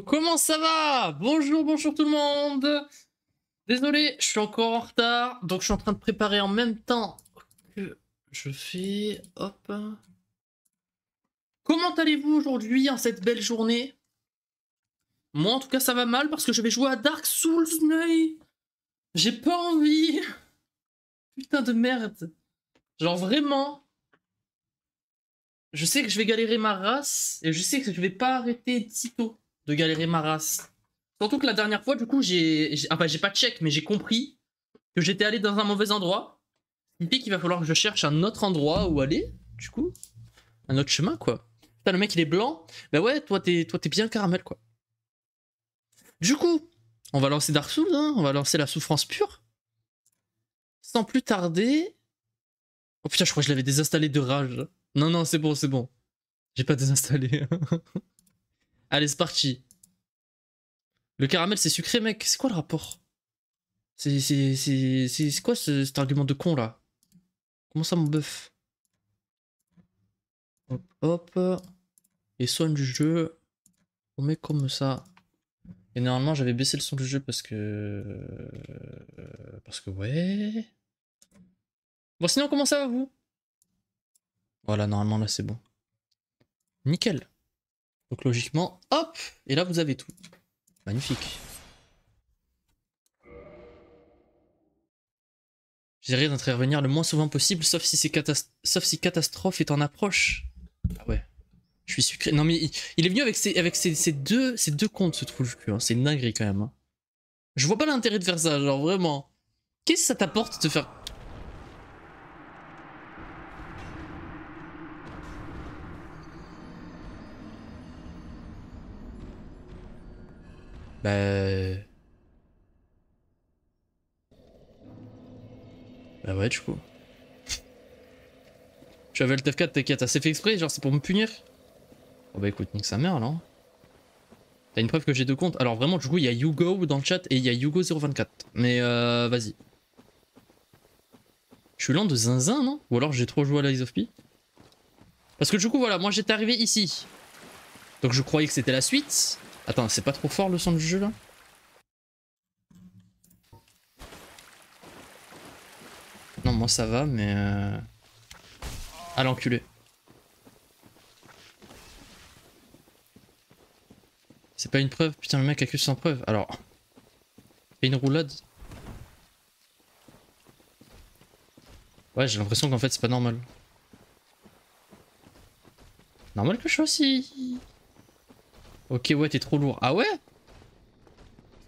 Comment ça va? Bonjour, bonjour tout le monde. Désolé, je suis encore en retard, donc je suis en train de préparer en même temps je fais... Hop. Comment allez-vous aujourd'hui en cette belle journée? Moi en tout cas ça va mal parce que je vais jouer à Dark Souls, mais j'ai pas envie. Putain de merde. Genre vraiment. Je sais que je vais galérer ma race et je sais que je vais pas arrêter sitôt de galérer ma race. Surtout que la dernière fois, du coup, j'ai. Enfin, j'ai pas check, mais j'ai compris que j'étais allé dans un mauvais endroit. Il dit qu'il va falloir que je cherche un autre endroit où aller, du coup. Un autre chemin, quoi. Putain, le mec, il est blanc. Bah ouais, toi, t'es bien caramel, quoi. Du coup, on va lancer Dark Souls, hein. on va lancer la souffrance pure. Sans plus tarder. Oh putain, je crois que je l'avais désinstallé de rage. Non, non, c'est bon, c'est bon. J'ai pas désinstallé. Allez, c'est parti. Le caramel, c'est sucré, mec. C'est quoi le rapport? C'est quoi cet argument de con, là? Comment ça, mon bœuf? Hop, hop. Et soin du jeu. On met comme ça. Et normalement, j'avais baissé le son du jeu parce que... Parce que, ouais... Bon, sinon, comment ça va, vous? Voilà, normalement là c'est bon. Nickel. Donc logiquement, hop Et là vous avez tout. Magnifique. J'essaierai d'intervenir le moins souvent possible, sauf si, c'est si catastrophe est en approche. Ah ouais. Je suis sucré. Non mais il, est venu avec ses, avec ses, deux, ses deux comptes, ce trou du cul. Hein. C'est une dinguerie quand même. Hein. Je vois pas l'intérêt de faire ça, genre vraiment. Qu'est-ce que ça t'apporte de faire Bah... Bah ouais, du coup. Tu avais le TF4, t'inquiète, c'est fait exprès, genre c'est pour me punir Oh bah écoute, nique sa mère là. T'as une preuve que j'ai deux comptes. Alors vraiment, du coup, il y a Hugo dans le chat et il y a Hugo024. Mais euh, vas-y. Je suis lent de zinzin, non? Ou alors j'ai trop joué à l'Eyes of P? Parce que du coup, voilà, moi j'étais arrivé ici. Donc je croyais que c'était la suite. Attends, c'est pas trop fort le son du jeu là Non, moi ça va, mais... Euh... Ah l'enculé. C'est pas une preuve? Putain, le mec accuse sans preuve. Alors... Fais une roulade? Ouais, j'ai l'impression qu'en fait c'est pas normal. Normal que je sois aussi... Ok, ouais, t'es trop lourd. Ah ouais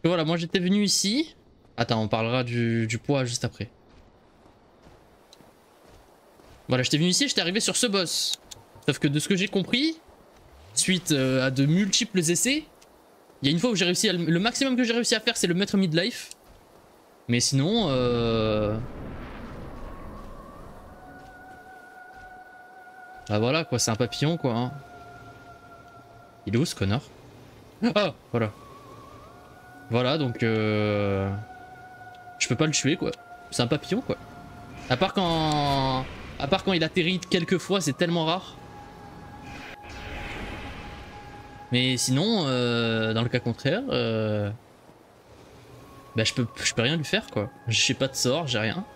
Voilà, moi j'étais venu ici. Attends, on parlera du, poids juste après. Voilà, j'étais venu ici, j'étais arrivé sur ce boss. Sauf que de ce que j'ai compris, suite euh, à de multiples essais, il y a une fois où j'ai réussi à... Le maximum que j'ai réussi à faire, c'est le mettre midlife. Mais sinon... Euh... Bah voilà, quoi, c'est un papillon, quoi. Hein. Il est où ce connard? Ah Voilà. Voilà, donc... Euh... Je peux pas le tuer, quoi. C'est un papillon, quoi. À part quand... À part quand il atterrit quelques fois, c'est tellement rare. Mais sinon, euh, dans le cas contraire... Euh... Bah je peux, je peux rien lui faire, quoi. J'ai pas de sort, j'ai rien.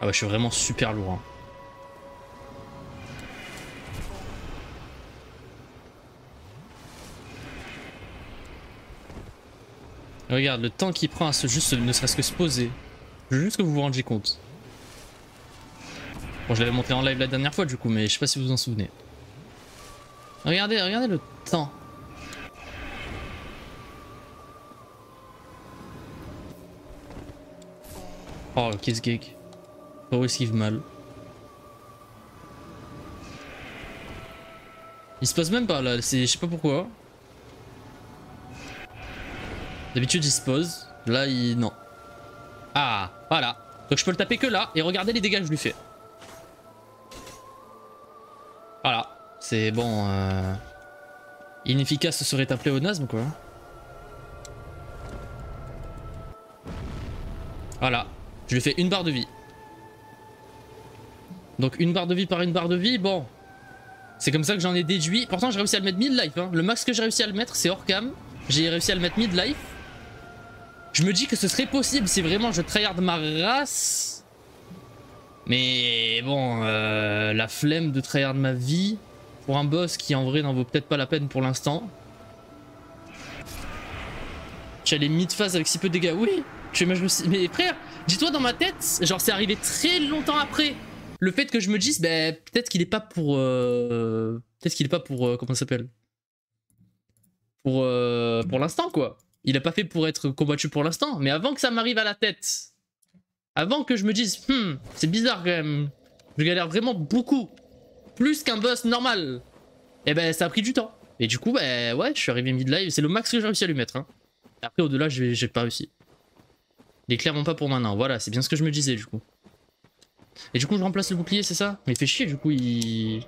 Ah ouais, je suis vraiment super lourd. Hein. Regarde, le temps qu'il prend à se juste ne serait-ce que se poser. Je veux juste que vous vous rendiez compte. Bon, je l'avais montré en live la dernière fois du coup, mais je sais pas si vous vous en souvenez. Regardez, regardez le temps. Oh, kiss gag. Oh, esquive mal. Il se passe même pas là, je sais pas pourquoi. D'habitude il se pose. Là il... non. Ah, voilà. Donc je peux le taper que là. Et regardez les dégâts que je lui fais. Voilà. C'est bon. Euh... Inefficace serait un pléonasme quoi. Voilà. Je lui fais une barre de vie. Donc une barre de vie par une barre de vie, bon. C'est comme ça que j'en ai déduit. Pourtant, j'ai réussi à le mettre mid-life. Hein. Le max que j'ai réussi à le mettre, c'est hors cam. J'ai réussi à le mettre mid-life. Je me dis que ce serait possible si vraiment je tryhard ma race. Mais bon, euh, la flemme de tryhard ma vie pour un boss qui en vrai n'en vaut peut-être pas la peine pour l'instant. Tu as les mid-phase avec si peu de dégâts. Oui, je, mais, frère, dis-toi dans ma tête, genre c'est arrivé très longtemps après. Le fait que je me dise, ben peut-être qu'il est pas pour. Euh, peut-être qu'il est pas pour. Euh, comment ça s'appelle? Pour, pour l'instant quoi. Il a pas fait pour être combattu pour l'instant. Mais avant que ça m'arrive à la tête, avant que je me dise, hmm, c'est bizarre quand même. Je galère vraiment beaucoup. Plus qu'un boss normal. Et eh ben ça a pris du temps. Et du coup, ben ouais, je suis arrivé mid-live. C'est le max que j'ai réussi à lui mettre. Hein. Après, au-delà, j'ai pas réussi. Il est clairement pas pour maintenant. Voilà, c'est bien ce que je me disais du coup. Et du coup, je remplace le bouclier, c'est ça? Mais il fait chier, du coup, il...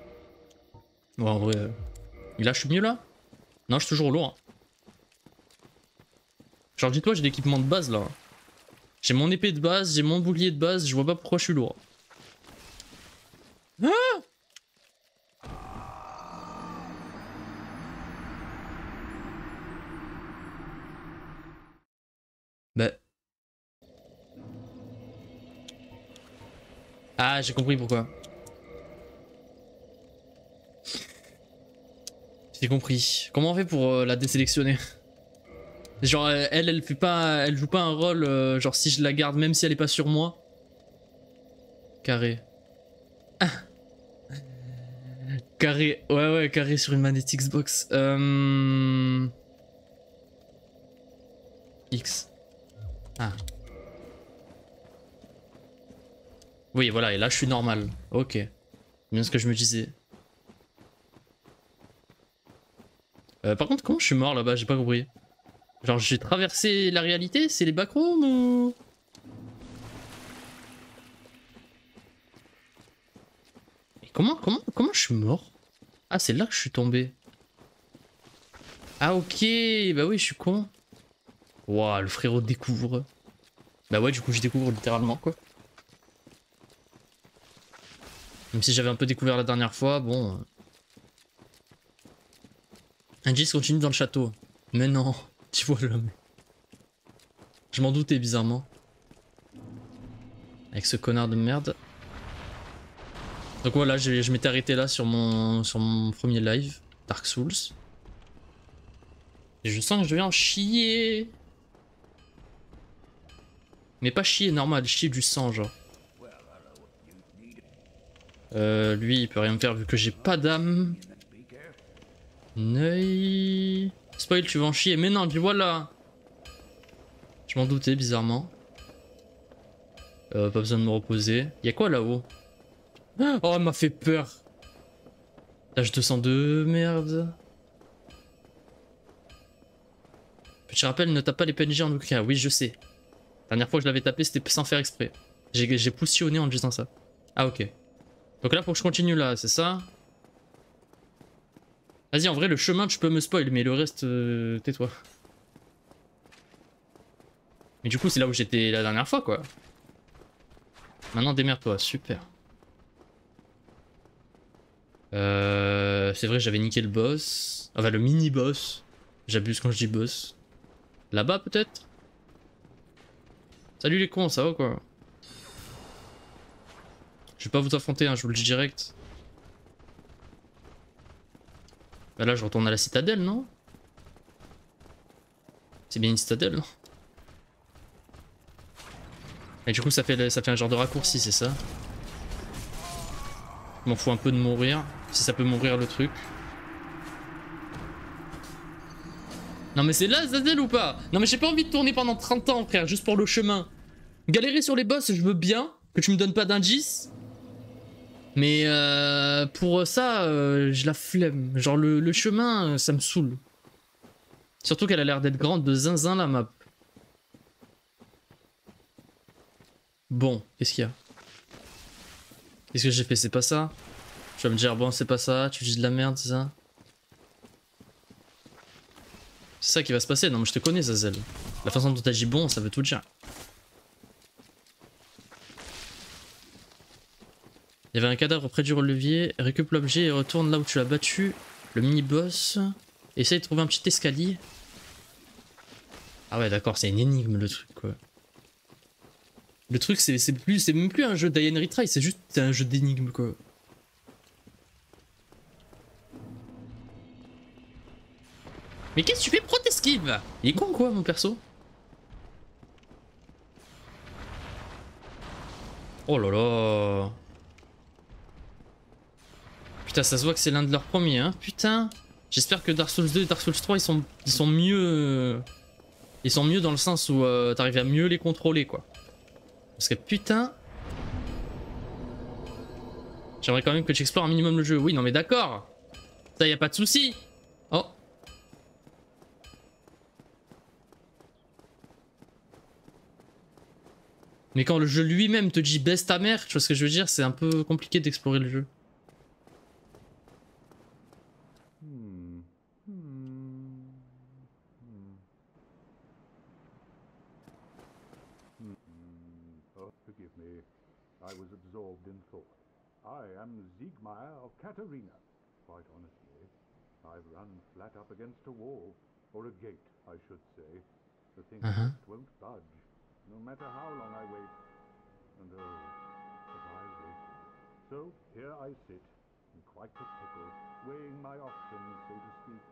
Bon, en vrai... Euh, il lâche mieux, là? Non, je suis toujours lourd. Genre, dis-toi, j'ai l'équipement de base, là. J'ai mon épée de base, j'ai mon bouclier de base, je vois pas pourquoi je suis lourd. Ah Bah... Ah, j'ai compris pourquoi. J'ai compris. Comment on fait pour euh, la désélectionner? Genre euh, elle, elle fait pas, elle joue pas un rôle. Euh, genre si je la garde, même si elle est pas sur moi. Carré. Ah. Carré. Ouais ouais, carré sur une manette Xbox. X. Ah. Oui, voilà, et là je suis normal. Ok. Bien ce que je me disais. Euh, par contre, comment je suis mort là-bas? J'ai pas compris. Genre, j'ai traversé la réalité C'est les backrooms ou... Comment, comment, comment je suis mort? Ah, c'est là que je suis tombé. Ah, ok. Bah oui, je suis con. Waouh, le frérot découvre. Bah ouais, du coup, je découvre littéralement, quoi. Même si j'avais un peu découvert la dernière fois, bon... Angis continue dans le château. Mais non, tu vois l'homme. Je m'en doutais bizarrement. Avec ce connard de merde. Donc voilà, je, m'étais arrêté là sur mon, sur mon premier live, Dark Souls. Et je sens que je vais en chier. Mais pas chier normal, chier du sang genre. Euh, lui, il peut rien me faire vu que j'ai pas d'âme. Neuil. Spoil, tu vas en chier. Mais non, dis voilà. Je m'en doutais bizarrement. Euh, pas besoin de me reposer. Y'a quoi là-haut Oh, elle m'a fait peur. Tâche 202, merde. Petit rappel, ne tape pas les PNJ en tout cas. Oui, je sais. La dernière fois que je l'avais tapé, c'était sans faire exprès. J'ai poussonné en disant ça. Ah, ok. Donc là, faut que je continue là, c'est ça Vas-y, en vrai, le chemin, tu peux me spoil, mais le reste, euh, tais-toi. Mais du coup, c'est là où j'étais la dernière fois, quoi. Maintenant, démerde-toi, super. Euh, c'est vrai, j'avais niqué le boss. Enfin, le mini-boss. J'abuse quand je dis boss. Là-bas, peut-être? Salut les cons, ça va quoi? Je vais pas vous affronter, hein, je vous le dis direct. Bah là, je retourne à la citadelle, non? C'est bien une citadelle, non? Et du coup, ça fait, ça fait un genre de raccourci, c'est ça? Je m'en fous un peu de mourir, si ça peut mourir le truc. Non mais c'est là, citadelle ou pas? Non mais j'ai pas envie de tourner pendant 30 ans, frère, juste pour le chemin. Galérer sur les boss, je veux bien, que tu me donnes pas d'indice, mais euh, pour ça, euh, j'ai la flemme. Genre le, chemin, ça me saoule. Surtout qu'elle a l'air d'être grande de zinzin la map. Bon, qu'est-ce qu'il y a? Qu'est-ce que j'ai fait? C'est pas ça? Tu vas me dire, bon, c'est pas ça, tu dis de la merde, c'est ça? C'est ça qui va se passer. Non, mais je te connais, Zazel. La façon dont t'agis bon, ça veut tout dire. Il y avait un cadavre près du relevier. Récupère l'objet et retourne là où tu l'as battu. Le mini-boss. Essaye de trouver un petit escalier. Ah ouais, d'accord, c'est une énigme le truc, quoi. Le truc, c'est plus, c'est même plus un jeu d'Ian Retry, c'est juste un jeu d'énigmes, quoi. Mais qu'est-ce que tu fais Pro t'esquives Il est con quoi mon perso? Oh là là Putain ça se voit que c'est l'un de leurs premiers hein. Putain. J'espère que Dark Souls 2 et Dark Souls 3 ils sont, ils sont mieux... Ils sont mieux dans le sens où euh, t'arrives à mieux les contrôler quoi. Parce que putain... J'aimerais quand même que tu explores un minimum le jeu. Oui non mais d'accord. Ça y a pas de souci. Oh. Mais quand le jeu lui-même te dit baisse ta mère, tu vois ce que je veux dire, c'est un peu compliqué d'explorer le jeu. Absorbed in thought. I am Siegmeyer of Katarina. Quite honestly, I've run flat up against a wall, or a gate, I should say. The thing uh -huh. just won't budge. no matter how long I wait. And oh, but I waited. So here I sit, in quite a pickle, weighing my options, so to speak.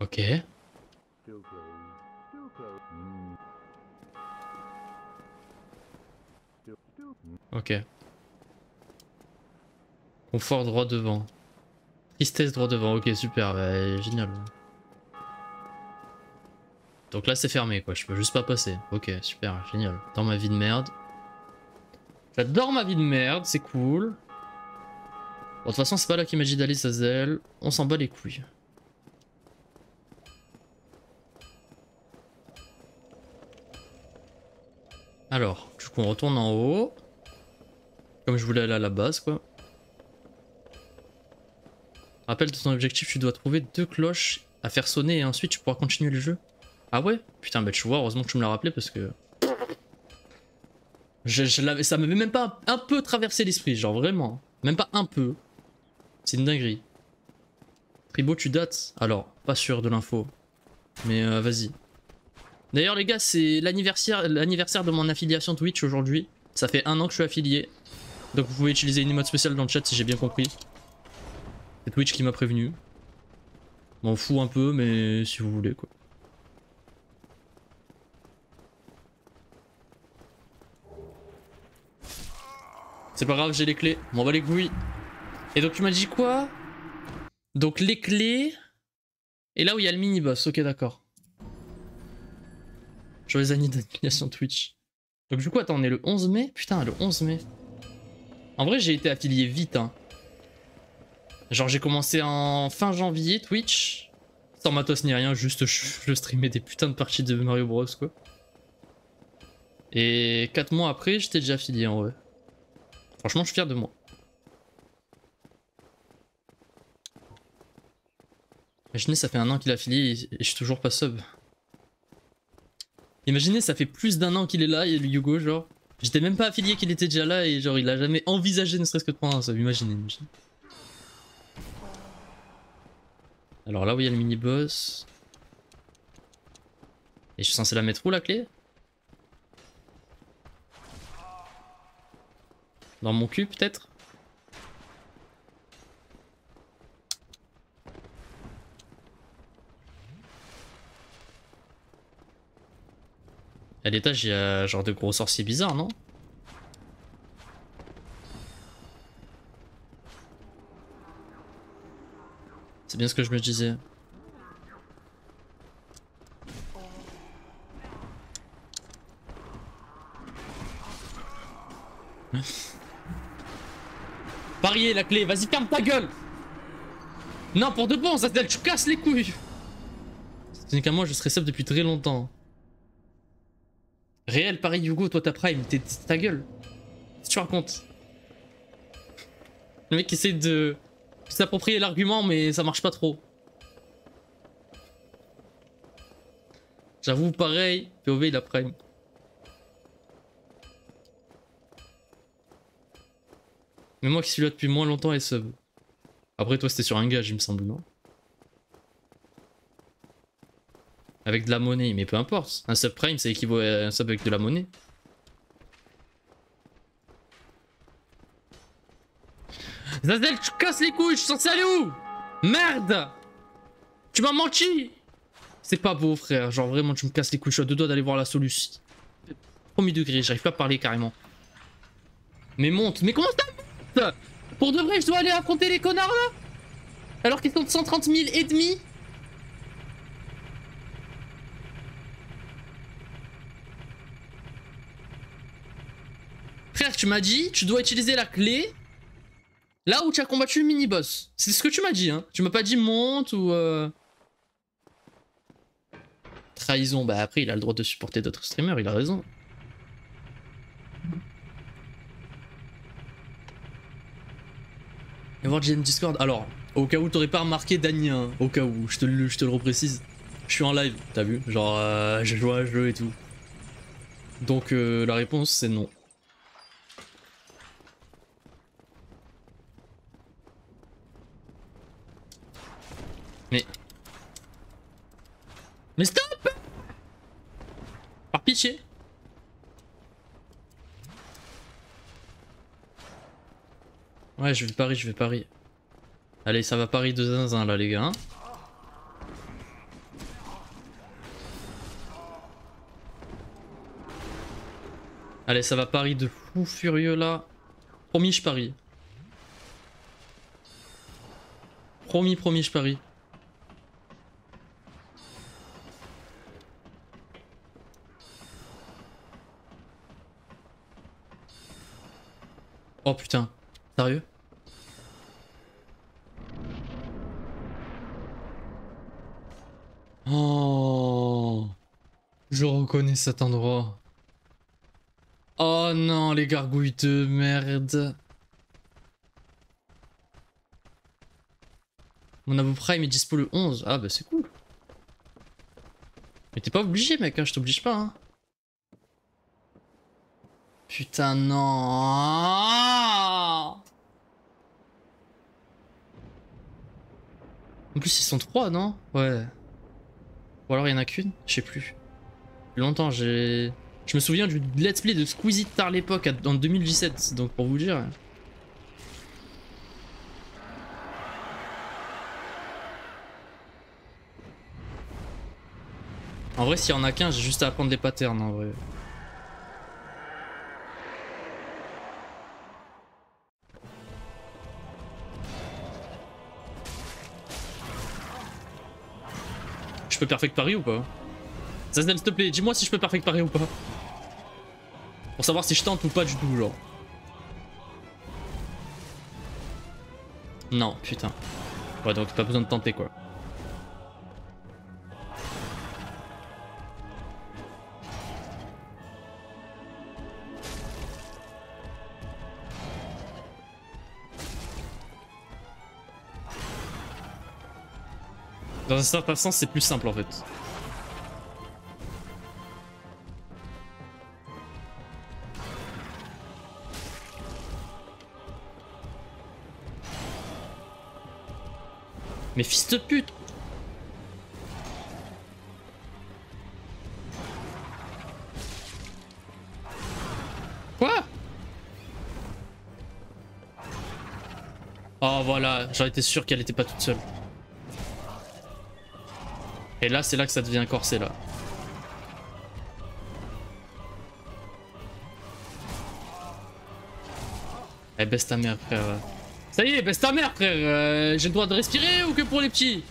okay. Still closed. Ok. Confort droit devant. Tristesse droit devant, ok super, bah, génial. Donc là c'est fermé quoi, je peux juste pas passer. Ok, super, génial. Dans ma vie de merde. J'adore ma vie de merde, c'est cool. Bon, de toute façon c'est pas là qu'il m'a dit d'aller Zazel. On s'en bat les couilles. Alors, du coup on retourne en haut. Comme je voulais aller à la base quoi. Rappelle de ton objectif, tu dois trouver deux cloches à faire sonner et ensuite tu pourras continuer le jeu. Ah ouais? Putain, bah tu vois, heureusement que tu me l'as rappelé parce que... Je, ça m'avait même pas un, peu traversé l'esprit, genre vraiment. Même pas un peu. C'est une dinguerie. Tribo, tu dates? Alors, pas sûr de l'info. Mais euh, vas-y. D'ailleurs les gars, c'est l'anniversaire de mon affiliation Twitch aujourd'hui. Ça fait un an que je suis affilié. Donc vous pouvez utiliser une emote spéciale dans le chat si j'ai bien compris. C'est Twitch qui m'a prévenu. M'en fous un peu, mais si vous voulez quoi. C'est pas grave, j'ai les clés. M'en va les couilles. Et donc tu m'as dit quoi? Donc les clés... Et là où il y a le mini-boss, ok d'accord. Joyeux années d'annulation Twitch. Donc du coup, attends, on est le 11 mai? Putain, le 11 mai. En vrai, j'ai été affilié vite, hein. Genre, j'ai commencé en fin janvier, Twitch. Sans matos ni rien, juste je, streamais des putains de parties de Mario Bros, quoi. Et 4 mois après, j'étais déjà affilié en vrai. Franchement, je suis fier de moi. Imaginez, ça fait un an qu'il a affilié et je suis toujours pas sub. Imaginez, ça fait plus d'un an qu'il est là, et le Yugo, genre. J'étais même pas affilié qu'il était déjà là et genre il a jamais envisagé ne serait-ce que de prendre un sub. Imaginez, imaginez. Alors là où il y a le mini-boss. Et je suis censé la mettre où la clé? Dans mon cul peut-être? À l'étage, il y a genre de gros sorciers bizarres, non? C'est bien ce que je me disais. Parier la clé, vas-y ferme ta gueule Non pour de bon, ça tu casses les couilles Ce n'est qu'à moi je serais sub depuis très longtemps. Réel, pareil, Hugo, toi t'as Prime, t'es ta gueule. Qu'est-ce que tu racontes Le mec essaie de s'approprier l'argument, mais ça marche pas trop. J'avoue, pareil, POV il a Prime. Mais moi qui suis là depuis moins longtemps et sub. Après, toi c'était sur un gage, il me semble, non? Avec de la monnaie, mais peu importe. Un subprime ça équivaut à un sub avec de la monnaie. Zazel, tu casses les couilles, je suis aller où? Merde! Tu m'as menti! C'est pas beau frère, genre vraiment tu me casses les couilles, je suis deux doigts d'aller voir la solution. Premier degré, j'arrive pas à parler carrément. Mais monte, mais comment ça monte? Pour de vrai, je dois aller affronter les connards là? Alors qu'ils sont de 130 000 et demi? Tu m'as dit, tu dois utiliser la clé là où tu as combattu le mini-boss. C'est ce que tu m'as dit, hein. Tu m'as pas dit monte ou... Euh... Trahison, bah après il a le droit de supporter d'autres streamers, il a raison. Et voir GM Discord. Alors, au cas où t'aurais pas remarqué Dany, hein, au cas où, je te, le, je te le reprécise. Je suis en live, t'as vu Genre, euh, je joue à jeu et tout. Donc euh, la réponse c'est non. Mais stop Par pitié Ouais, je vais Paris, je vais Paris. Allez, ça va Paris de zinzin là, les gars. Hein. Allez, ça va Paris de fou furieux là. Promis, je parie. Promis, promis, je parie. Oh putain. Sérieux? Oh Je reconnais cet endroit. Oh non, les gargouilles de merde. Mon Abo Prime est dispo le 11. Ah bah c'est cool. Mais t'es pas obligé mec, hein, je t'oblige pas. Hein. Putain non En plus, ils sont trois, non? Ouais. Ou alors il y en a qu'une? Je sais plus. Longtemps, j'ai. Je me souviens du let's play de Squeezie tard l'époque, en 2017, donc pour vous dire. En vrai, s'il y en a qu'un, j'ai juste à apprendre des patterns en vrai. Je peux perfect pari ou pas Zaznel, s'il te plaît, dis-moi si je peux perfect pari ou pas. Pour savoir si je tente ou pas du tout, genre. Non, putain. Ouais, donc pas besoin de tenter, quoi. Dans un certain sens, c'est plus simple en fait. Mais fils de pute Quoi? Oh voilà, j'en étais sûr qu'elle était pas toute seule. Et là, c'est là que ça devient corsé, là. Eh, baisse ta mère, frère. Ça y est, baisse ta mère, frère. Euh, j'ai le droit de respirer ou que pour les petits?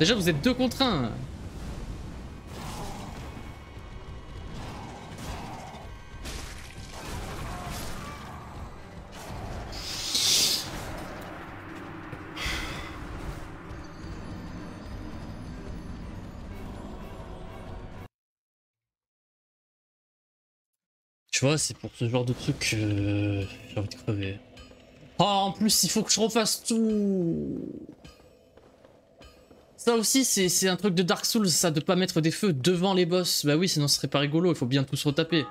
Déjà, vous êtes deux contre un. C'est pour ce genre de truc que j'ai envie de crever. Oh, en plus, il faut que je refasse tout. Ça aussi, c'est un truc de Dark Souls, ça, de pas mettre des feux devant les boss. Bah oui, sinon ce serait pas rigolo, il faut bien tous retaper.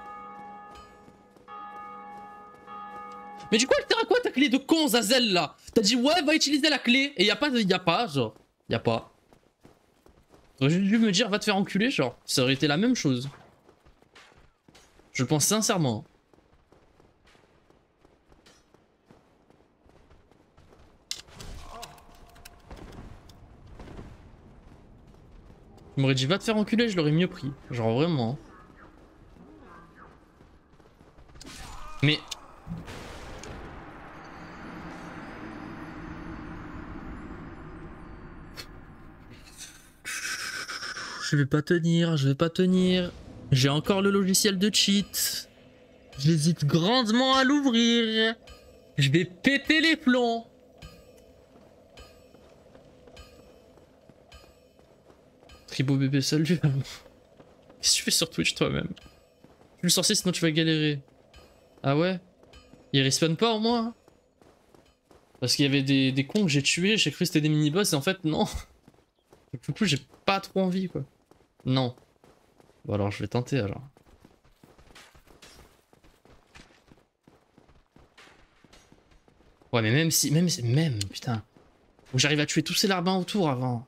Mais du coup, elle quoi ta clé de con, Zazel, là? T'as dit, ouais, va utiliser la clé. Et y a pas, y a pas, genre. Y a pas. J'aurais dû me dire, va te faire enculer, genre. Ça aurait été la même chose. Je pense sincèrement. Il m'aurait dit va te faire enculer, je l'aurais mieux pris. Genre vraiment. Mais... Je vais pas tenir, je vais pas tenir. J'ai encore le logiciel de cheat. J'hésite grandement à l'ouvrir. Je vais péter les plombs. Tribo bébé, salut. Qu'est-ce que tu fais sur Twitch toi-même? Suis le sorcier sinon tu vas galérer. Ah ouais? Il respawn pas au moins Parce qu'il y avait des, des cons que j'ai tués, j'ai cru que c'était des mini-boss et en fait non. Du coup j'ai pas trop envie quoi. Non. Bon alors je vais tenter alors. Ouais mais même si... Même, même putain. Faut que j'arrive à tuer tous ces larbins autour avant.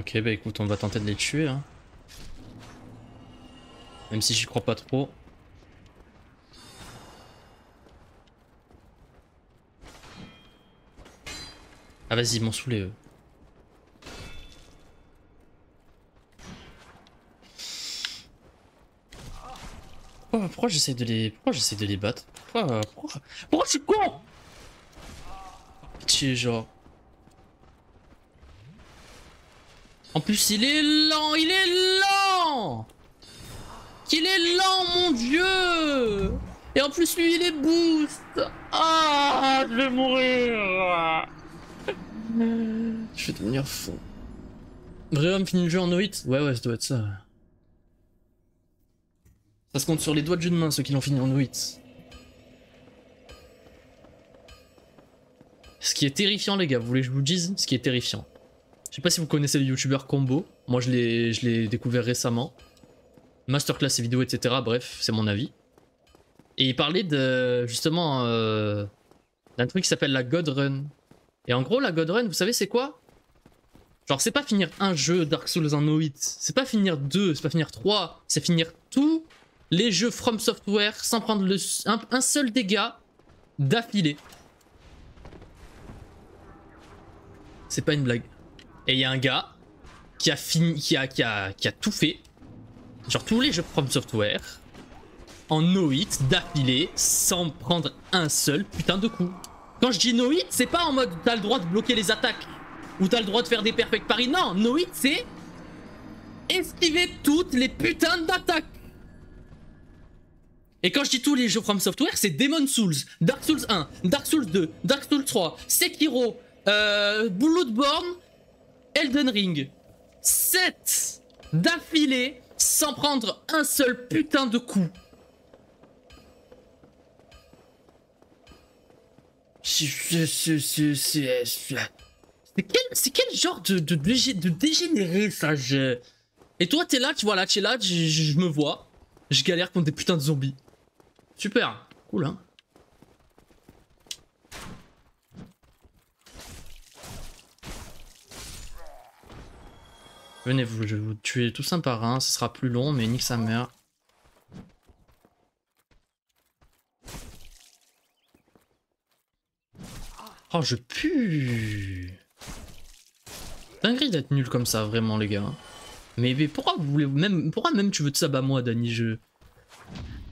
Ok, bah écoute, on va tenter de les tuer. Hein. Même si j'y crois pas trop. Ah vas-y, ils m'ont eux. Pourquoi, pourquoi j'essaie de les... Pourquoi j'essaie de les battre? Pourquoi... Pourquoi, pourquoi je suis con? Pitié, genre... En plus, il est lent, il est lent! Qu'il est lent, mon dieu! Et en plus, lui, il est boost! Ah, je vais mourir Je vais devenir fou. Vrai homme finit le jeu en no Ouais, ouais, ça doit être ça. Ça se compte sur les doigts d'une main, ceux qui l'ont fini en no Ce qui est terrifiant, les gars, vous voulez que je vous dise? Ce qui est terrifiant. Je sais pas si vous connaissez le youtubeur Combo. Moi, je l'ai découvert récemment. Masterclass et vidéos, etc. Bref, c'est mon avis. Et il parlait de, justement, euh, d'un truc qui s'appelle la God Run. Et en gros, la God Run, vous savez, c'est quoi? Genre, c'est pas finir un jeu Dark Souls en no C'est pas finir deux, c'est pas finir trois. C'est finir tous les jeux From Software sans prendre un seul dégât d'affilée. C'est pas une blague. Et il y a un gars qui a fini, qui a, qui a, qui a tout fait. Genre tous les jeux From Software. En no hit, d'affilée, sans prendre un seul putain de coup. Quand je dis no hit, c'est pas en mode t'as le droit de bloquer les attaques. Ou t'as le droit de faire des perfect paris. Non, no hit c'est esquiver toutes les putains d'attaques. Et quand je dis tous les jeux From Software, c'est Demon Souls, Dark Souls 1, Dark Souls 2, Dark Souls 3, Sekiro, euh, Bloodborne, Elden Ring. 7 d'affilée sans prendre un seul putain de coup. C'est quel, genre de, dégénéré ça Et toi t'es là, tu vois là, tu es là, je, je me vois. Je galère contre des putains de zombies. Super, cool hein. Venez, vous, je vais vous tuer tous un par un, ce sera plus long, mais nique sa mère. Oh, je pue Dinguerie d'être nul comme ça, vraiment, les gars. Mais, pourquoi vous voulez même pourquoi même tu veux sub à moi, Danny je...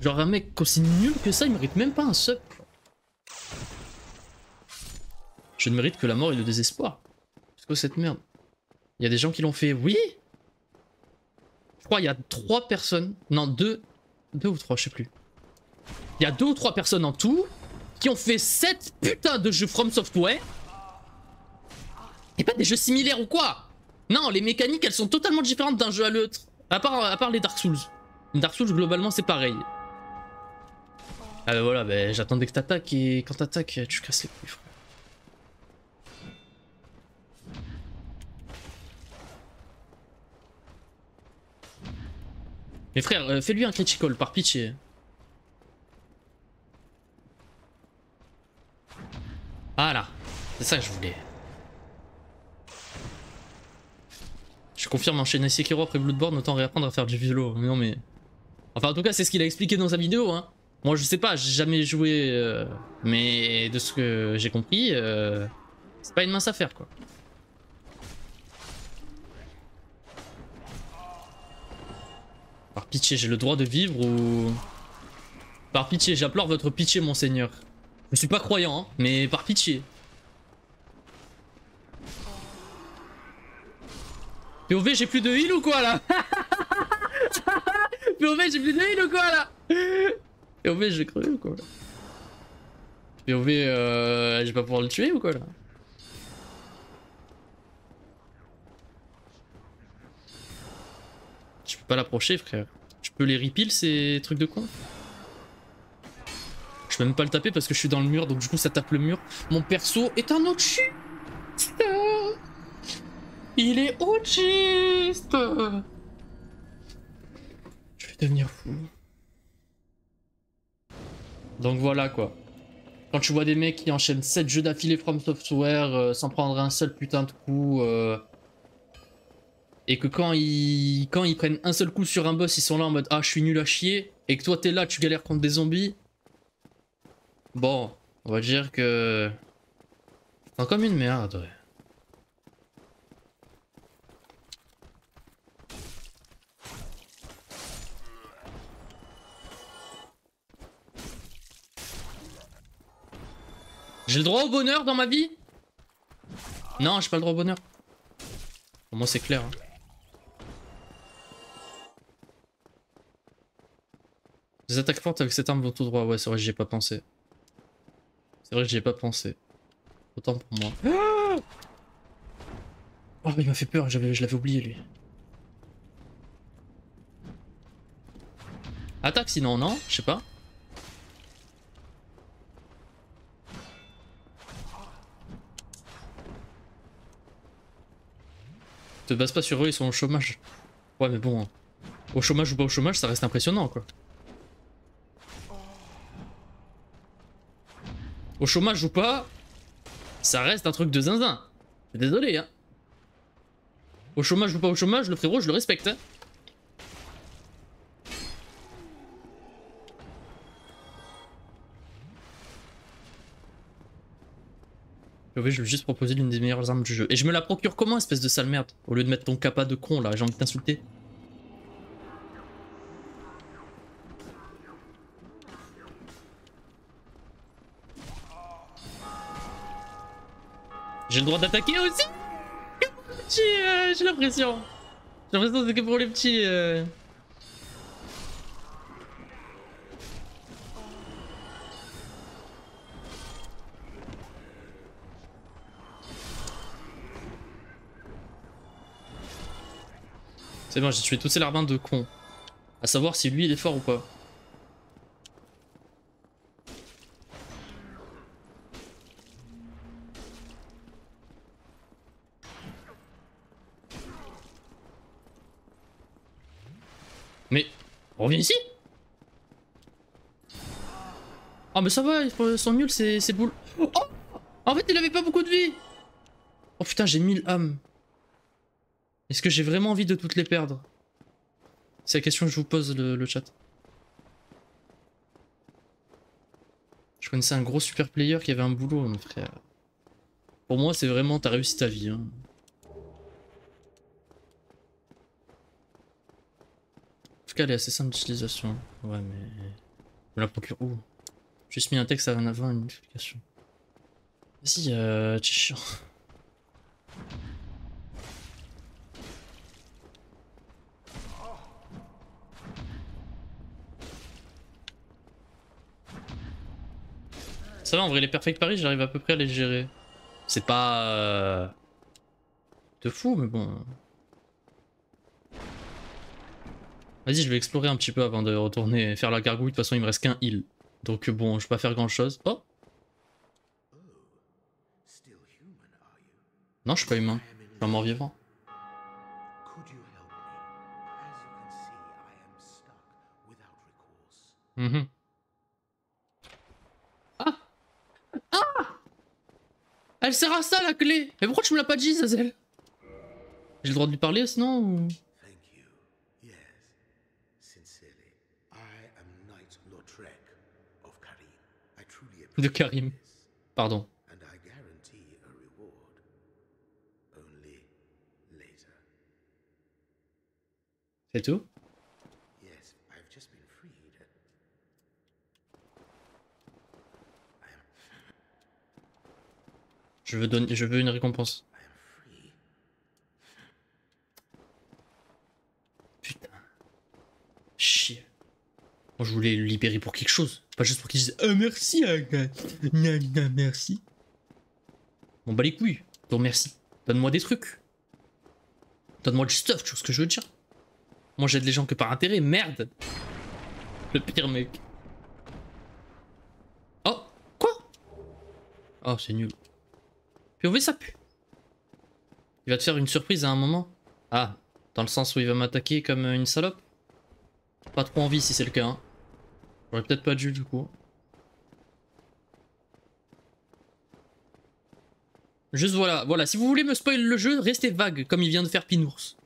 Genre un mec aussi nul que ça, il mérite même pas un sub. Je ne mérite que la mort et le désespoir. C'est quoi cette merde? Il y a des gens qui l'ont fait, oui? Je crois qu'il y a trois personnes, non deux, deux ou trois, je sais plus. Il y a deux ou trois personnes en tout qui ont fait 7 putains de jeux From Software. Et pas des jeux similaires ou quoi Non, les mécaniques, elles sont totalement différentes d'un jeu à l'autre. À part, à part les Dark Souls. Les Dark Souls, globalement, c'est pareil. Ah bah voilà, bah, j'attendais que t'attaques et quand t'attaques, tu casses les couilles, frère. Mais frère, euh, fais-lui un critical par pitié. Voilà, c'est ça que je voulais. Je confirme enchaîner Sekiro après Bloodborne, autant réapprendre à faire du vélo. Non mais... Enfin en tout cas c'est ce qu'il a expliqué dans sa vidéo. Hein. Moi je sais pas, j'ai jamais joué... euh, Mais de ce que j'ai compris, euh, c'est pas une mince affaire quoi. Par pitié, j'ai le droit de vivre ou... Par pitié, j'implore votre pitié, monseigneur. Je suis pas croyant, hein, mais par pitié. POV, j'ai plus de heal ou quoi là? POV, j'ai plus de heal ou quoi là? POV, j'ai crevé ou quoi? Là POV, euh, je vais pas pouvoir le tuer ou quoi là? Je peux pas l'approcher, frère. Je peux les repeal ces trucs de con peux même pas le taper parce que je suis dans le mur, donc du coup ça tape le mur. Mon perso est un autiste Il est autiste Je vais devenir fou. Donc voilà quoi. Quand tu vois des mecs qui enchaînent 7 jeux d'affilée From Software euh, sans prendre un seul putain de coup... euh, et que quand ils, quand ils prennent un seul coup sur un boss, ils sont là en mode Ah, je suis nul à chier. Et que toi, t'es là, tu galères contre des zombies. Bon, on va dire que. T'es comme une merde, ouais. J'ai le droit au bonheur dans ma vie? Non, j'ai pas le droit au bonheur. Pour moi, c'est clair. hein. Les attaques fortes avec cette arme vont tout droit. Ouais, c'est vrai, j'y ai pas pensé. C'est vrai que j'y ai pas pensé. Autant pour moi. Oh, il m'a fait peur, je l'avais oublié lui. Attaque sinon, non? Je sais pas. Te base pas sur eux, ils sont au chômage. Ouais, mais bon. Au chômage ou pas au chômage, ça reste impressionnant quoi. Au chômage ou pas, ça reste un truc de zinzin. Désolé, hein. Au chômage ou pas au chômage, le frérot, je le respecte. Hein. Oui, je vais juste proposer l'une des meilleures armes du jeu. Et je me la procure comment, espèce de sale merde Au lieu de mettre ton capa de con là, j'ai envie de t'insulter. J'ai le droit d'attaquer aussi euh, J'ai l'impression. J'ai l'impression que c'est que pour les petits. euh. C'est bon, j'ai tué tous ces larbins de cons. À savoir si lui il est fort ou pas. Mais, reviens ici Oh mais ça va, ils sont nuls ces, ces boules. Oh En fait il avait pas beaucoup de vie Oh putain j'ai 1000 âmes. Est-ce que j'ai vraiment envie de toutes les perdre C'est la question que je vous pose le, le chat. Je connaissais un gros super player qui avait un boulot, mon frère. Pour moi, c'est vraiment t'as réussi ta vie. Hein. En tout cas, elle est assez simple d'utilisation. Ouais, mais. Je la procure où? J'ai juste mis un texte avant une explication. Vas-y, euh, t'es chiant. Ça va, en vrai, les Perfect Paris, j'arrive à peu près à les gérer. C'est pas... euh, de fou, mais bon... Vas-y, je vais explorer un petit peu avant de retourner faire la gargouille. De toute façon, il me reste qu'un heal. Donc bon, je vais pas faire grand chose. Oh? Non, je suis pas humain. Je suis un mort vivant. Mhm. Ah Ah Elle sert à ça la clé Mais pourquoi tu me l'as pas dit, Zazel? J'ai le droit de lui parler sinon ou... De Karim. Pardon. C'est tout? Je veux, donner, je veux une récompense. Putain. Chier. Moi je voulais le libérer pour quelque chose. Pas juste pour qu'il dise Oh merci Agathe. Nan, merci. Bon bah les couilles. Donc merci. Donne-moi des trucs. Donne-moi du stuff, tu vois ce que je veux dire. Moi j'aide les gens que par intérêt, merde. Le pire mec. Oh, quoi? Oh c'est nul. POV ça pue. Il va te faire une surprise à un moment. Ah, dans le sens où il va m'attaquer comme une salope? Pas trop envie si c'est le cas. Hein. J'aurais peut-être pas dû du coup. Juste voilà, voilà, si vous voulez me spoil le jeu, restez vague comme il vient de faire Pinours.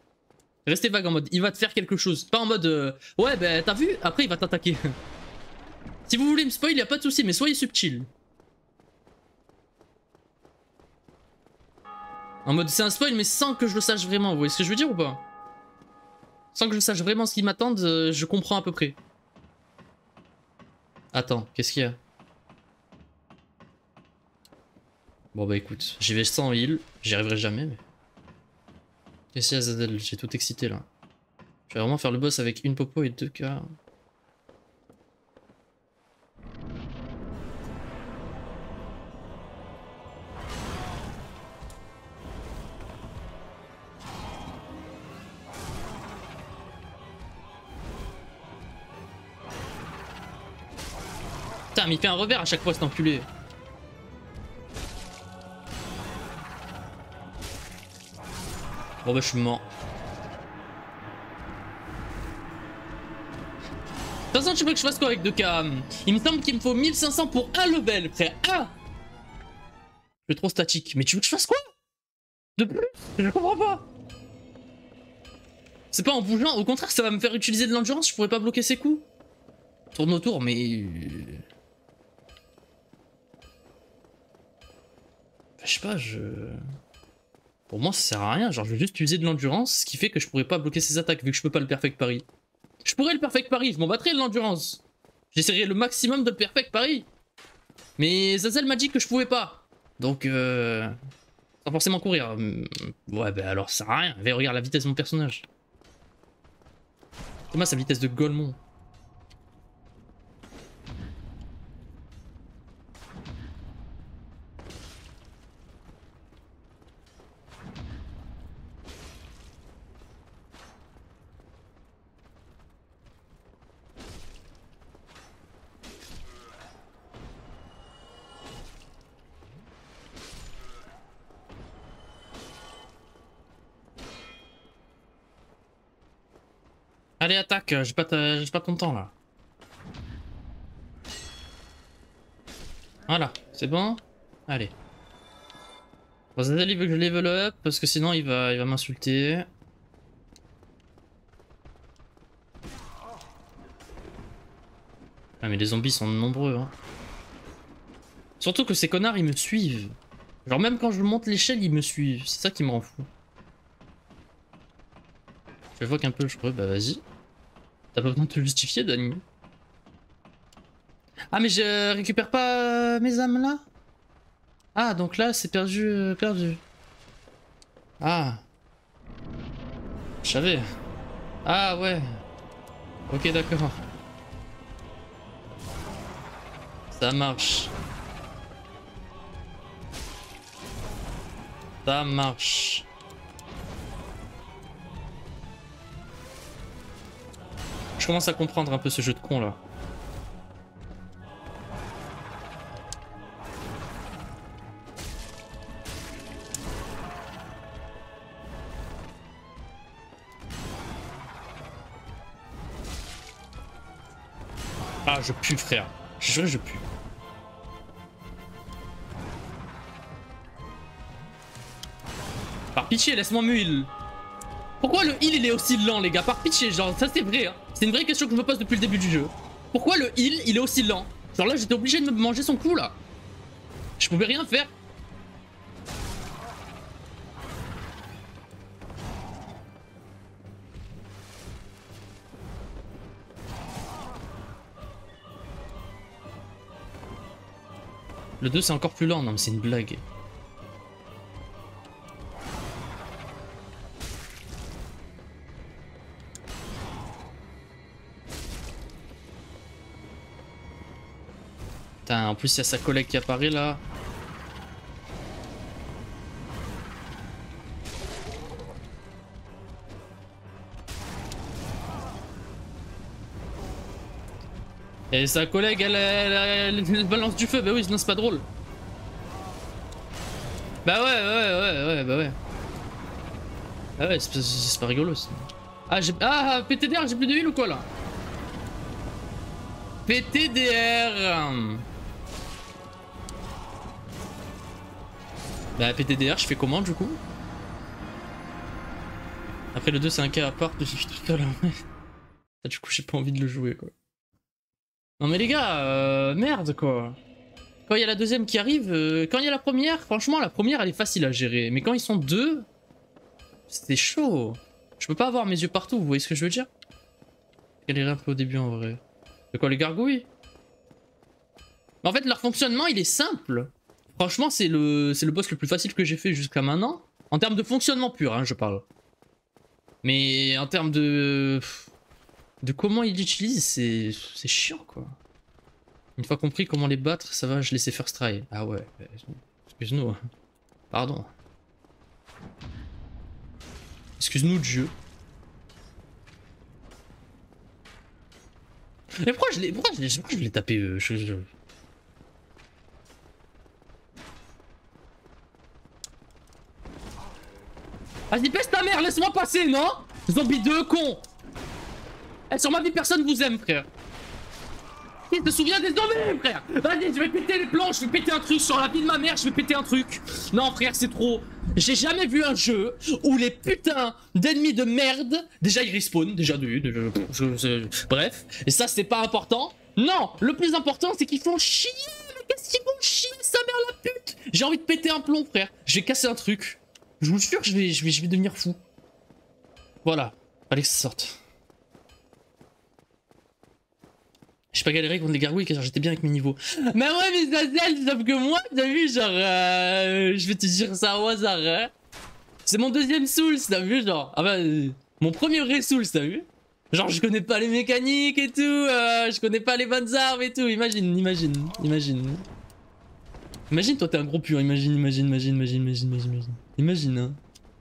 Restez vague en mode, il va te faire quelque chose. Pas en mode, euh, ouais bah t'as vu, après il va t'attaquer. si vous voulez me spoil, y a pas de souci, mais soyez subtil. En mode c'est un spoil mais sans que je le sache vraiment, vous voyez ce que je veux dire ou pas? Sans que je sache vraiment ce qui m'attend, euh, je comprends à peu près. Attends, qu'est-ce qu'il y a Bon bah écoute, j'y vais sans heal, j'y arriverai jamais mais... Qu'est-ce qu'il y a Zadel J'ai tout excité là. Je vais vraiment faire le boss avec une popo et deux cas. Mais il fait un revers à chaque fois cet enculé. Bon bah je suis mort. De toute façon, tu veux que je fasse quoi avec 2K Il me semble qu'il me faut 1500 pour un level, frère. Un Je suis trop statique. Mais tu veux que je fasse quoi? De plus? Je comprends pas. C'est pas en bougeant, au contraire, ça va me faire utiliser de l'endurance, je pourrais pas bloquer ses coups. Tourne autour, mais... Je sais pas, je... Pour moi, ça sert à rien. Genre, je vais juste utiliser de l'endurance, ce qui fait que je pourrais pas bloquer ses attaques, vu que je peux pas le perfect pari. Je pourrais le perfect pari, je m'en battrais de l'endurance. J'essaierai le maximum de le perfect pari. Mais Zazel m'a dit que je pouvais pas. Donc, euh... Sans forcément courir. Hum, Ouais, bah alors ça sert à rien. Mais regarde la vitesse de mon personnage. Thomas, sa vitesse de Golemont. Allez, attaque, j'ai pas, pas ton temps là. Voilà, c'est bon Allez. Bon, Zazel, il veut que je level up parce que sinon il va, il va m'insulter. Ah mais les zombies sont nombreux hein. Surtout que ces connards ils me suivent. Genre même quand je monte l'échelle ils me suivent. C'est ça qui me rend fou. Je vois qu'un peu je crois, bah vas-y. T'as pas besoin de te justifier Dani. Ah mais je récupère pas euh, mes âmes là? Ah donc là c'est perdu, euh, perdu. Ah. Je savais. Ah ouais. Ok d'accord. Ça marche. Ça marche. Je commence à comprendre un peu ce jeu de con là. Ah, je pue, frère. Je je pue. Par pitié, laisse-moi me heal. Pourquoi le heal il est aussi lent, les gars? Par pitié, genre, ça c'est vrai. Hein. C'est une vraie question que je me pose depuis le début du jeu. Pourquoi le heal il est aussi lent? Genre là, j'étais obligé de me manger son coup là. Je pouvais rien faire. Le 2 c'est encore plus lent, non mais c'est une blague. Plus il y a sa collègue qui apparaît là. Et sa collègue, elle, elle, balance du feu. Bah oui, sinon c'est pas drôle. Bah ouais, ouais, ouais, ouais, bah ouais. Bah ouais, c'est pas rigolo. Ah, j'ai... Ah, PTDR, j'ai plus de huile ou quoi là? PTDR Bah PTDR, je fais comment du coup Après le 2 c'est un cas à part, suis tout seul. Ah, du coup j'ai pas envie de le jouer quoi. Non mais les gars, euh, merde quoi. Quand il y a la deuxième qui arrive, euh, quand il y a la première, franchement la première elle est facile à gérer. Mais quand ils sont deux, c'est chaud. Je peux pas avoir mes yeux partout, vous voyez ce que je veux dire? Galérer un peu au début en vrai. De quoi les gargouilles? En fait leur fonctionnement il est simple. Franchement c'est le, le boss le plus facile que j'ai fait jusqu'à maintenant. En termes de fonctionnement pur, hein, je parle. Mais en termes de de comment il l'utilise, c'est chiant quoi. Une fois compris comment les battre, ça va, je laissais first try. Ah ouais, excuse-nous. Hein. Pardon. Excuse-nous Dieu. Mais pourquoi je l'ai pourquoi je l'ai tapé euh, je, Vas-y, pèse ta mère, laisse-moi passer, non? Zombie 2, con sur ma vie, personne vous aime, frère. Il te souviens des zombies, frère? Vas-y, je vais péter les planches, je vais péter un truc sur la vie de ma mère, je vais péter un truc. Non, frère, c'est trop. J'ai jamais vu un jeu où les putains d'ennemis de merde... Déjà, ils respawn, déjà, de, bref. Et ça, c'est pas important. Non, le plus important, c'est qu'ils font chier. Qu'est-ce qu'ils font chier, sa mère la pute? J'ai envie de péter un plomb, frère. Je vais casser un truc. Je vous jure, je vais, je vais, je vais devenir fou. Voilà. Fallait que ça sorte. J'ai pas galéré contre les gargouilles car j'étais bien avec mes niveaux. Mais ouais, mais ça sauf que moi, t'as vu, genre, euh, je vais te dire ça au hasard, hein. C'est mon deuxième Souls, t'as vu, genre. Ah bah, euh, mon premier vrai Souls, t'as vu. Genre, je connais pas les mécaniques et tout, euh, je connais pas les bonnes armes et tout. Imagine, imagine, imagine. Imagine, toi, t'es un gros pur, imagine, imagine, imagine, imagine, imagine, imagine. Imagine, hein.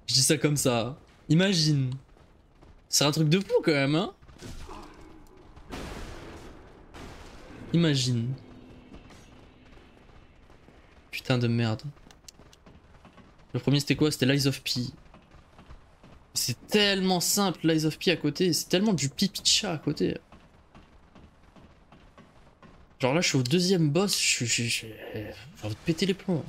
Je dis ça comme ça. Imagine. C'est un truc de fou quand même, hein. Imagine. Putain de merde. Le premier c'était quoi? C'était l'Eyes of P. C'est tellement simple l'Eyes of P à côté, c'est tellement du pipi de chat à côté. Genre là je suis au deuxième boss, je suis... J'ai envie de péter les plombs.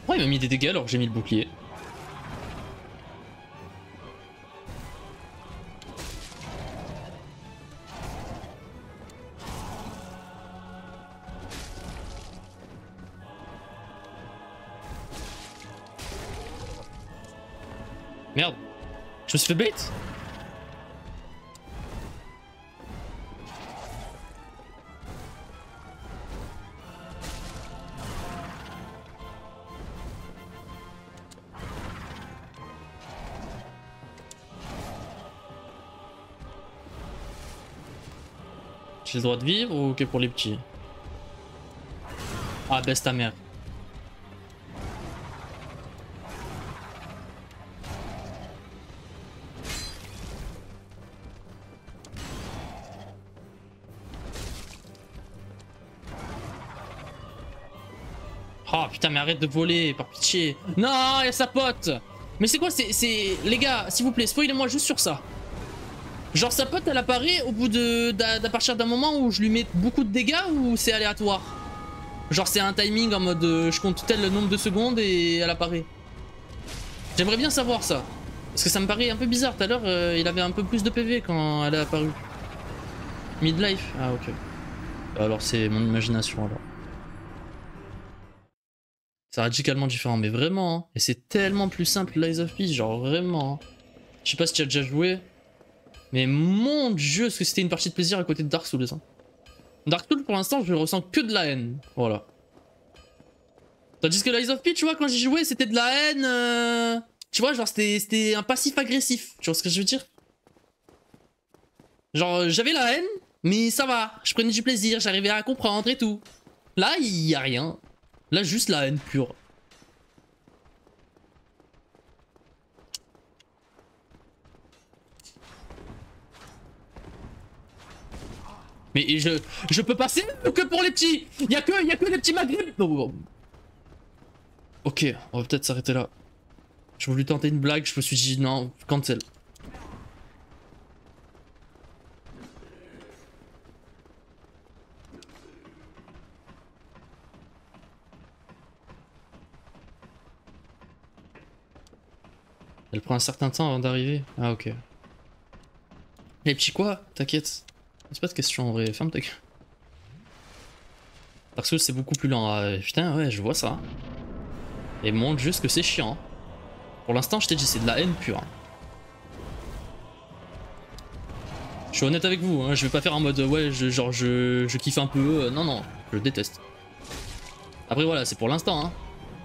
Pourquoi il m'a mis des dégâts alors que j'ai mis le bouclier? Merde. Je me suis fait bait. J'ai le droit de vivre ou ok pour les petits? Ah baisse ta mère. Putain, mais arrête de voler, par pitié. Non, il y a sa pote. Mais c'est quoi, c'est... Les gars, s'il vous plaît, spoilez-moi juste sur ça. Genre sa pote, elle apparaît au bout de... d'à partir d'un moment où je lui mets beaucoup de dégâts ou c'est aléatoire? Genre c'est un timing en mode euh, je compte tel nombre de secondes et elle apparaît. J'aimerais bien savoir ça. Parce que ça me paraît un peu bizarre. Tout à l'heure, euh, il avait un peu plus de PV quand elle est apparue. Midlife Ah ok. Alors c'est mon imagination alors. C'est radicalement différent, mais vraiment. hein. Et c'est tellement plus simple Lies of Peace, genre vraiment. hein. Je sais pas si tu as déjà joué. Mais mon dieu, est-ce que c'était une partie de plaisir à côté de Dark Souls. hein. Dark Souls pour l'instant, je ressens que de la haine. Voilà. Tandis que Lies of P, tu vois, quand j'y jouais, c'était de la haine. euh, Tu vois, genre, c'était c'était un passif agressif. Tu vois ce que je veux dire? Genre, euh, j'avais la haine, mais ça va. Je prenais du plaisir, j'arrivais à comprendre et tout. Là, il y a rien. Là, juste la haine pure. Mais je, je peux passer que pour les petits Il a que, a que les petits maghrébins bon. Ok, on va peut-être s'arrêter là. J'ai voulu tenter une blague, je me suis dit non, cancel. Elle prend un certain temps avant d'arriver. Ah ok. Les petits quoi? T'inquiète. C'est pas de question en vrai, ferme ta gueule. Dark Souls c'est beaucoup plus lent. Ah, putain ouais je vois ça. Et montre juste que c'est chiant. Pour l'instant je t'ai dit c'est de la haine pure. Je suis honnête avec vous, hein, je vais pas faire en mode ouais je, genre je, je kiffe un peu. euh, non non, je déteste. Après voilà c'est pour l'instant. Hein.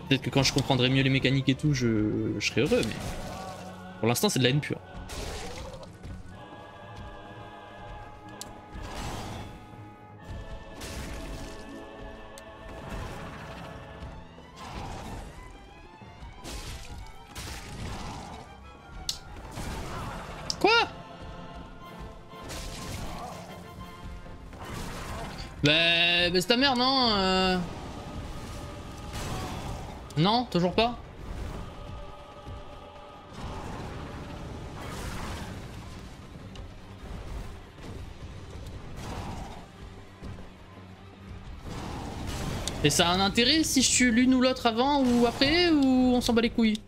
Peut-être que quand je comprendrai mieux les mécaniques et tout je serai heureux mais... Pour l'instant c'est de la haine pure. Quoi? Bah, bah c'est ta mère, non euh... Non, toujours pas? Et ça a un intérêt si je tue l'une ou l'autre avant ou après ou on s'en bat les couilles?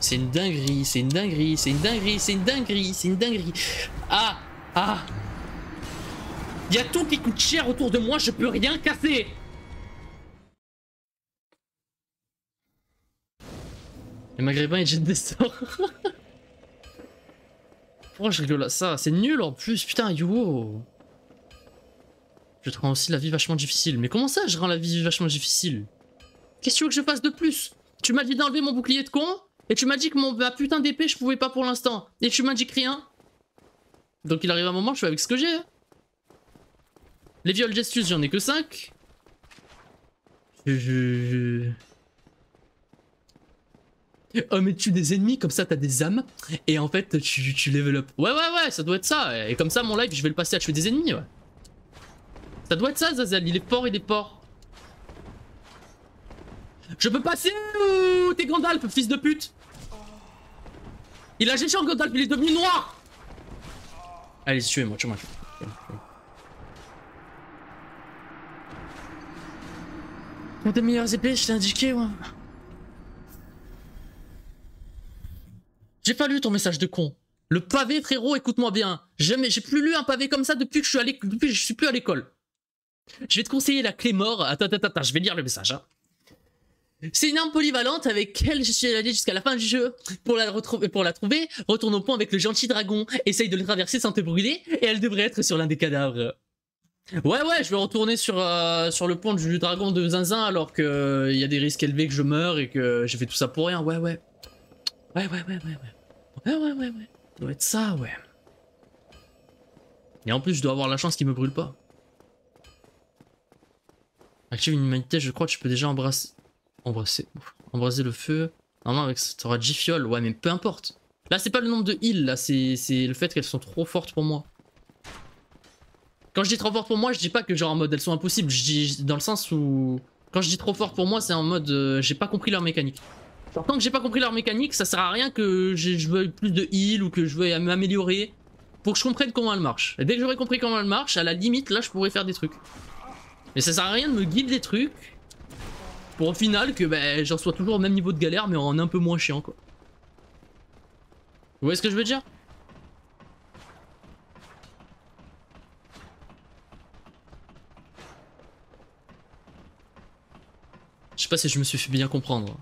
C'est une dinguerie, c'est une dinguerie, c'est une dinguerie, c'est une dinguerie, c'est une dinguerie. Ah Ah Il y a tout qui coûte cher autour de moi, je peux rien casser Les maghrébins ils jettent des sorts. Pourquoi je rigole à ça C'est nul en plus, putain, yo Je te rends aussi la vie vachement difficile. Mais comment ça, je rends la vie vachement difficile? Qu'est-ce que tu veux que je fasse de plus? Tu m'as dit d'enlever mon bouclier de con et tu m'as dit que mon putain d'épée je pouvais pas pour l'instant. Et tu m'as dit rien. Donc il arrive un moment, je fais avec ce que j'ai. hein. Les viols gestus, j'en ai que 5. Je, je- je- Oh mais tu des ennemis, comme ça t'as des âmes. Et en fait tu, tu level up. Ouais ouais ouais, ça doit être ça. Et comme ça mon live je vais le passer à tuer des ennemis ouais. Ça doit être ça Zazel, il est fort, il est fort. Je peux passer ou t'es Gandalf, fils de pute? Il a géché en Gandalf, il est devenu noir Allez, tuez-moi, tuez-moi. tuez-moi. Une des meilleures épées, je t'ai indiqué, ouais. J'ai pas lu ton message de con. Le pavé, frérot, écoute-moi bien. Jamais, j'ai plus lu un pavé comme ça depuis que je suis depuis que je suis plus à l'école. Je vais te conseiller la clé mort. Attends, attends, attends, je vais lire le message. hein. C'est une arme polyvalente avec laquelle je suis allé jusqu'à la fin du jeu. Pour la, pour la trouver, retourne au pont avec le gentil dragon, essaye de le traverser sans te brûler, et elle devrait être sur l'un des cadavres. Ouais, ouais, je vais retourner sur, euh, sur le pont du dragon de Zinzin alors que euh, y a des risques élevés que je meure et que j'ai fait tout ça pour rien. Ouais, ouais. Ouais, ouais, ouais, ouais, ouais. Ouais, ouais, ouais, ouais. Ça doit être ça, ouais. Et en plus, je dois avoir la chance qu'il me brûle pas. Active une humanité, je crois que je peux déjà embrasser. Embrasser. ouf. Embrasser le feu. Normalement, avec t'auras G-Fiol. Ouais, mais peu importe. Là, c'est pas le nombre de heals, là, c'est c'est le fait qu'elles sont trop fortes pour moi. Quand je dis trop fortes pour moi, je dis pas que genre en mode elles sont impossibles, je dis dans le sens où... Quand je dis trop fortes pour moi, c'est en mode euh, j'ai pas compris leur mécanique. Tant que j'ai pas compris leur mécanique, ça sert à rien que je veuille plus de heal ou que je veuille m'améliorer pour que je comprenne comment elle marche. Et dès que j'aurai compris comment elle marche, à la limite, là, je pourrais faire des trucs. Mais ça sert à rien de me guider des trucs pour au final que ben, j'en sois toujours au même niveau de galère, mais en un peu moins chiant, quoi. Vous voyez ce que je veux dire? Je sais pas si je me suis fait bien comprendre.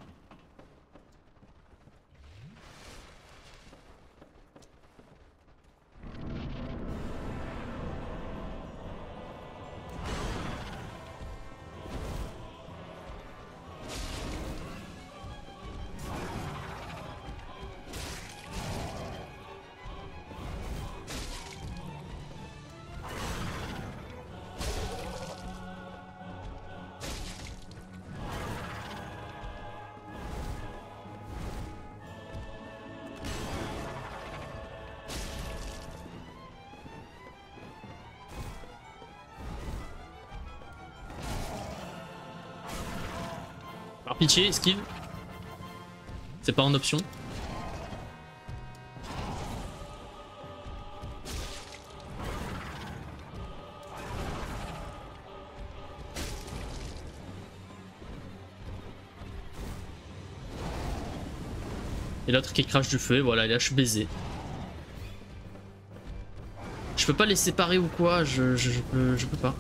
Pitié, esquive. C'est pas en option. Et l'autre qui crache du feu, et voilà, là je suis baisé. Je peux pas les séparer ou quoi, je, je, je peux, je peux pas.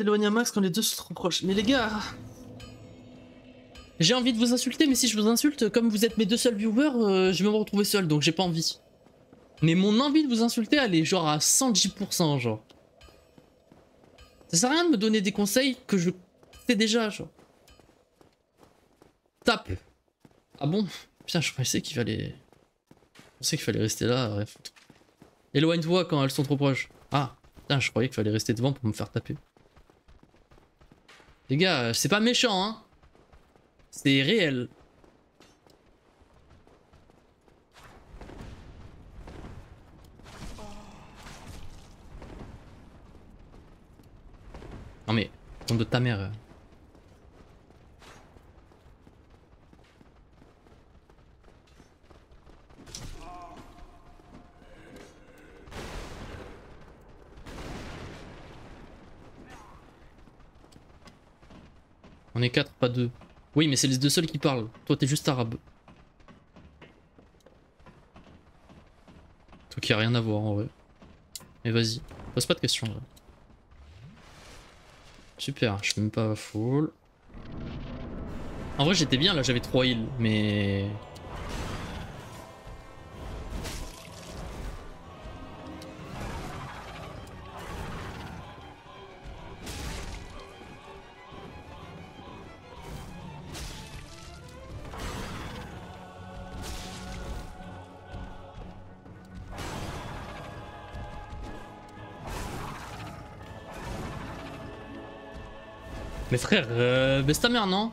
À un max quand les deux sont trop proches. Mais les gars... J'ai envie de vous insulter, mais si je vous insulte, comme vous êtes mes deux seuls viewers, euh, je vais me retrouver seul, donc j'ai pas envie. Mais mon envie de vous insulter, elle est genre à 110%, genre. Ça sert à rien de me donner des conseils que je sais déjà, genre. Tape. Ah bon? Putain, je pensais qu'il fallait... Je pensais qu'il fallait rester là. Éloigne-toi quand elles sont trop proches. Ah, putain, je croyais qu'il fallait rester devant pour me faire taper. Les gars, c'est pas méchant, hein. C'est réel. Non mais, nom de ta mère. On est 4, pas 2. Oui, mais c'est les deux seuls qui parlent. Toi, t'es juste arabe. Toi qui a rien à voir en vrai. Mais vas-y, pose pas de questions. Là. Super, je suis même pas full. En vrai, j'étais bien là, j'avais 3 heals, mais. Mais frère, euh, baisse ta mère, non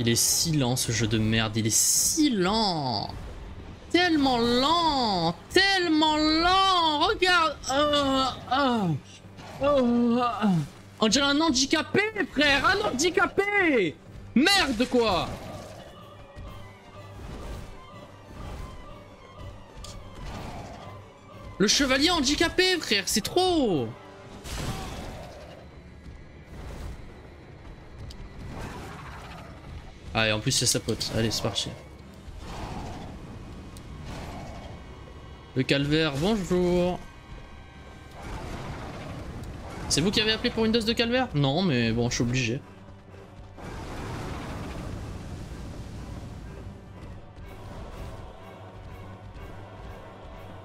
Il est si lent ce jeu de merde, il est si lent. Tellement lent Tellement lent Regarde oh, oh, oh. On dirait un handicapé, frère Un handicapé Merde, quoi Le chevalier handicapé, frère, c'est trop Ah, et en plus, c'est sa pote. Allez, c'est parti. Le calvaire, bonjour. C'est vous qui avez appelé pour une dose de calvaire? Non, mais bon, je suis obligé.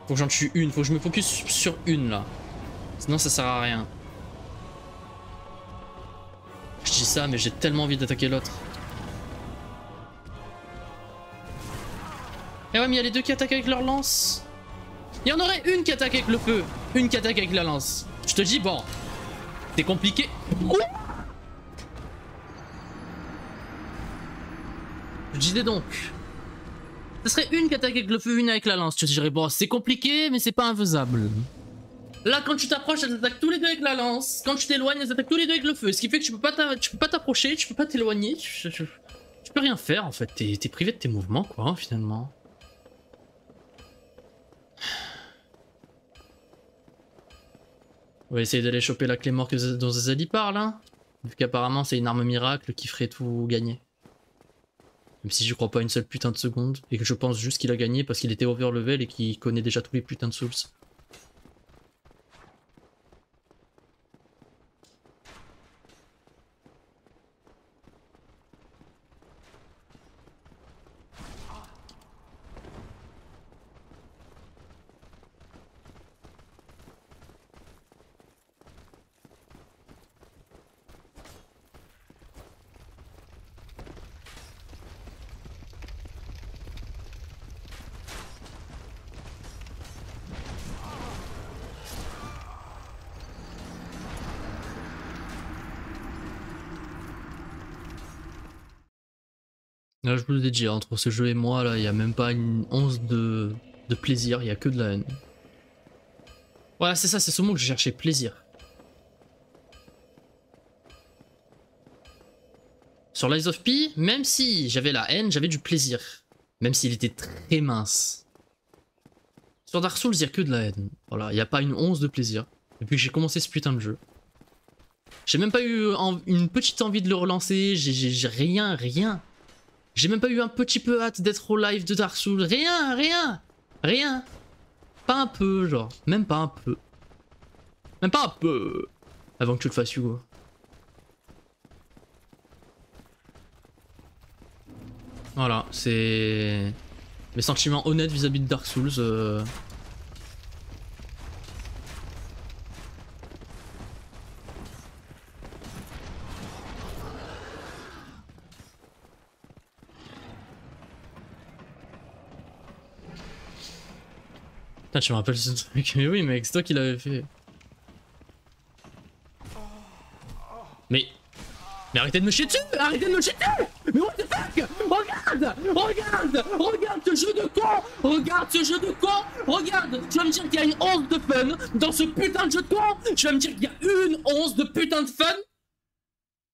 Faut que j'en tue une, faut que je me focus sur une là. Sinon ça sert à rien. Je dis ça, mais j'ai tellement envie d'attaquer l'autre. Eh ouais, mais il y a les deux qui attaquent avec leur lance. Il y en aurait une qui attaque avec le feu, une qui attaque avec la lance. Je te dis, bon, c'est compliqué. Je disais donc, ce serait une qui attaque avec le feu, une avec la lance. Je te dirais, bon, c'est compliqué, mais c'est pas infaisable. Là, quand tu t'approches, elles attaquent tous les deux avec la lance. Quand tu t'éloignes, elles attaquent tous les deux avec le feu. Ce qui fait que tu peux pas t'approcher, tu peux pas t'éloigner. Tu, peux rien faire en fait. T'es privé de tes mouvements, quoi, hein, finalement. On va essayer d'aller choper la clé mort dont Zazali parle, hein. Vu qu'apparemment c'est une arme miracle qui ferait tout gagner. Même si je crois pas une seule putain de seconde, et que je pense juste qu'il a gagné parce qu'il était overlevel et qu'il connaît déjà tous les putains de souls. Là, je vous l'ai dit, entre ce jeu et moi, là, il n'y a même pas une once de, plaisir, il n'y a que de la haine. Voilà, c'est ça, c'est ce mot que je cherchais, plaisir. Sur l'Eyes of P, même si j'avais la haine, j'avais du plaisir. Même s'il était très mince. Sur Dark Souls, il n'y a que de la haine. Voilà, il n'y a pas une once de plaisir. Depuis que j'ai commencé ce putain de jeu. J'ai même pas eu une petite envie de le relancer, j'ai rien, rien. J'ai même pas eu un petit peu hâte d'être au live de Dark Souls. Rien, rien, rien. Pas un peu, genre. Même pas un peu. Même pas un peu. Avant que tu le fasses, Hugo. Voilà, c'est mes sentiments honnêtes vis-à-vis de Dark Souls. Euh. Putain, tu me rappelles ce truc. Mais oui, mec, c'est toi qui l'avais fait. Mais... Mais arrêtez de me chier dessus! Arrêtez de me chier dessus! Mais what the fuck? Regarde! Regarde! Regarde ce jeu de con! Regarde ce jeu de con! Regarde! Tu vas me dire qu'il y a une once de fun dans ce putain de jeu de con? Tu vas me dire qu'il y a une once de putain de fun?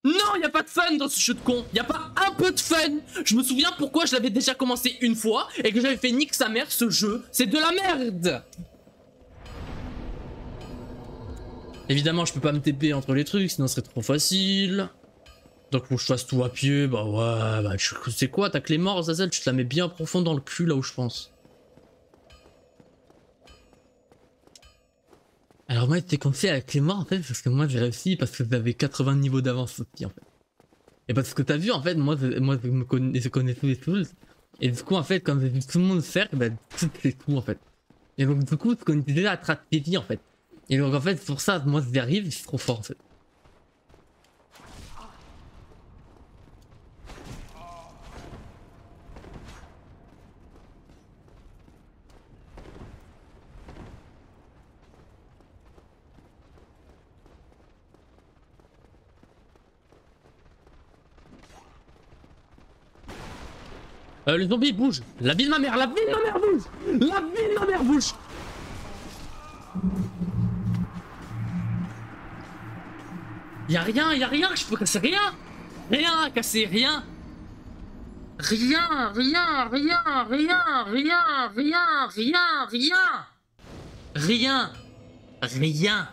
Non, il y a pas de fun dans ce jeu de con. Il y a pas un peu de fun. Je me souviens pourquoi je l'avais déjà commencé une fois et que j'avais fait nique sa mère ce jeu. C'est de la merde. Évidemment, je peux pas me TP entre les trucs, sinon ce serait trop facile. Donc faut que je fasse tout à pied, bah ouais, bah tu sais quoi, ta clé mort, Zazel, tu te la mets bien profond dans le cul là où je pense. Alors moi, t'es confié avec les morts en fait, parce que moi j'ai réussi parce que j'avais 80 niveaux d'avance aussi en fait. Et parce que t'as vu en fait, moi, moi je, me connais, je connais tous les tools, et du coup en fait, quand j'ai vu tout le monde faire, bah tout c'est tout en fait. Et donc du coup, je connais déjà la stratégie en fait. Et donc en fait, pour ça, moi j'y arrive, je suis trop fort en fait. Euh, les zombies bougent. La vie de ma mère, la vie de ma mère bouge. La vie de ma mère bouge. Y'a rien, y'a rien, je peux casser rien. Rien casser, rien. Rien, rien, rien, rien, rien, rien, rien, rien. Rien. Rien.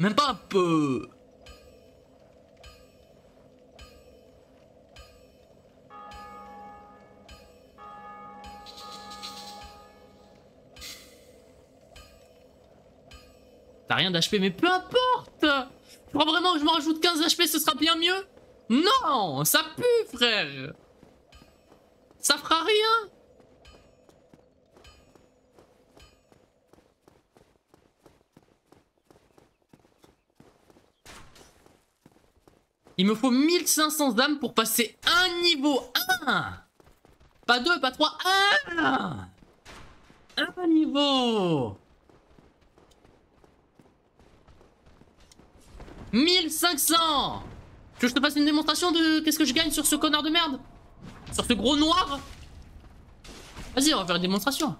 Même pas un peu. Rien d'HP, mais peu importe. Je crois vraiment que je me rajoute 15 HP, ce sera bien mieux. Non Ça pue, frère. Ça fera rien. Il me faut 1500 âmes pour passer un niveau 1 Pas 2, pas 3, 1 Un niveau 1500 Tu veux que je te fasse une démonstration de qu'est-ce que je gagne sur ce connard de merde? Sur ce gros noir? Vas-y, on va faire une démonstration.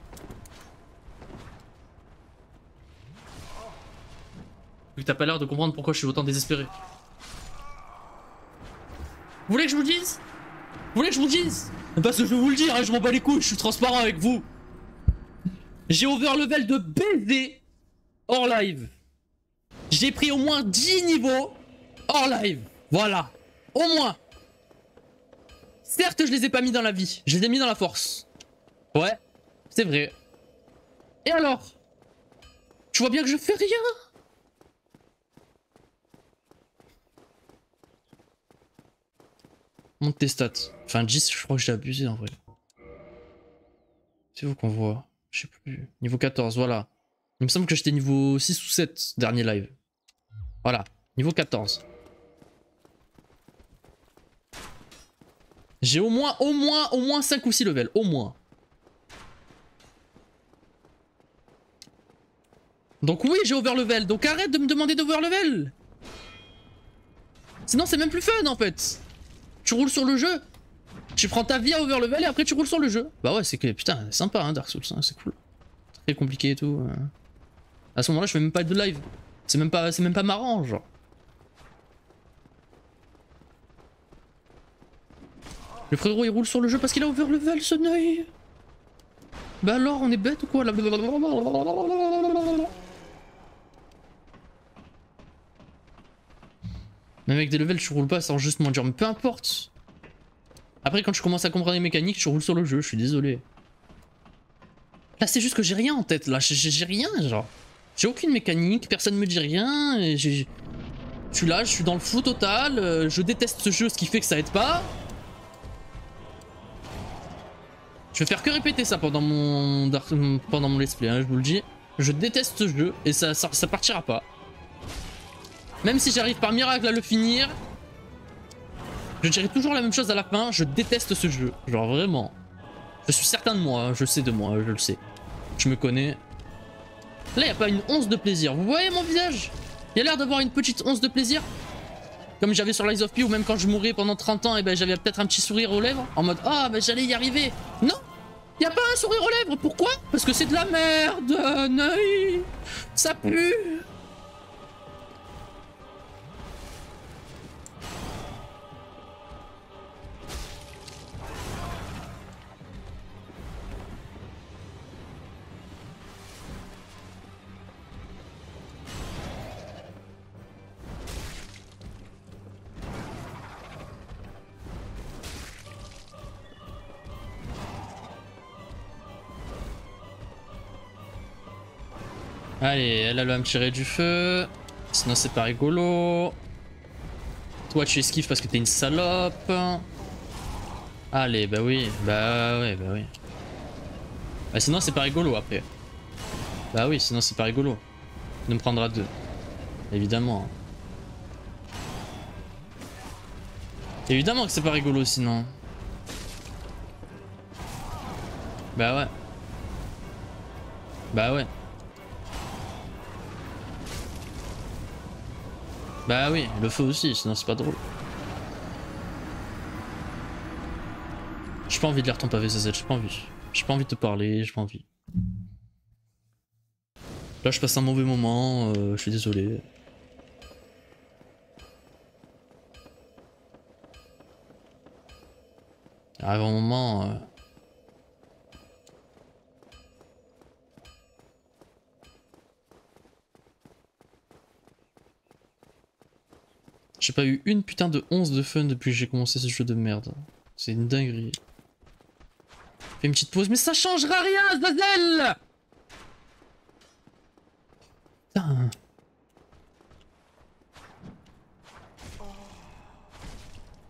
Vu que t'as pas l'air de comprendre pourquoi je suis autant désespéré. Vous voulez que je vous le dise? Vous voulez que je vous dise? Parce que je vais vous le dire, hein, je m'en bats les couilles, je suis transparent avec vous. J'ai overlevel de baiser hors live. J'ai pris au moins 10 niveaux hors live. Voilà. Au moins. Certes, je les ai pas mis dans la vie. Je les ai mis dans la force. Ouais, c'est vrai. Et alors? Tu vois bien que je fais rien Monte tes stats. Enfin, 10, je crois que j'ai abusé en vrai. C'est vous qu'on voit. Je sais plus. Niveau 14, voilà. Il me semble que j'étais niveau 6 ou 7 dernier live. Voilà. Niveau 14. J'ai au moins, au moins, au moins 5 ou 6 levels. Au moins. Donc oui, j'ai overlevel. Donc arrête de me demander d'overlevel. Sinon, c'est même plus fun en fait. Tu roules sur le jeu. Tu prends ta vie à overlevel et après tu roules sur le jeu. Bah ouais, c'est que putain, sympa hein, Dark Souls, hein, c'est cool. Très compliqué et tout. Euh. À ce moment-là, je fais même pas de live. C'est même pas, c'est même pas marrant, genre. Le frérot il roule sur le jeu parce qu'il a overlevel ce nœud. Bah alors, on est bête ou quoi là? Même avec des levels, tu roules pas sans juste dur. Mais peu importe. Après, quand tu commences à comprendre les mécaniques, tu roules sur le jeu. Je suis désolé. Là, c'est juste que j'ai rien en tête. Là, j'ai rien, genre. J'ai aucune mécanique. Personne me dit rien. Je suis là, je suis dans le flou total. Euh, je déteste ce jeu, ce qui fait que ça aide pas. Je vais faire que répéter ça pendant mon, pendant mon let's play, hein, je vous le dis. Je déteste ce jeu et ça, ça, ça partira pas. Même si j'arrive par miracle à le finir, je dirais toujours la même chose à la fin. Je déteste ce jeu. Genre vraiment. Je suis certain de moi. Hein. Je sais de moi. Je le sais. Je me connais. Là, il a pas une once de plaisir. Vous voyez mon visage? Il a l'air d'avoir une petite once de plaisir. Comme j'avais sur Lies of P ou même quand je mourais pendant 30 ans, et eh ben j'avais peut-être un petit sourire aux lèvres. En mode, ah, ben j'allais y arriver. Non il a pas un sourire aux lèvres. Pourquoi? Parce que c'est de la merde. Ça pue. Allez, elle, elle va me tirer du feu. Sinon, c'est pas rigolo. Toi, tu esquives parce que t'es une salope. Allez, bah oui. Bah ouais, bah oui. Bah sinon, c'est pas rigolo après. Bah oui, sinon, c'est pas rigolo. Il me prendra deux. Évidemment. Évidemment que c'est pas rigolo sinon. Bah ouais. Bah ouais. Bah oui, le feu aussi, sinon c'est pas drôle. J'ai pas envie de lire ton pavé ZZ, j'ai pas envie. J'ai pas envie de te parler, j'ai pas envie. Là je passe un mauvais moment, euh, je suis désolé. Arrive un moment... Euh, J'ai pas eu une putain de 11 de fun depuis que j'ai commencé ce jeu de merde. C'est une dinguerie. Fais une petite pause, mais ça changera rien, Zazel Putain.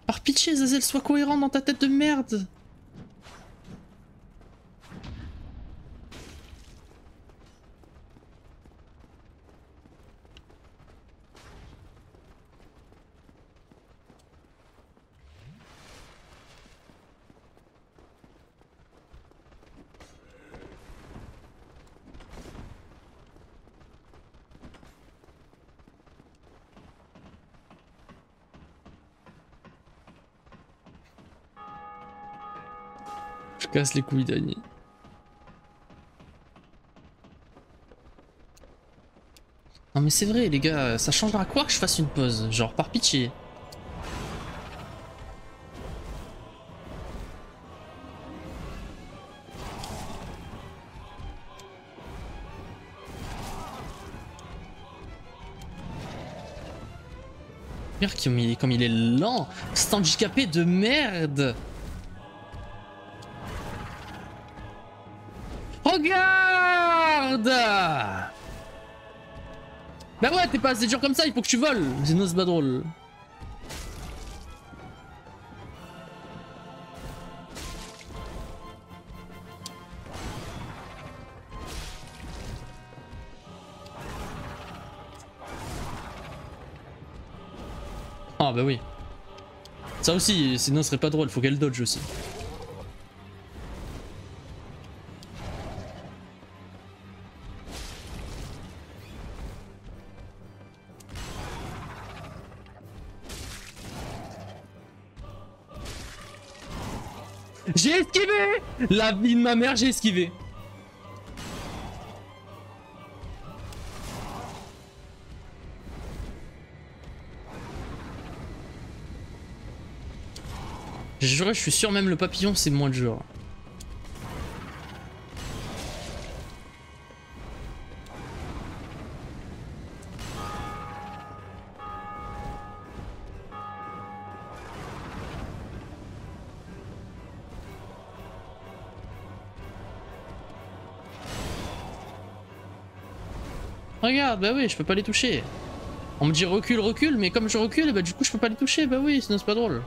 Par pitié, Zazel, sois cohérent dans ta tête de merde casse les couilles d'Annie. Non mais c'est vrai les gars, ça changera quoi que je fasse une pause Genre par pitié. Il, comme il est lent C'est handicapé de merde Regarde Bah ouais, t'es pas assez dur comme ça, il faut que tu voles Sinon c'est pas drôle. Ah bah oui. Ça aussi, sinon ce serait pas drôle, faut qu'elle dodge aussi. La vie de ma mère, j'ai esquivé. Juré, je suis sûr même le papillon c'est moins dur. Bah oui, je peux pas les toucher. On me dit recule, recule, mais comme je recule, bah du coup je peux pas les toucher, bah oui, sinon c'est pas drôle.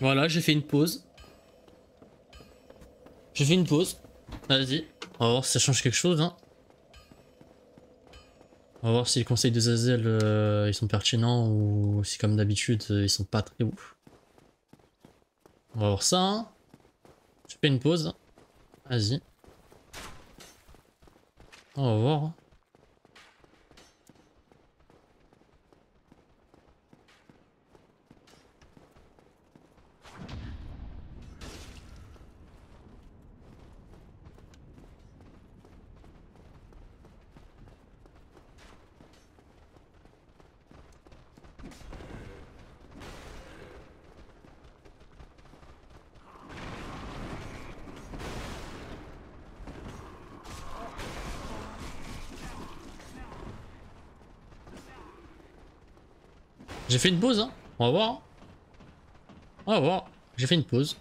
Voilà, j'ai fait une pause. J'ai fait une pause. Vas-y. On va voir si ça change quelque chose. Hein. On va voir si les conseils de Zazel euh, ils sont pertinents ou si comme d'habitude euh, ils sont pas très ouf. On va voir ça. Hein. Je fais une pause. Vas-y. On va voir. J'ai fait une pause, hein. On va voir. On va voir. J'ai fait une pause.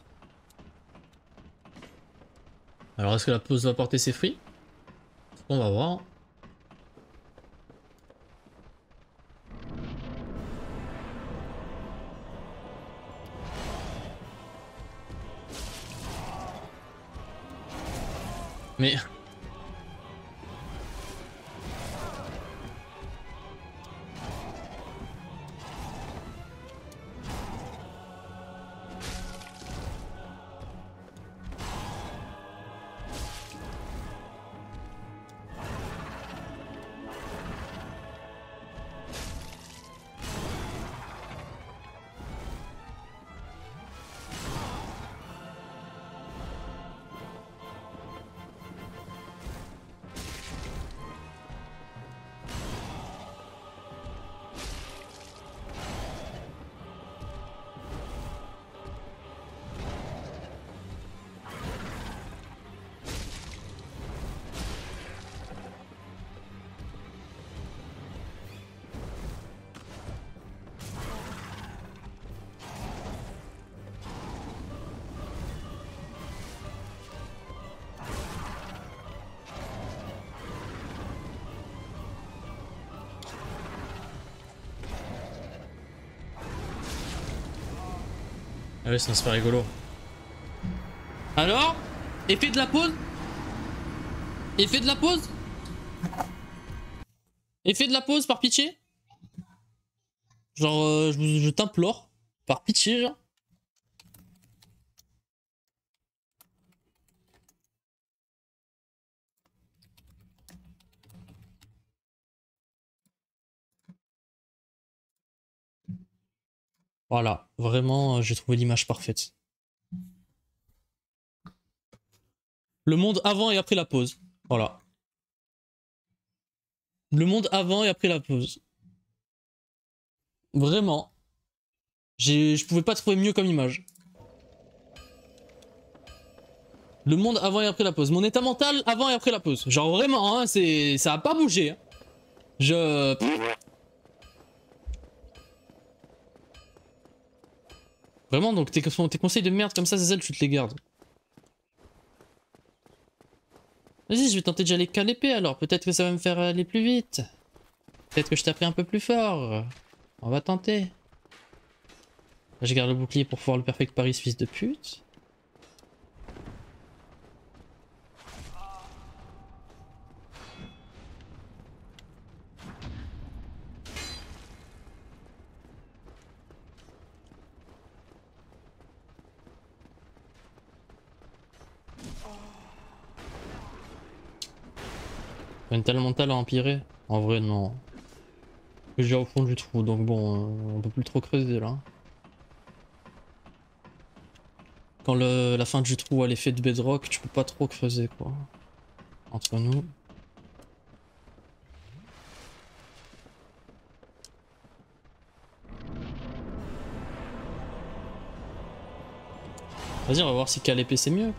Alors, est-ce que la pause va porter ses fruits? On va voir. Mais... Sinon c'est pas rigolo. Alors? Effet de la pause? Effet de la pause? Effet de la pause par pitié? Genre, euh, je, je t'implore. Par pitié, genre. Voilà, vraiment, euh, j'ai trouvé l'image parfaite. Le monde avant et après la pause. Voilà. Le monde avant et après la pause. Vraiment. Je pouvais pas trouver mieux comme image. Le monde avant et après la pause. Mon état mental avant et après la pause. Genre vraiment, hein, ça a pas bougé. Hein. Je... Vraiment, donc tes, conseils de merde comme ça, c'est tu te les gardes. Vas-y, je vais tenter déjà les l'épée alors. Peut-être que ça va me faire aller plus vite. Peut-être que je taperai un peu plus fort. On va tenter. Je garde le bouclier pour pouvoir le perfect Paris, fils de pute. Une telle mentale à empirer En vrai, non. J'ai au fond du trou, donc bon, euh, on peut plus trop creuser là. Quand la fin du trou a l'effet de bedrock, tu peux pas trop creuser quoi. Entre nous. Vas-y, on va voir si épée c'est mieux.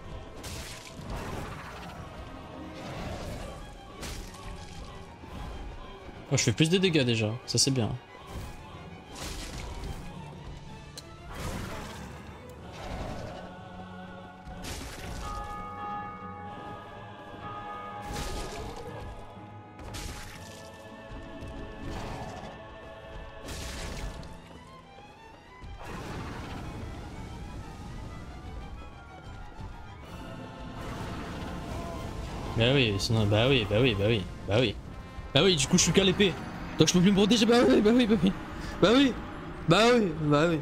Oh, je fais plus de dégâts déjà, ça c'est bien. Bah oui, sinon, bah oui, bah oui, bah oui, bah oui. Bah oui, du coup, je suis qu'à l'épée. Donc je peux plus me protéger. Bah oui, bah oui, bah oui. Bah oui. Bah oui, bah oui.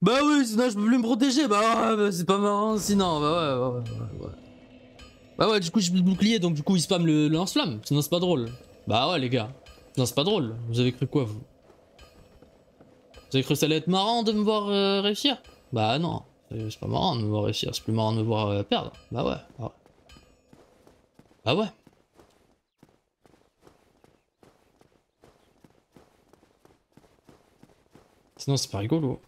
Bah oui, sinon je peux plus me protéger. Bah, ouais, bah c'est pas marrant sinon. Bah ouais, ouais, ouais. Bah ouais, du coup, j'ai plus de bouclier, donc du coup, il spam le, lance-flamme. Sinon, c'est pas drôle. Bah ouais, les gars. Non, c'est pas drôle. Vous avez cru quoi, vous? Vous avez cru que ça allait être marrant de me voir euh, réussir? Bah non. C'est pas marrant de me voir réussir. C'est plus marrant de me voir euh, perdre. Bah ouais. Bah ouais. Bah ouais. Sinon, c'est pas rigolo.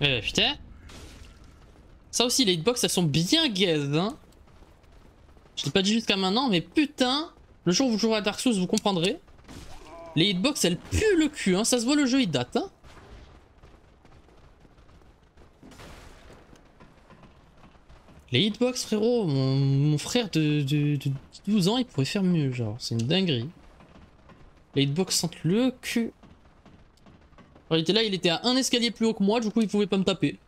Eh putain Ça aussi les hitbox elles sont bien gaze hein pas dit jusqu'à maintenant, mais putain, le jour où vous jouerez à Dark Souls, vous comprendrez. Les hitbox, elles puent le cul, hein. ça se voit le jeu, il date. Hein. Les hitbox, frérot, mon, frère de, de, de 12 ans, il pourrait faire mieux, genre, c'est une dinguerie. Les hitbox sentent le cul. Il était là, il était à un escalier plus haut que moi, du coup, il pouvait pas me taper.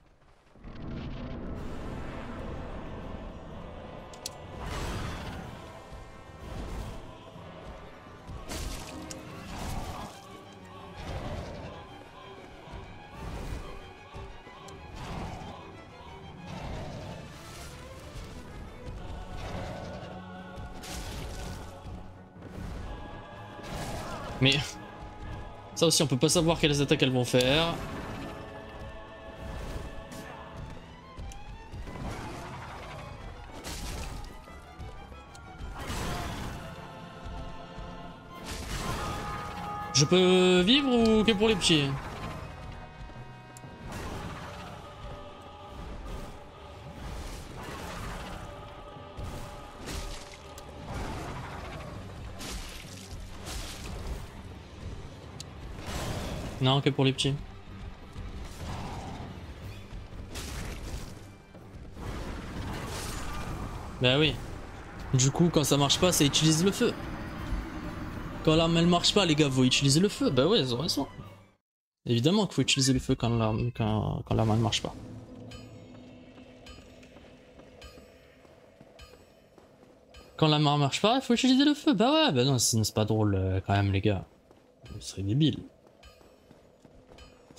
Ça aussi on peut pas savoir quelles attaques elles vont faire. Je peux vivre ou que pour les pieds Non, que pour les petits. Bah oui. Du coup, quand ça marche pas, ça utilise le feu. Quand l'arme elle marche pas, les gars, vous utilisez le feu. Bah ouais, ils ont raison. Évidemment qu'il faut utiliser le feu quand l'arme quand, ne marche pas. Quand la main marche pas, il faut utiliser le feu. Bah ouais, bah non, c'est pas drôle euh, quand même, les gars. Ce serait débile.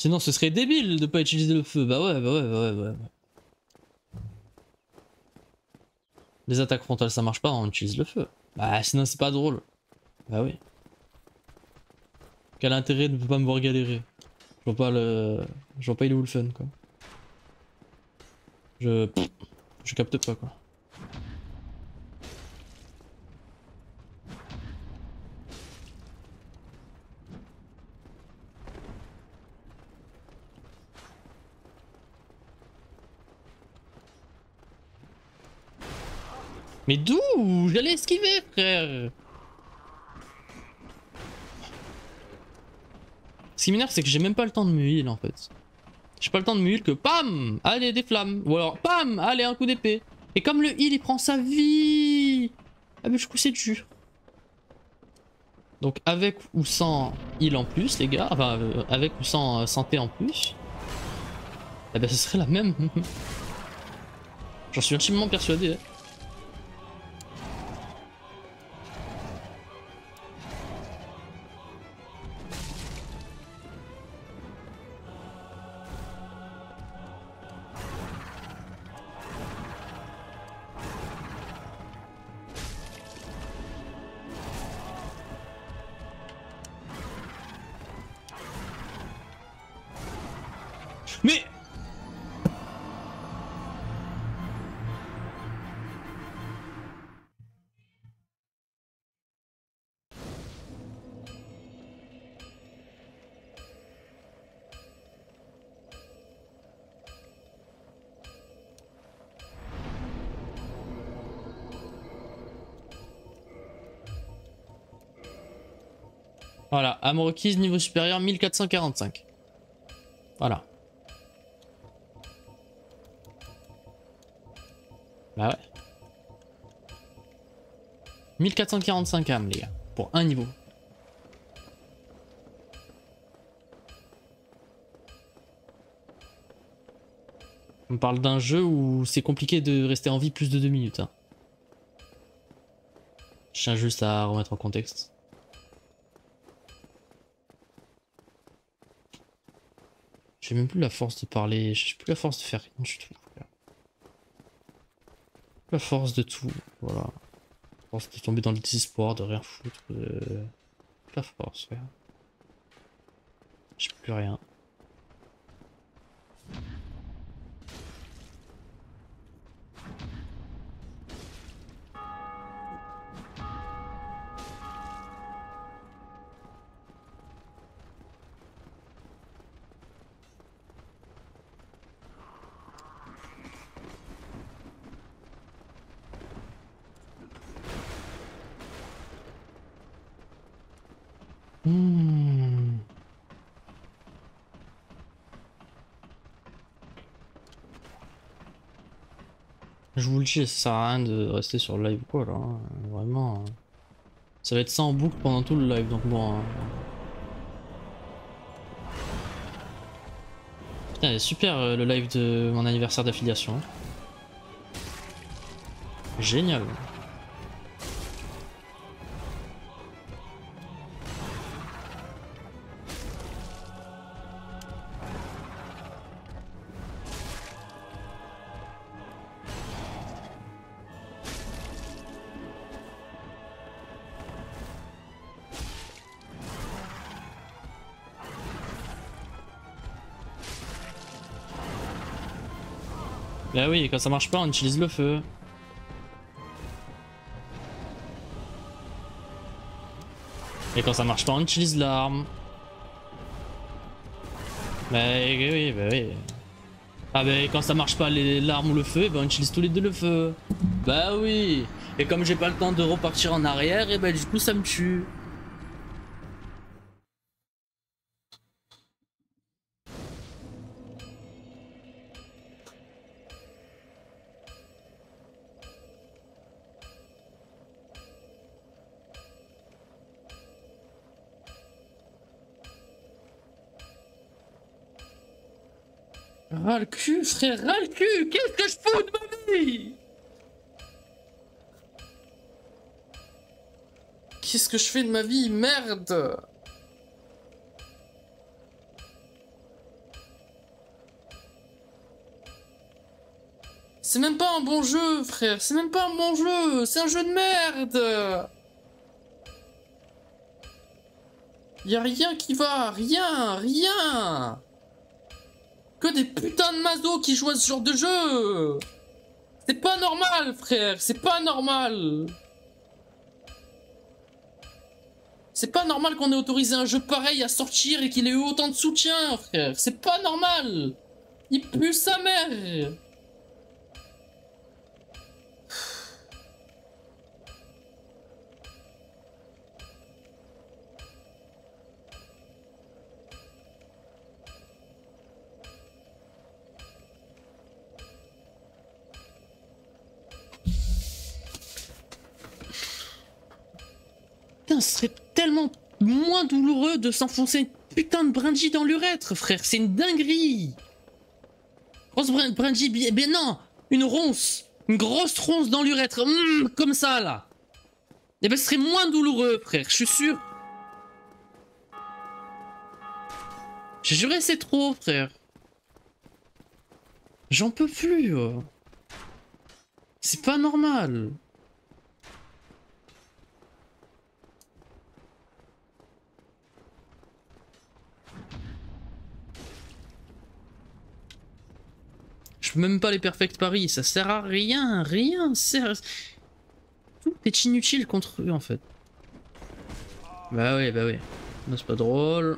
Sinon, ce serait débile de pas utiliser le feu. Bah ouais, bah ouais, bah ouais, bah ouais. Les attaques frontales, ça marche pas, on utilise le feu. Bah sinon, c'est pas drôle. Bah oui. Quel intérêt de pas me voir galérer? Je vois pas le... Je vois pas il est où le fun, quoi? Je... Je capte pas, quoi. Mais d'où J'allais esquiver, frère Ce qui m'énerve, c'est que j'ai même pas le temps de me heal, en fait. J'ai pas le temps de me heal que PAM Allez, des flammes Ou alors PAM Allez, un coup d'épée Et comme le heal, il prend sa vie Ah mais je coup c'est dur. Donc avec ou sans heal en plus, les gars, enfin euh, avec ou sans euh, santé en plus, eh ben ce serait la même. J'en suis intimement persuadé. Hein. Arme requise niveau supérieur 1445. Voilà. Bah ouais. 1445 âmes les gars, pour un niveau. On parle d'un jeu où c'est compliqué de rester en vie plus de 2 minutes. Hein. Je tiens juste à remettre en contexte. J'ai même plus la force de parler, j'ai plus la force de faire rien du tout. La force de tout, voilà. La force de tomber dans le désespoir, de rien foutre. De... La force, ouais. J'ai plus rien. Ça sert à rien de rester sur le live ou quoi là, hein. vraiment. hein. Ça va être ça en boucle pendant tout le live, donc bon. hein. Putain, super euh, le live de mon anniversaire d'affiliation. Génial. Oui, quand ça marche pas, on utilise le feu. Et quand ça marche pas, on utilise l'arme. Bah oui, bah oui. Ah bah quand ça marche pas l'arme ou le feu, bah on utilise tous les deux le feu. Bah oui. Et comme j'ai pas le temps de repartir en arrière, et bah du coup ça me tue. Ras le cul Qu'est-ce que je fous de ma vie? Qu'est-ce que je fais de ma vie Merde? C'est même pas un bon jeu, frère. C'est même pas un bon jeu. C'est un jeu de merde. Y a rien qui va. Rien Rien des putains de mazos qui jouent à ce genre de jeu. C'est pas normal, frère. C'est pas normal. C'est pas normal qu'on ait autorisé un jeu pareil à sortir et qu'il ait eu autant de soutien, frère. C'est pas normal. Il pue sa mère moins douloureux de s'enfoncer une putain de brindille dans l'urètre, frère. C'est une dinguerie. Grosse brin- brindille, bien, non, une ronce, une grosse ronce dans l'urètre, Hum, comme ça là. Eh ben, ce serait moins douloureux, frère. Je suis sûr. J'ai juré, c'est trop, frère. J'en peux plus. euh. C'est pas normal. Même pas les perfect paris, ça sert à rien, rien sert. Tout est inutile contre eux en fait. Bah oui, bah oui. Non, c'est pas drôle.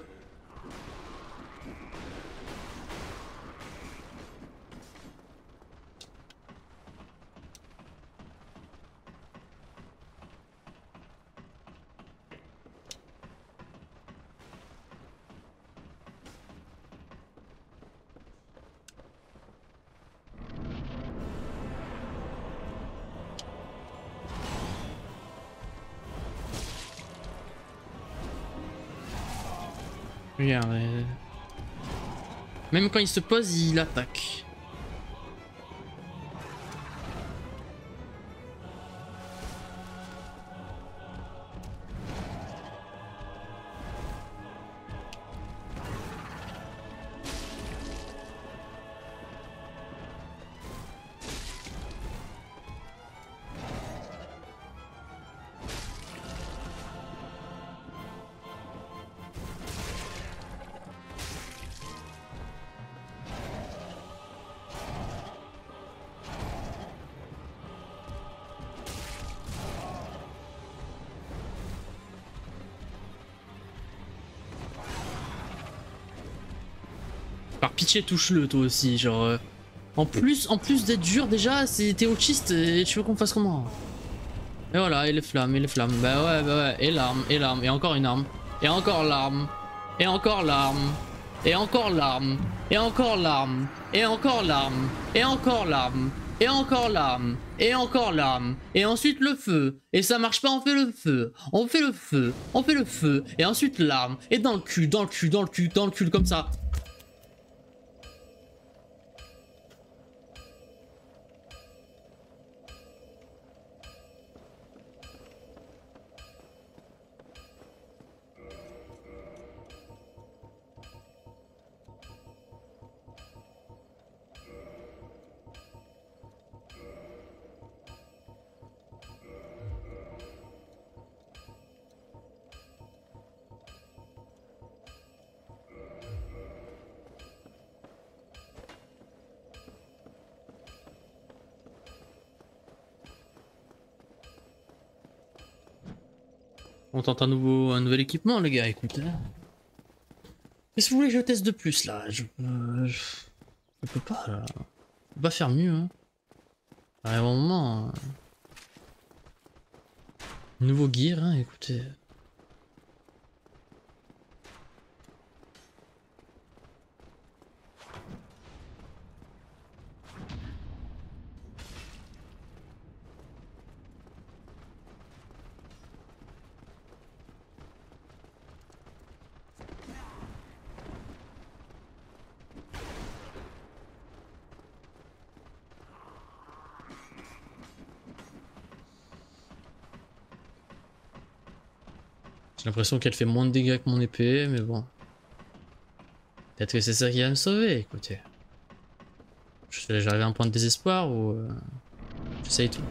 Regarde. euh, Même quand il se pose, il attaque. Touche-le toi aussi, genre. euh, En plus, en plus d'être dur déjà, t'es autiste et tu veux qu'on fasse comment Et voilà, et les flammes, et les flammes. Bah ouais, bah ouais, et l'arme, et l'arme, et encore une arme. Et encore l'arme. Et encore l'arme. Et encore l'arme. Et encore l'arme. Et encore l'arme. Et encore l'arme. Et encore l'arme. Et encore l'arme. Et ensuite le feu. Et ça marche pas, on fait le feu. On fait le feu. On fait le feu. Et ensuite l'arme. Et dans le cul, dans le cul, dans le cul, dans le cul, comme ça. Un, nouveau, un nouvel équipement, les gars, écoutez. Qu'est-ce que vous voulez que je teste de plus, là? Je, euh, peux pas, là. Pas faire mieux, hein. À un moment... hein. Nouveau gear, hein, écoutez. L'impression qu'elle fait moins de dégâts que mon épée, mais bon. Peut-être que c'est ça qui va me sauver, écoutez. J'arrive à un point de désespoir ou... euh, J'essaye tout.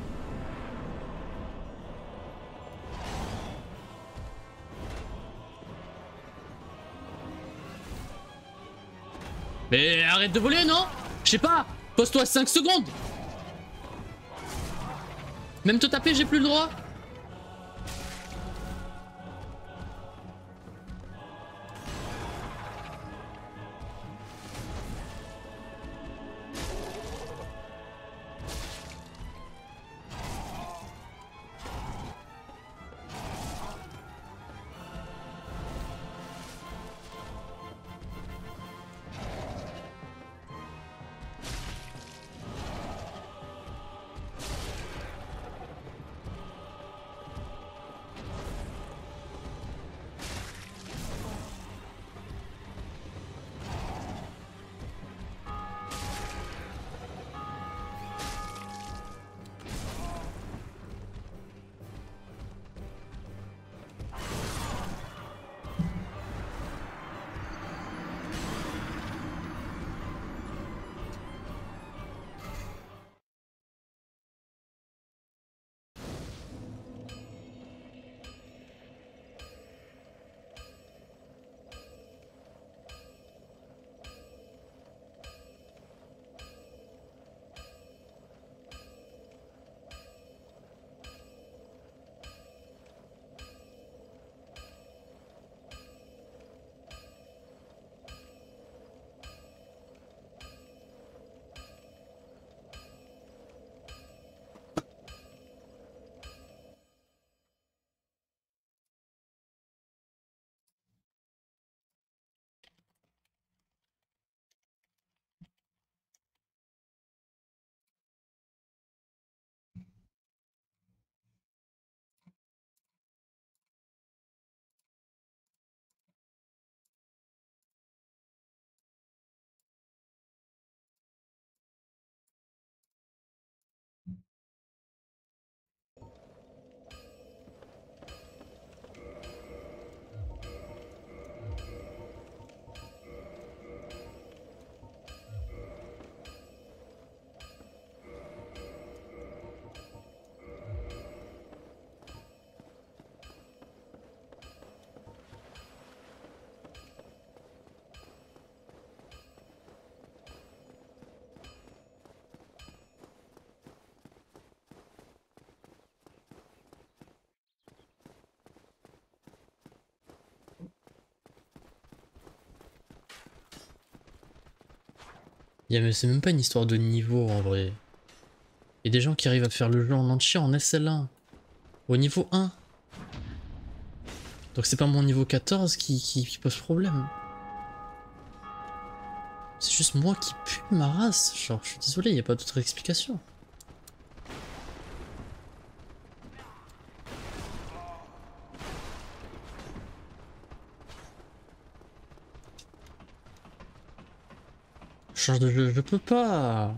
Mais arrête de voler, non? Je sais pas Pose-toi 5 secondes Même te taper, j'ai plus le droit c'est même pas une histoire de niveau en vrai. Il y a des gens qui arrivent à faire le jeu en entier en SL1. Au niveau 1. Donc c'est pas mon niveau 14 qui, pose problème. C'est juste moi qui pue ma race. Genre, je suis désolé, il a pas d'autre explication. Genre, je, je peux pas.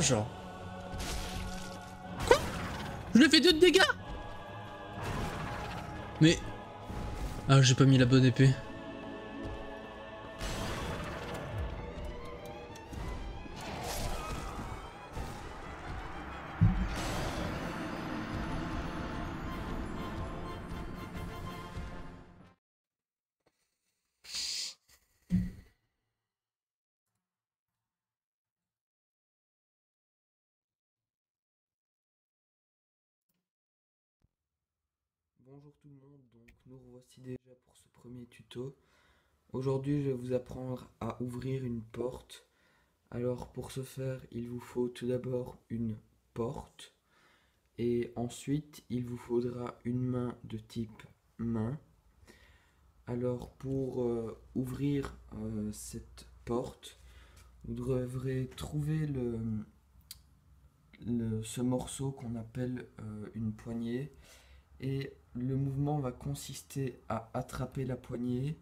Genre. Je lui ai fait deux de dégâts? Mais... Ah, j'ai pas mis la bonne épée. Bonjour tout le monde, donc nous revoici déjà pour ce premier tuto. Aujourd'hui je vais vous apprendre à ouvrir une porte. Alors pour ce faire il vous faut tout d'abord une porte et ensuite il vous faudra une main de type main. Alors pour euh, ouvrir euh, cette porte vous devrez trouver ce morceau qu'on appelle euh, une poignée et le mouvement va consister à attraper la poignée,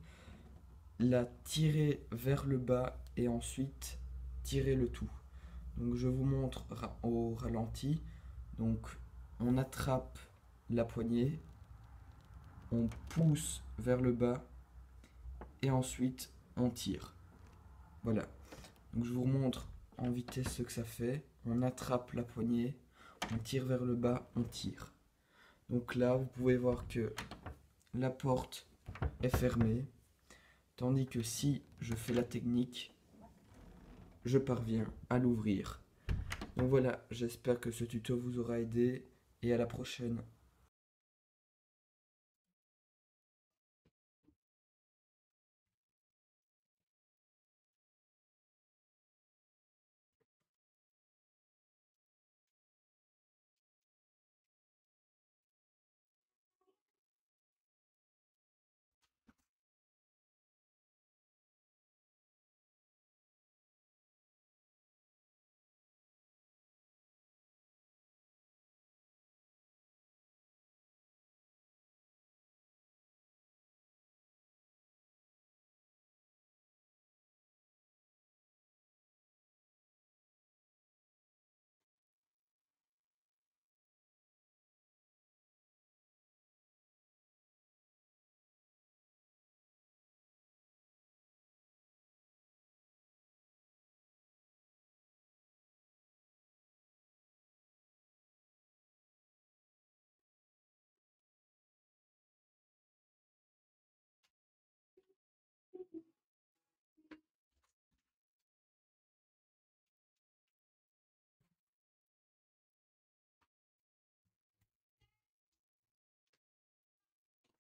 la tirer vers le bas et ensuite tirer le tout. Donc je vous montre au ralenti. Donc on attrape la poignée, on pousse vers le bas et ensuite on tire. Voilà. Je vous montre en vitesse ce que ça fait. On attrape la poignée, on tire vers le bas, on tire. Donc là, vous pouvez voir que la porte est fermée. Tandis que si je fais la technique, je parviens à l'ouvrir. Donc voilà, j'espère que ce tuto vous aura aidé et à la prochaine.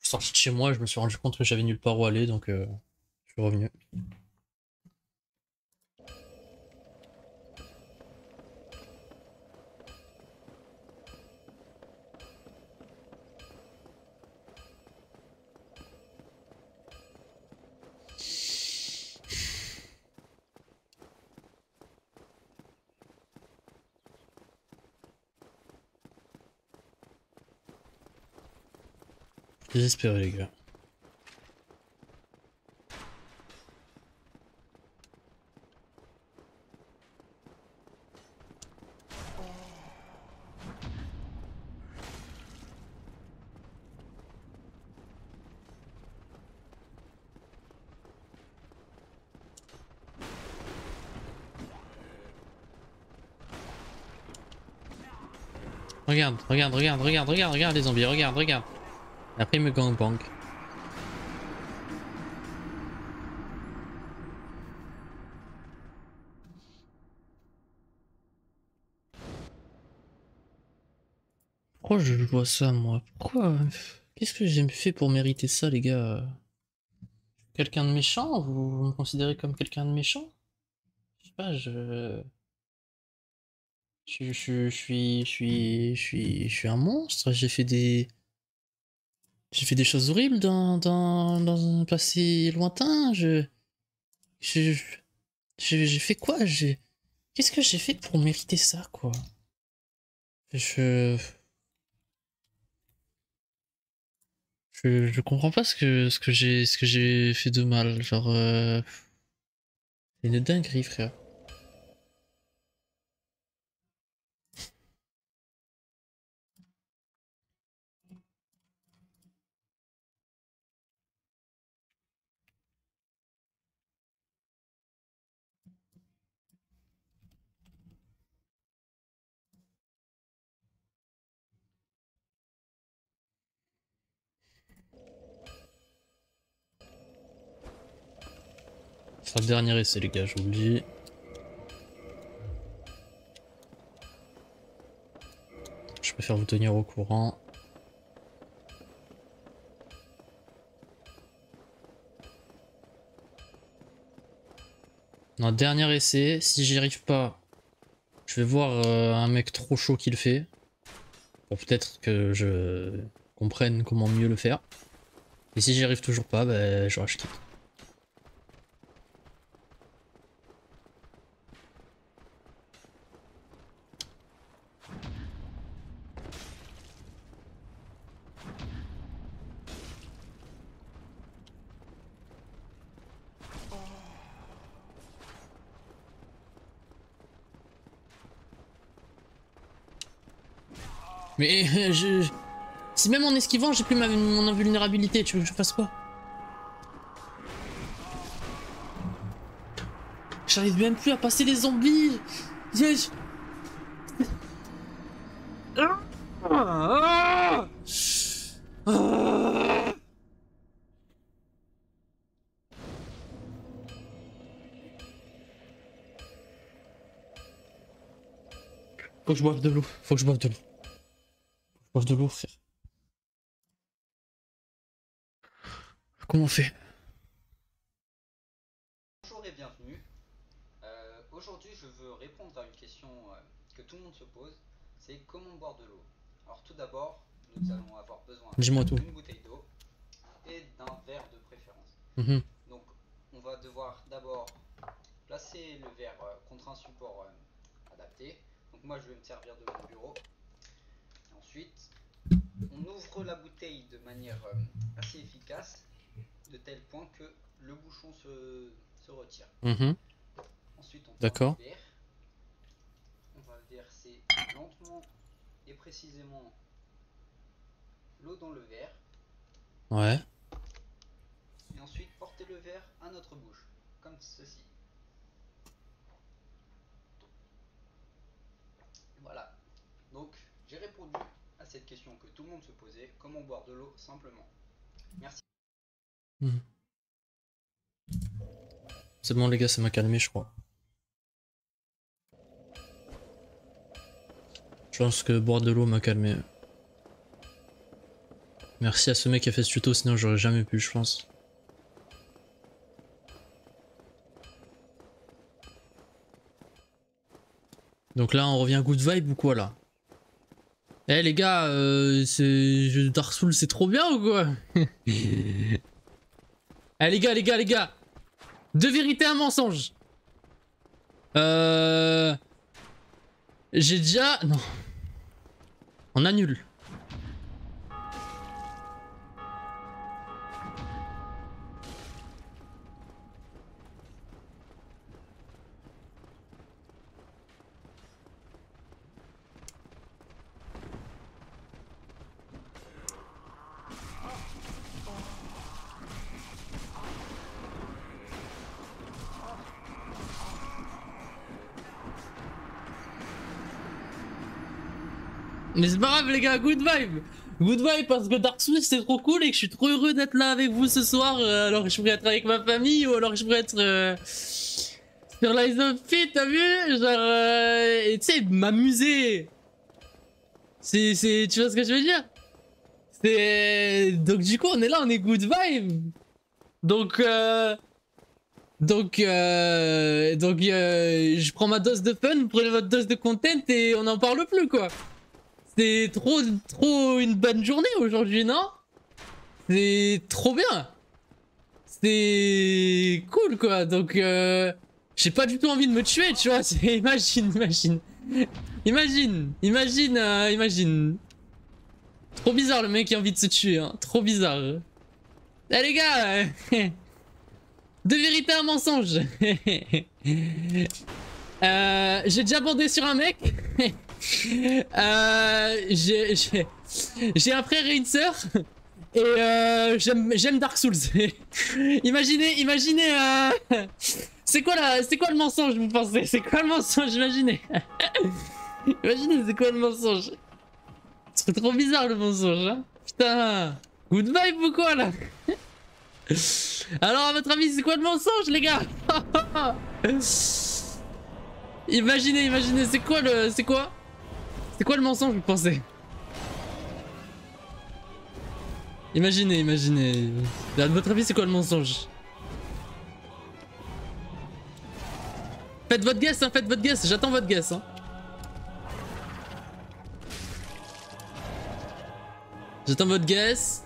Suis sorti de chez moi, je me suis rendu compte que j'avais nulle part où aller, donc euh, je suis revenu. Désespéré les gars. Regarde, regarde, regarde, regarde, regarde, regarde les zombies, regarde, regarde. Après, il me gangbang. Pourquoi je vois ça, moi? Pourquoi Qu'est-ce que j'ai fait pour mériter ça, les gars? Quelqu'un de méchant? Vous, me considérez comme quelqu'un de méchant? Je sais pas, je... Suis, je suis, je suis, je suis un monstre. J'ai fait des, j'ai fait des choses horribles dans, dans, dans un passé lointain. Je, je, j'ai j'ai fait quoi qu'est-ce que j'ai fait pour mériter ça, quoi? Je, je, je comprends pas ce que, ce que j'ai fait de mal. Genre, euh... c'est une dinguerie, frère. Dernier essai, les gars, je vous le dis. Je préfère vous tenir au courant. Non, dernier essai. Si j'y arrive pas, je vais voir euh, un mec trop chaud qui le fait. Pour peut-être que je comprenne comment mieux le faire. Et si j'y arrive toujours pas, bah, je quitte. Mais euh, je... Si même en esquivant, j'ai plus ma, mon invulnérabilité, tu veux que je fasse quoi? J'arrive même plus à passer les zombies ah Faut que je boive de l'eau, faut que je boive de l'eau. De l'eau, frère. Comment on fait? Bonjour et bienvenue. Euh, Aujourd'hui, je veux répondre à une question euh, que tout le monde se pose. C'est comment boire de l'eau? Alors tout d'abord, nous allons avoir besoin d'une bouteille d'eau et d'un verre de préférence. Mhm. Donc, on va devoir d'abord placer le verre euh, contre un support adapté. Donc moi, je vais me servir de mon bureau. Et ensuite, on ouvre la bouteille de manière euh, assez efficace, de tel point que le bouchon se, se retire. Mhm. Ensuite, on D'accord. le verre. On va verser lentement et précisément l'eau dans le verre. Ouais. Et ensuite, porter le verre à notre bouche, comme ceci. Voilà. Donc, j'ai répondu cette question que tout le monde se posait comment boire de l'eau simplement? Merci. C'est bon les gars, ça m'a calmé je crois. Je pense que boire de l'eau m'a calmé. Merci à ce mec qui a fait ce tuto, sinon j'aurais jamais pu je pense. Donc là on revient good vibe ou quoi là? Eh les gars, euh, je- Dark Souls c'est trop bien ou quoi? Eh les gars, les gars, les gars Deux vérités, un mensonge Euh... J'ai déjà... Non. On annule. Mais c'est pas grave les gars, good vibe Good vibe parce que Dark Souls c'est trop cool et que je suis trop heureux d'être là avec vous ce soir euh, alors que je pourrais être avec ma famille ou alors que je pourrais être euh, sur Lies of Fit, t'as vu? Genre, euh, tu sais, m'amuser C'est, tu vois ce que je veux dire? C'est donc du coup on est là, on est good vibe. Donc donc donc je prends ma dose de fun, prenez votre dose de content et on n'en parle plus quoi. C'est trop trop une bonne journée aujourd'hui, non? C'est trop bien. C'est cool quoi. Donc euh... j'ai pas du tout envie de me tuer, tu vois. Imagine, imagine. Imagine, imagine, euh, imagine. Trop bizarre le mec qui a envie de se tuer, hein. Trop bizarre. Eh les gars euh, Deux vérités, un mensonge euh, J'ai déjà bandé sur un mec euh, J'ai un frère et une sœur. Et euh, j'aime Dark Souls. imaginez, imaginez, euh, c'est quoi quoi le mensonge vous pensez? C'est quoi le mensonge? Imaginez. Imaginez, c'est quoi le mensonge? C'est trop bizarre le mensonge. Hein. Putain, good vibe ou quoi là? Alors à votre avis, c'est quoi le mensonge les gars? Imaginez, imaginez, c'est quoi le, c'est quoi? C'est quoi le mensonge vous pensez? Imaginez, imaginez. À votre avis, c'est quoi le mensonge? Faites votre guess, hein, faites votre guess, j'attends votre guess. Hein. J'attends votre guess.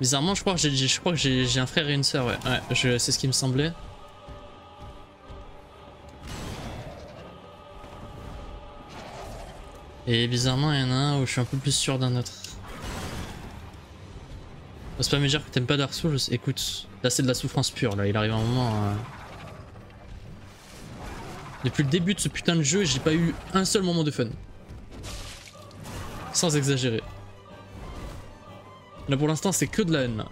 Bizarrement, je crois que j'ai, un frère et une sœur, ouais. Ouais, c'est ce qui me semblait. Et bizarrement, il y en a un où je suis un peu plus sûr d'un autre. Faut pas me dire que t'aimes pas Dark Souls. Écoute, là c'est de la souffrance pure. Là, il arrive un moment. euh, Depuis le début de ce putain de jeu, j'ai pas eu un seul moment de fun. Sans exagérer. Là pour l'instant, c'est que de la haine.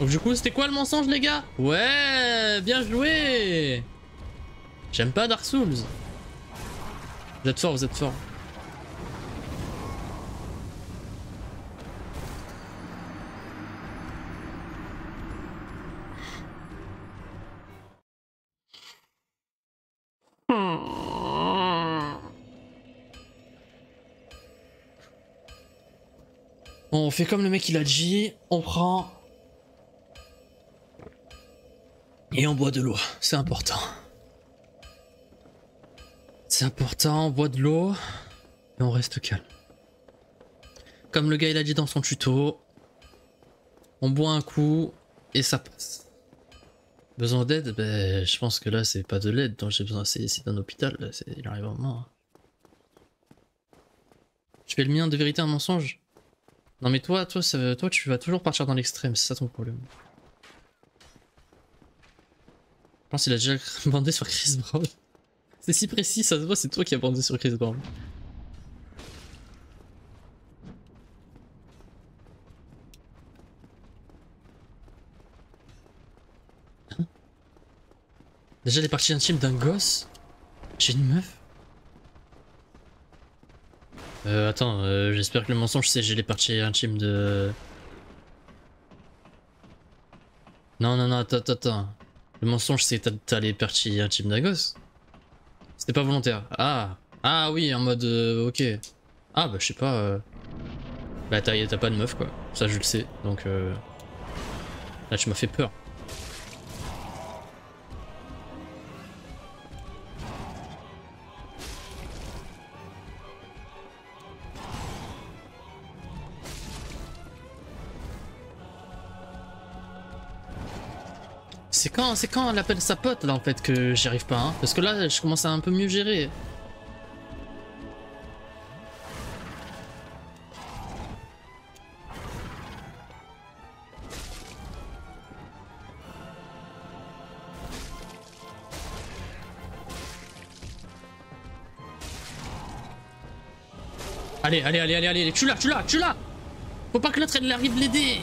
Donc du coup, c'était quoi le mensonge, les gars? Ouais, bien joué J'aime pas Dark Souls. Vous êtes fort, vous êtes fort. On fait comme le mec il a dit, on prend et on boit de l'eau, c'est important. C'est important, on boit de l'eau et on reste calme. Comme le gars il a dit dans son tuto, on boit un coup et ça passe. Besoin d'aide Ben, je pense que là c'est pas de l'aide dont j'ai besoin, c'est d'un hôpital, il arrive un moment. hein. Je fais le mien de vérité un mensonge? Non mais toi, toi, toi tu vas toujours partir dans l'extrême, c'est ça ton problème. Je pense qu'il a déjà bandé sur Chris Brown. C'est si précis, ça se voit, c'est toi qui as bandé sur Chris Brown. Déjà les parties intimes d'un gosse? J'ai une meuf? Euh, attends, euh, j'espère que le mensonge c'est j'ai les parties intimes de... Non, non, non, attends, attends, attends. Le mensonge c'est t'as- t'as les parties intimes d'un gosse? C'était pas volontaire. Ah Ah oui, en mode... euh, ok. Ah bah je sais pas... euh, Bah t'as t'as pas de meuf quoi. Ça je le sais, donc... Euh... Là tu m'as fait peur. C'est quand, c'est quand elle appelle sa pote là en fait que j'y arrive pas hein. Parce que là je commence à un peu mieux gérer. Allez, allez, allez, allez, allez, tu l'as, tu l'as, tu l'as. Faut pas que l'autre elle arrive l'aider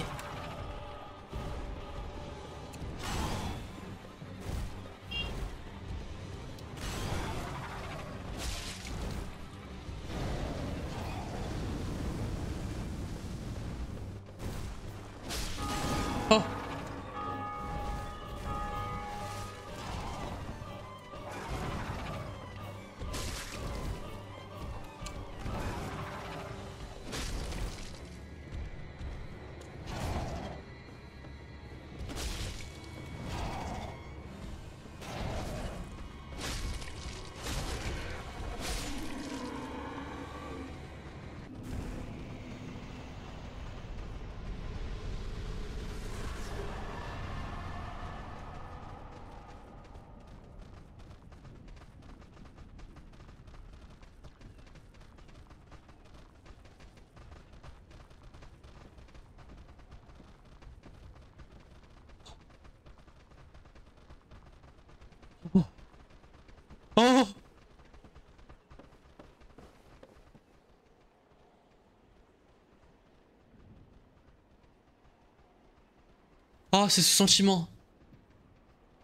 Ah, c'est ce sentiment.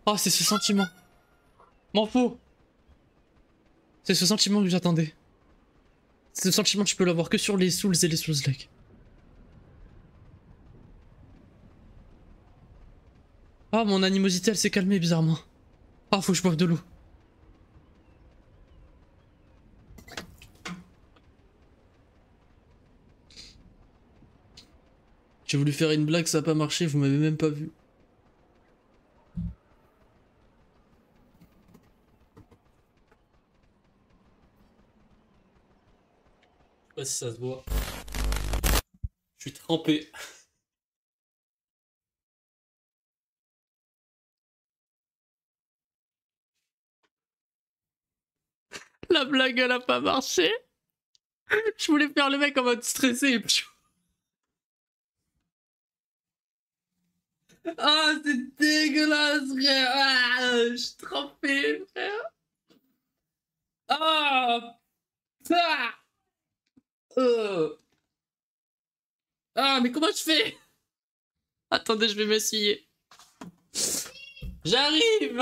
Ah, c'est ce sentiment. M'en fous. C'est ce sentiment que j'attendais. Ce sentiment, tu peux l'avoir que sur les Souls et les Souls-like. Ah, mon animosité, elle s'est calmée bizarrement. Ah, faut que je boive de l'eau. J'ai voulu faire une blague, ça a pas marché, vous m'avez même pas vu. Je sais pas si ça se voit. Je suis trempé. La blague elle a pas marché. Je voulais faire le mec en mode stressé et puis... Ah, c'est dégueulasse, frère. Ah, je suis trempé, frère. Ah, ah. Euh. Ah, mais comment je fais? Attendez, je vais m'essuyer. J'arrive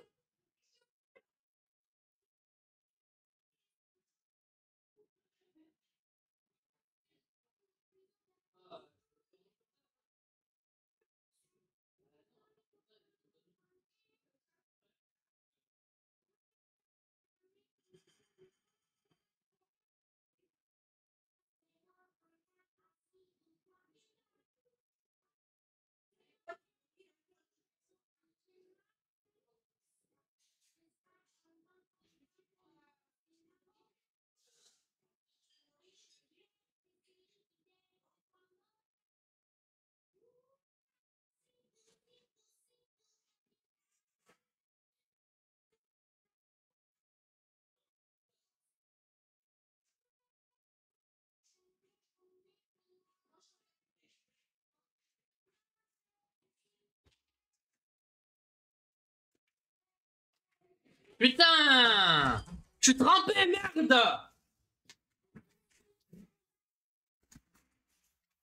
Putain. Je suis trempé, merde.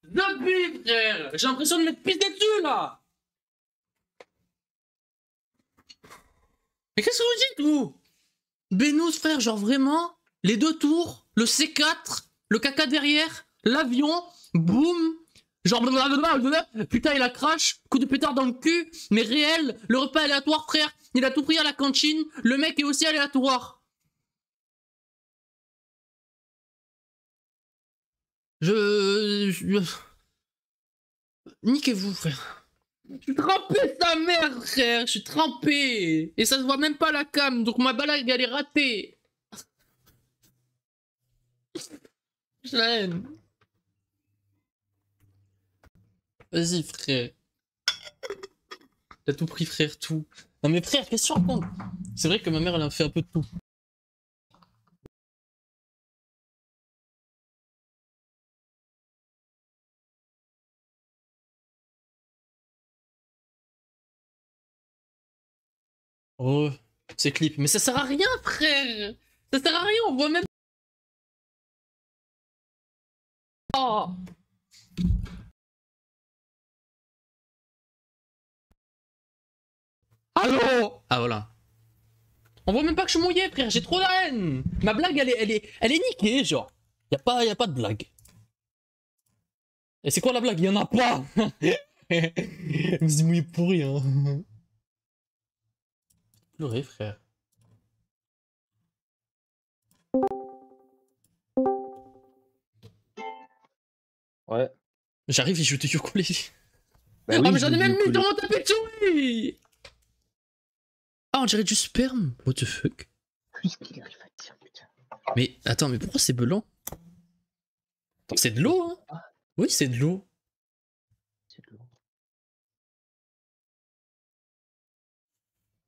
Depuis, frère. J'ai l'impression de m'être pissé dessus, là. Mais qu'est-ce que vous dites, vous? Benous, frère, genre vraiment, les deux tours, le C4, le caca derrière, l'avion, boum Genre, putain, il a crash, coup de pétard dans le cul, mais réel, le repas aléatoire, frère, il a tout pris à la cantine, le mec est aussi aléatoire. Je... Niquez-vous, frère. Je suis trempé sa mère, frère, je suis trempé. Et ça se voit même pas la cam, donc ma balade, elle est ratée. Je la. Vas-y, frère. T'as tout pris, frère, tout. Non, mais frère, qu'est-ce que tu racontes? C'est vrai que ma mère, elle a fait un peu de tout. Oh, c'est clip. Mais ça sert à rien, frère Ça sert à rien, on voit même... Oh Allô Ah voilà. On voit même pas que je suis mouillé, frère, j'ai trop la haine. Ma blague, elle est, elle est, elle est niquée, genre. Y a pas, y a pas de blague. Et c'est quoi la blague? Y en a pas me suis mouillé pour rien. Pleurer, frère. Ouais. J'arrive et je te yocoler. Bah ah, oui, mais je j'en ai vous même mis dans mon tapis de souris Ah, on dirait du sperme What the fuck? Qu'est-ce qu'il arrive à dire, putain? Mais attends, mais pourquoi c'est blanc? C'est de l'eau, hein? Oui, c'est de l'eau. C'est de l'eau.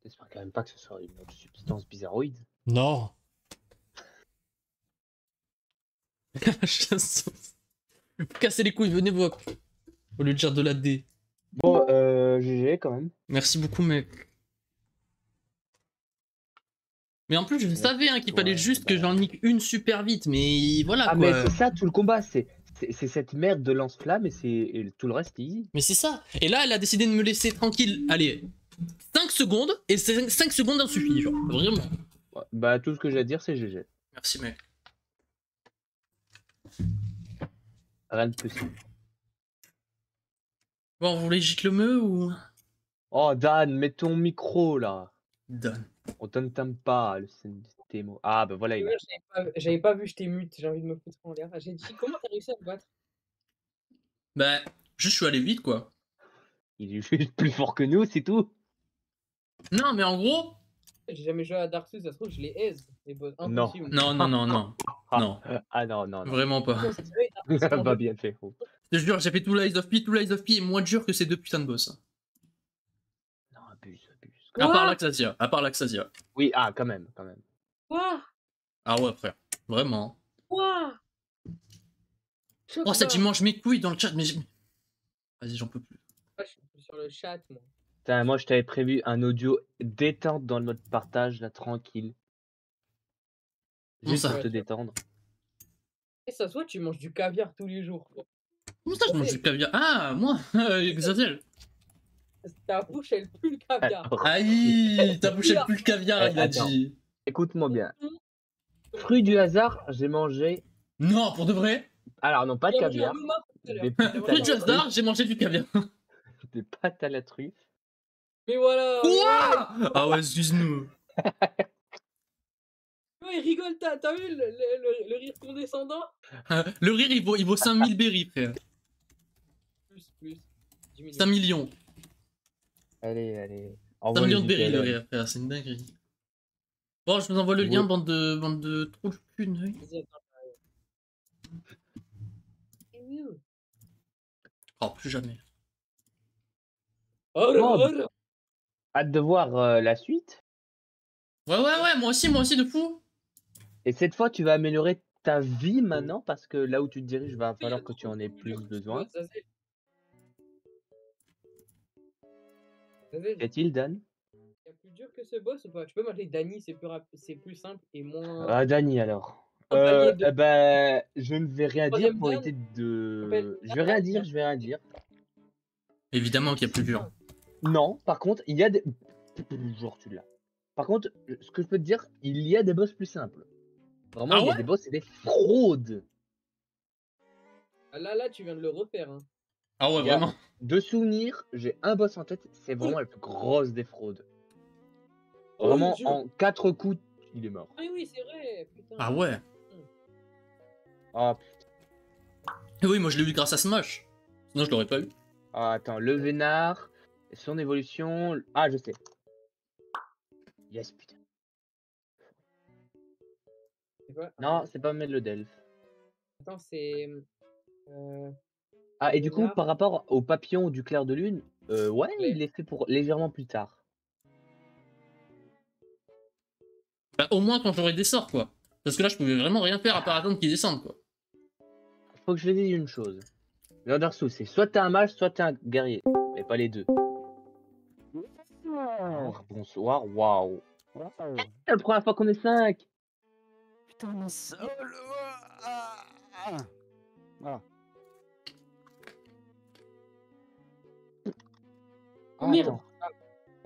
J'espère quand même pas que ce soit une autre substance bizarroïde. Non. Vous Cassez les couilles, venez voir. Au lieu de dire de la D. Bon, euh, GG quand même. Merci beaucoup, mec. Mais en plus, je savais hein, qu'il fallait Ouais, juste que j'en nique une super vite, mais voilà Ah, quoi. mais c'est ça tout le combat, c'est cette merde de lance-flamme et c'est tout le reste est easy. Mais c'est ça. Et là, elle a décidé de me laisser tranquille. Allez, 5 secondes, et 5 secondes en suffit, genre. Vraiment. Ouais, Bah, tout ce que j'ai à dire, c'est GG. Merci, mec. Rien de plus. Bon, vous voulez gicle ou? Oh, Dan, mets ton micro là. Donne. On t'entend pas, le mots. Ah, bah voilà, il Ouais, J'avais pas, vu, j'étais mute, j'ai envie de me foutre en l'air. J'ai dit, comment t'as réussi à me battre? Bah, juste je suis allé vite, quoi. il est juste plus fort que nous, c'est tout. Non, mais en gros. J'ai jamais joué à Dark Souls, ça se trouve, je les aise. Les boss. Non. Non, non, non, non. Non, Ah non, non, non. vraiment pas. Ça pas en bien fait. gros. Je te jure, j'ai fait tout l'Eyes of P, tout l'Eyes of P est moins dur que ces deux putains de boss. À part l'Axasia, à part l'Axasia. Oui, ah, quand même, quand même. Quoi? Ah ouais, frère. Vraiment. Quoi? Oh, ça dit mange mes couilles dans le chat, mais. j'ai- Vas-y, j'en peux plus. Ah, je suis plus sur le chat, moi. Putain, moi, je t'avais prévu un audio détente dans le mode partage, là, tranquille. Juste ça? pour te détendre. Et ça se voit, tu manges du caviar tous les jours. Comment ça, je mange du caviar? Ah, moi Xavier Ta bouche, elle pue le caviar. Aïe Ta bouche elle pue le caviar, il a dit. Écoute-moi bien. Fruit du hasard, j'ai mangé. Non, pour de vrai Alors, non, pas de caviar, des. Fruit du hasard, j'ai mangé du caviar. des pâtes à la truffe. Mais voilà. Quoi Ah ouais, excuse-nous. Ouais, il rigole, t'as vu le, le- le- le rire condescendant? Le rire, il vaut, il vaut 5000 berries, frère. Plus, plus. 10 millions. 5 millions. Allez, allez. 5 Envoie millions de frère, c'est une dinguerie. Bon, je vous envoie le lien, bande de, bande de trous de cul. Oh, plus jamais. Oh, Oh, oh, oh. Hâte de voir euh, la suite. Ouais, ouais, ouais, moi aussi, moi aussi, de fou. Et cette fois, tu vas améliorer ta vie maintenant parce que là où tu te diriges, va falloir que tu en aies plus besoin. A-t-il, Dan? y a plus dur que ce boss ou pas? Tu peux m'appeler Danny, c'est plus, rap- plus simple et moins. Ah, Dani alors. Euh, de- ben, je ne vais rien dire pour éviter de. Je vais rien dire, je vais rien dire. Évidemment qu'il y a plus dur. Non, par contre, il y a des. Genre, tu l'as. Par contre, ce que je peux te dire, il y a des boss plus simples. Vraiment, Ah il y a ouais? des boss, c'est des fraudes. Ah, Là, là, tu viens de le refaire. Hein. Ah ouais, a- vraiment? De souvenir, j'ai un boss en tête, c'est vraiment la plus grosse des fraudes. Oh, Vraiment, en quatre coups, il est mort. Ah oui, c'est vrai. Putain. Ah ouais. Ah, Et oui, moi je l'ai eu grâce à Smash. Sinon, je l'aurais pas eu. Ah, attends, le Vénard, son évolution. Ah, je sais. Yes, putain. C'est quoi? Non, c'est pas mettre le Delph. Attends, c'est. Euh... Ah, et du coup, par rapport au papillon du clair de lune, euh, ouais, il est fait pour légèrement plus tard. Bah, au moins quand j'aurai des sorts, quoi. Parce que là, je pouvais vraiment rien faire à part attendre qu'ils descendent, quoi. Faut que je te dise une chose. Le Dark Souls, c'est soit t'es un mage, soit t'es un guerrier. Mais pas les deux. Oh, bonsoir, waouh. C'est la première fois qu'on est 5 Putain, mon sol. Ah, ah. Merde.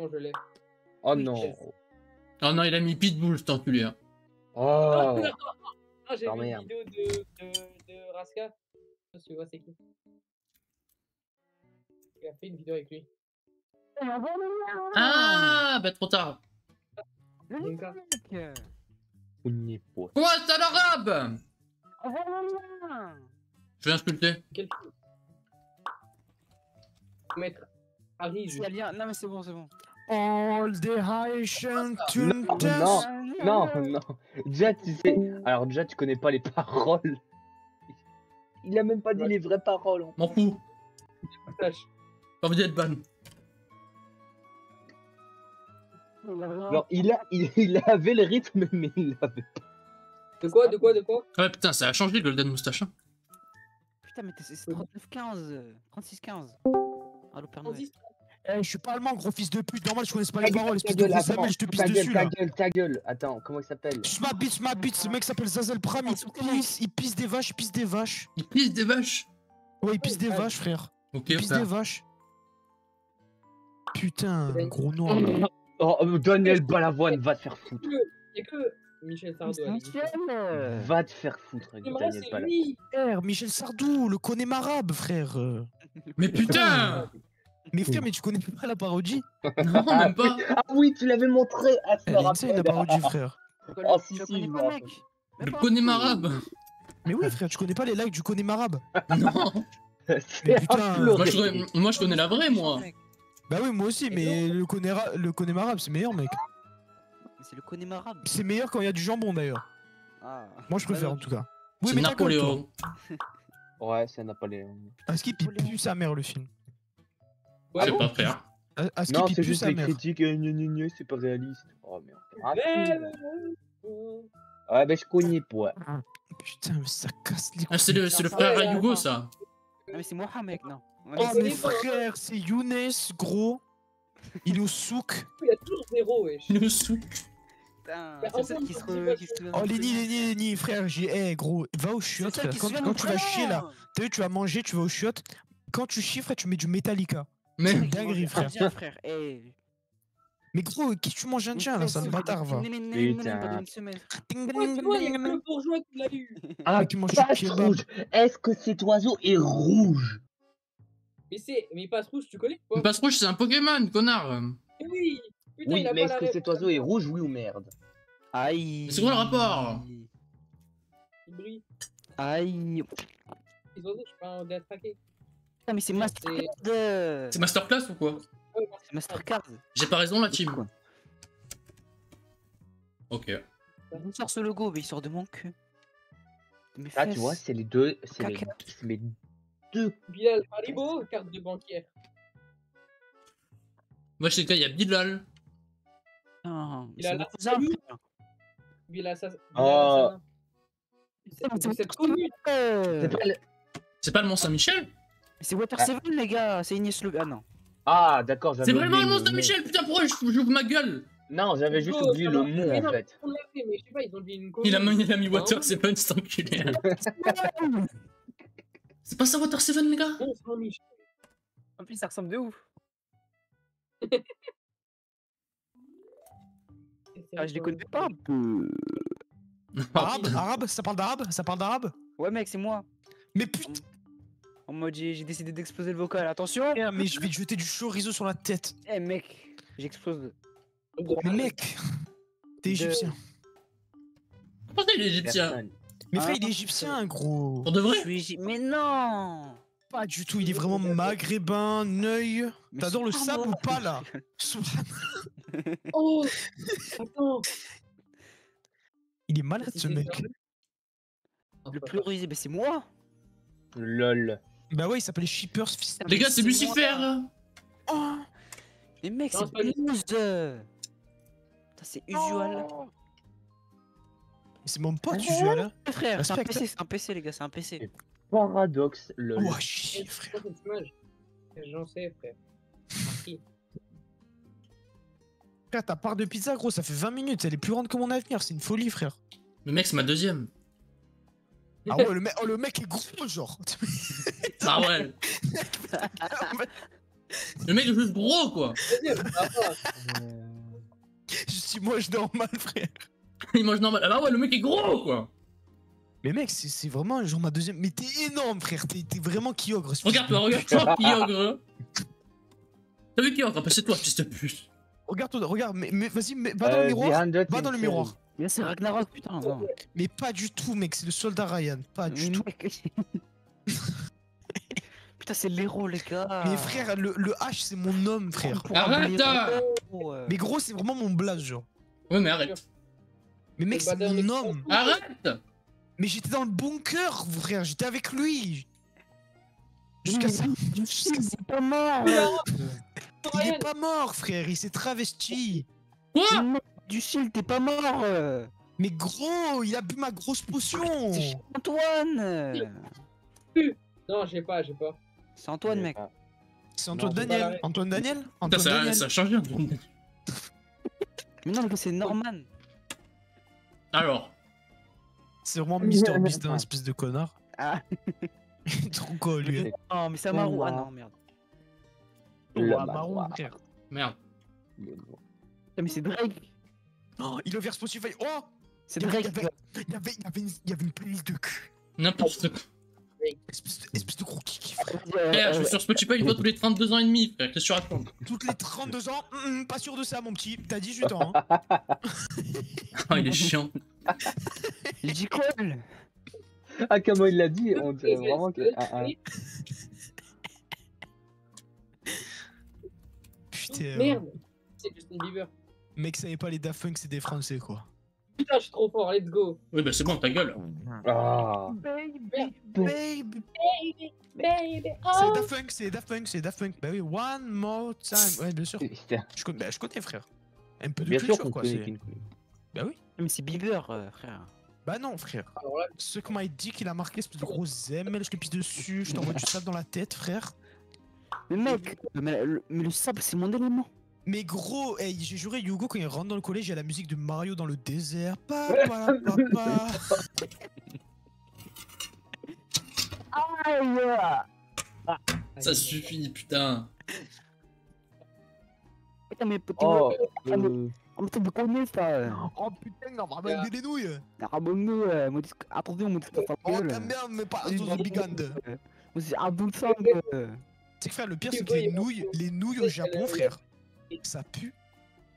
Je l'ai. Oh Oui, non. Oh non, il a mis Pitbull, cet enculé. hein. Oh Ah, j'ai Oh, vu une merde. vidéo de, de, de Raska. Je sais pas si tu vois, c'est qui. Il a fait une vidéo avec lui. Ah, bah trop tard. Dinka. On n'y est pas. Quoi, c'est l'arabe Je vais insulter. Quel Lien. Non, mais c'est bon, c'est bon. All the Haitian Non, non, non, non. Déjà, tu sais. Alors, déjà, tu connais pas les paroles. Il a même pas dit les vraies paroles. M'en fous. Pas envie d'être ban. Alors, il, a, il, il avait le rythme, mais il l'avait pas. De quoi De quoi De quoi? Ah ouais, putain, ça a changé, Golden Moustache. hein. Putain, mais t'es- c'est 39-15. euh, 36-15. Allô, Père Noël. 36 Eh, je suis pas allemand, gros fils de pute. Normal, je connais pas les paroles. Espèce ta de gueule, gros attends, Samuel, je te pisse ta gueule, dessus ta là. gueule, ta gueule. Attends, comment il s'appelle Suce ma bite, ma bite. Ce mec s'appelle Zazel Pram. Il pisse, il pisse des vaches, il pisse des vaches. Il pisse des vaches. Ouais, il pisse des vaches, frère. Ok, Il pisse des vaches. Putain, gros noir. là. Oh, euh, Daniel Balavoine, va te faire foutre. Il y a que Michel Sardou à. Michel Va te faire foutre avec J'aimerais, Daniel c'est Balavoine. lui Frère, Michel Sardou, le connaît marabe, frère. Euh, Mais putain Mais frère, mais tu connais pas la parodie Non, même pas. Ah oui, tu l'avais montré. Ah, je Elle est insane, la parodie, frère. Oh, si, si, connais je pas, me mec Le connaît marabe. Mais oui, frère, tu connais pas les likes du connaît marabe Non. Mais putain, Moi je, connais, moi, je connais la vraie, moi. Bah oui, moi aussi, mais le connaît, le connaît marabe, c'est meilleur, mec. Mais C'est le connaît marabe. C'est meilleur quand il y a du jambon, d'ailleurs. Ah. Moi, je préfère, en non, tout cas. Oui, mais. Napoléon. Ouais, c'est Napoléon. Askip, il pue sa mère, le film. Ouais, C'est pas frère. A- Askip, Non, il c'est juste sa les mère. critiques. euh, C'est pas réaliste. Oh merde. Ah, Mais- Ouais, ben je connais pas. Putain, mais ça casse les Ah, c'est le, c'est le Ouais, frère ouais, à Hugo, ouais. ça. Ah, mais c'est Mohamed, mec, non. Ouais, Oh, mais mais c'est pas- frère, c'est Younes, gros. Il nous souk. Il a toujours zéro, wesh. Le souk. Putain, c'est qui se qui se Oh, Lenny. Lenny, Lenny, frère, j'ai. Eh, gros, va au chiottes, Quand, tu vas chier là, t'as vu, tu vas manger, tu vas au chiottes. Quand tu chies, frère, tu mets du Metallica. Mais dinguerie, frère. Indien, frère. Eh. Mais gros, qui tu manges indien là, sale bâtard, va. Putain. Tu le bourgeois qui l'a eu. Ah, Mec, il mange du passe kebab. rouge. Est-ce que cet oiseau est rouge? Mais c'est, mais il passe rouge, tu connais pas? Passe rouge, c'est un Pokémon, connard. Eh Oui. Putain, Oui, mais est-ce que cet oiseau est rouge, oui ou merde? Aïe. Mais c'est quoi le rapport? Il brille. Aïe. Les oiseaux, je suis pas en détraqué. Putain, mais c'est Mastercard. C'est Masterclass ou quoi? C'est Mastercard. J'ai pas raison, la team. Quoi? Ok. Il sort ce logo, mais il sort de mon cul. Mes Ah, tu vois, c'est les deux. C'est les... Mes deux. Bilal Haribo, carte de banquière? Moi, je sais qu'il y a Bilal. Non, Il a c'est la mon cousin, famille. frère. Bilal Assassin. Oh. C'est mais c'est. C'est pas le- C'est pas le Mont Saint-Michel? C'est Water Ah. Seven, les gars. C'est Ignace Le. Ah non. Ah, d'accord, j'avais C'est vraiment oublié le Mont. Saint-Michel? Putain, pourquoi je- j'ouvre ma gueule? Non, j'avais juste Oh, oublié ça le va. mot Mais en fait. Mais il a, mis- il a mis. Water Seven, cet enculé. C'est pas ça Water Seven, les gars? En plus, ça ressemble de ouf. Ah, je les connais pas. Arabe Arabe Ça parle d'arabe Ça parle d'arabe Ouais, mec, c'est moi. Mais putain, En mode, j'ai j'ai décidé d'exploser le vocal. Attention. frère, mais je vais te jeter du chorizo sur la tête. Eh, mec. J'explose. Mais mec, t'es De- égyptien. Pourquoi il est égyptien. Mais frère, Ah. il est égyptien, gros. Pour de vrai Je suis Égy- Mais non. Pas du tout, il est vraiment maghrébin, neuil. T'adores le sable ou pas là Oh Attends Il est malade ce mec. Le plus risé, mais c'est moi. Lol. Bah ouais, il s'appelle Shippers fils. Les gars, c'est Lucifer Oh Mais mec, c'est. Blues. Putain, c'est usual. C'est mon pote usual. hein. Frère, c'est un. PC, c'est un PC, les gars, c'est un PC. Paradoxe, lol. Oh chier, frère. J'en sais, frère. Frère, ta part de pizza, gros, ça fait 20 minutes. Elle est plus grande que mon avenir. C'est une folie, frère. Le mec, c'est ma deuxième. Ah ouais, le, mec- oh, le mec est gros, genre. Ah ouais Le mec est juste gros, quoi ah, ah. Je mange normal, frère. Il mange normal. Ah bah ouais, le mec est gros, quoi. Mais mec, c'est vraiment genre ma deuxième. Mais t'es énorme, frère. T'es vraiment Kyogre. Regarde-toi, de- regarde-toi, Kyogre. T'as vu Kyogre Bah c'est toi, fils de pute. Regarde-toi, regarde, mais, mais vas-y, mais- va dans le Euh, miroir. Va dans le miroir. Mais c'est Ragnarok, putain. non. Mais pas du tout, mec. C'est le soldat Ryan. Pas du Mais tout. mec- Putain, c'est l'héros, les gars. Mais frère, le, le H, c'est mon homme, frère. Arrête euh. Mais gros, c'est vraiment mon blaze, genre. Ouais, mais arrête. Mais mec, c'est mon homme. Arrête Mais j'étais dans le bunker, frère. J'étais avec lui. Jusqu'à ça. jusqu'à ça. Il est pas mort, frère. Il s'est travesti. Quoi Du shield, t'es pas mort. euh. Mais gros, il a bu ma grosse potion. C'est Antoine. Non, j'ai pas, j'ai pas. C'est Antoine, mec. C'est Antoine Non, Daniel. Antoine Daniel Putain, Antoine ça, Daniel. ça a changé. hein. Mais non, mais c'est Norman. Alors, C'est vraiment Mister Beast, un espèce de connard. Ah. Trop con, lui. Oh, mais c'est Amaru. Ah non, merde. Le Oh, marron, frère. merde. Le- Putain, Mais c'est Drake. Oh, il a ouvert Spotify. Oh C'est Il y Drake. avait- il y avait, il y avait, une, il y avait une playlist de cul. N'importe quoi. Espèce de, espèce de gros kiki, frère. Frère, je suis sur Spotify une fois tous les 32 ans et demi, frère. Qu'est-ce que tu racontes? Toutes les 32 ans, hum, hum, pas sûr de ça, mon petit. T'as 18 ans. Hein. Ah, il est chiant. J. Cole. Ah, comment il l'a dit, on dirait vraiment que. ah, ah. Putain. Merde C'est Justin Bieber. Mec, savait pas les Daft Punk, c'est des Français, quoi. Putain, je suis trop fort, let's go. Oui, bah c'est bon, ta gueule. Ah. Baby. Baby, baby, C'est Daft Punk, c'est Daft Punk, c'est Daft Punk. Bah oui, one more time. Ouais, bien sûr. Je connais, bah, je connais frère. Un peu de bien sûr culture, qu'on quoi. connaît. Bah oui. Mais c'est Bieber, euh, frère. Bah non, frère. Ce qu'on m'a dit qu'il a marqué, espèce de gros ML, je te pisse dessus, je t'envoie du sable dans la tête, frère. Mais mec, mais le, mais le sable, c'est mon élément. Mais gros, hey, j'ai juré, Hugo, quand il rentre dans le collège, il y a la musique de Mario dans le désert. Papa, papa. Ça suffit, putain. Putain, mais. Oh, Ah, mais- euh, On me me ça. Oh putain, on va ramener des nouilles. Abonne-nous, euh, moi, dis- attention, moi, dis que ça Oh ta merde, mais pas c'est Abdul Sam. euh. C'est que frère, le pire, c'est que les oui, nouilles, les nouilles au Japon, frère, ça pue.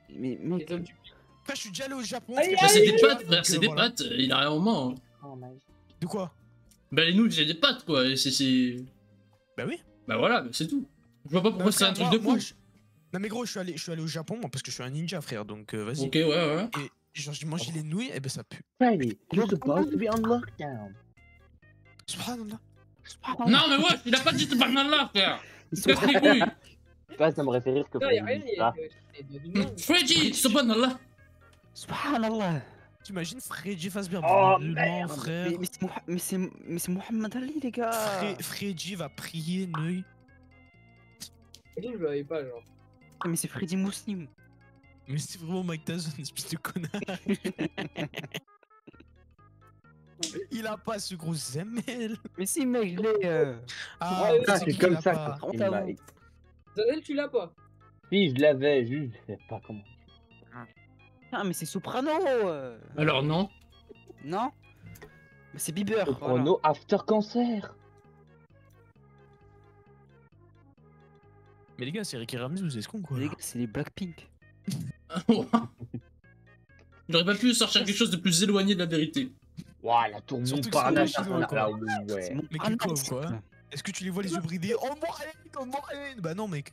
Mais du Frère, je suis déjà allé au Japon. Bah, c'est j'ai des pâtes, frère, c'est des pâtes. Il a rien au moins. De quoi? Bah, les nouilles, c'est des pâtes, quoi. et c'est- C'est. Bah oui. Bah voilà, c'est tout. Je vois pas pourquoi Bah, c'est un truc de moi, fou. Non mais gros, je suis allé, je suis allé au Japon moi, parce que je suis un ninja frère, donc euh, vas-y. Ok, ouais, ouais. Et genre j'ai mangé les nouilles, et ben ça pue. Freddy, you're supposed to be on lockdown. Subhanallah. Non, mais ouais, il a pas dit ce banane-là, frère. Ils sont Casse les couilles. Ouais, ça fait rire que Freddy. Freddy, subhanallah. Subhanallah. T'imagines Freddy Fazbear Oh, musulman, merde. frère. Mais, c'est Moha- mais c'est mais c'est Mohamed Ali, les gars. Fre- Freddy va prier Neuil. Je l'avais pas, genre. Mais c'est Freddy Muslim. Mais c'est vraiment Mike Tyson, espèce de connard. Il a pas ce gros ML. Mais si, mec, je l'ai. euh. Ah, Ouais, Ah, c'est comme ça que. Zanel, tu l'as pas? Si, je l'avais, juste, je sais pas comment. Ah, mais c'est Soprano. euh. Alors, non. Non? Mais c'est Bieber. Le voilà. after cancer. Mais les gars, c'est Ricky Ramsey ou c'est ce con quoi Les gars, c'est les Blackpink. J'aurais pas pu sortir quelque chose de plus éloigné de la vérité. Ouah, la tour Montparnasse, là, ouais. Mais quel con, quoi. Est-ce que tu les vois les yeux bridés Oh moyenne, oh moyenne Bah non mec.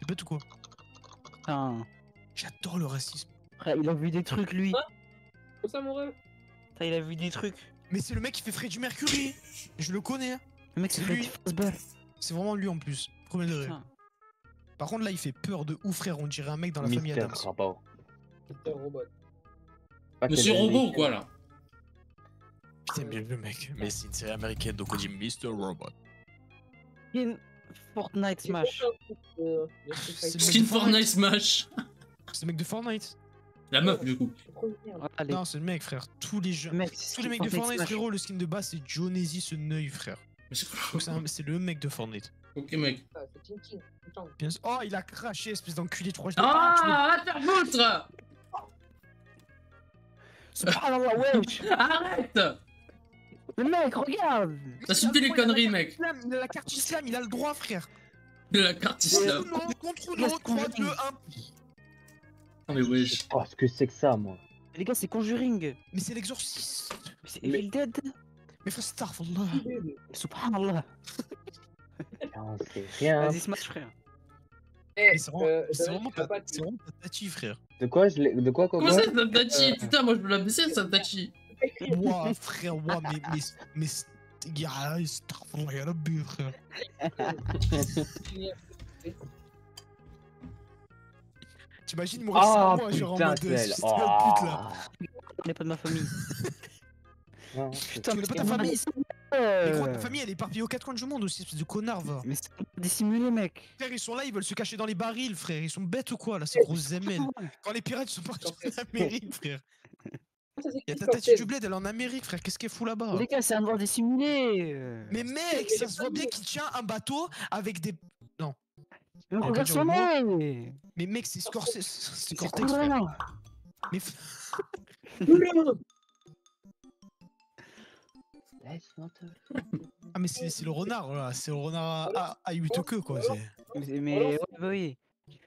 C'est pas tout quoi? Putain. J'adore le racisme. Frère, il a vu des trucs, lui. Où ça, mon rêve Putain, il a vu des trucs. Mais c'est le mec qui fait Freddy Mercury. Je le connais. hein. Le mec, c'est lui. C'est vraiment lui en plus. Premier degré. Par contre là, il fait peur de ouf frère. On dirait un mec dans la famille Adams. Rapport. C'est un robot. Pas Monsieur Robot, quoi, là? Putain, bien le mec. Mais c'est une série américaine donc on dit Mr. Robot. Skin Fortnite Smash. Euh, Skin Fortnite Smash. C'est le mec de Fortnite. La meuf, du coup. Non, c'est le mec frère. Tous les jeux. Tous les mecs de Fortnite Smash. frérot, le skin de base c'est Jonesy ce neuil frère. Mais c'est- le mec de Fortnite. Ok, mec. Ah, Oh, il a craché, espèce d'enculé, tu crois que je l'ai pas, tu l'as- Ah, va te faire foutre Subhanallah, wesh Arrête Le mec, regarde T'as suivi les conneries, mec. Islam, La carte islam, il a le droit, frère. De la carte islam. Non, contre non, 3, tomber. 2, 1. Non mais wesh. Oh, ce que c'est que ça, moi. Les gars, c'est Conjuring Mais c'est l'exorciste. Mais C'est Evil Dead Mais frère, starfallah. Subhanallah Non, c'est rien. Vas-y, smash, frère Eh, Mais c'est vraiment, euh, pas, pas c'est vraiment pas Tati, frère. De quoi je l'ai. De quoi, quoi, Comment quoi ça, Satachi Euh. Putain, moi je me la baissé, Satachi. Ouah, frère, ouah, mais. Mais. mais Ya, starfallah, ya Rabbi, frère. T'imagines, il m'aurait Ah, moi, genre en putain, mode. euh, pute là. On n'est pas de ma famille. Non. Putain, mais pas ta famille Mais gros, ta famille, elle est éparpillée aux quatre coins du monde aussi, espèce de connard, va. Mais c'est dissimulé, mec Frère, ils sont là, ils veulent se cacher dans les barils, frère. Ils sont bêtes ou quoi, là, ces grosses ML Quand les pirates sont partis en Amérique, frère. Y'a ta Tati du bled, elle est en Amérique, frère. Qu'est-ce qu'elle fout là-bas? Les gars, c'est un devoir dissimulé. Mais mec, ça se voit bien qu'il tient un bateau avec des. Mais on peut regarde dire son le mot nez Mais mec, c'est Scorsese. C'est C'est Cortex, Mais Ah, mais c'est le renard, là. C'est le renard à, à, à 8 queues, quoi. Mais, mais ouais, bah oui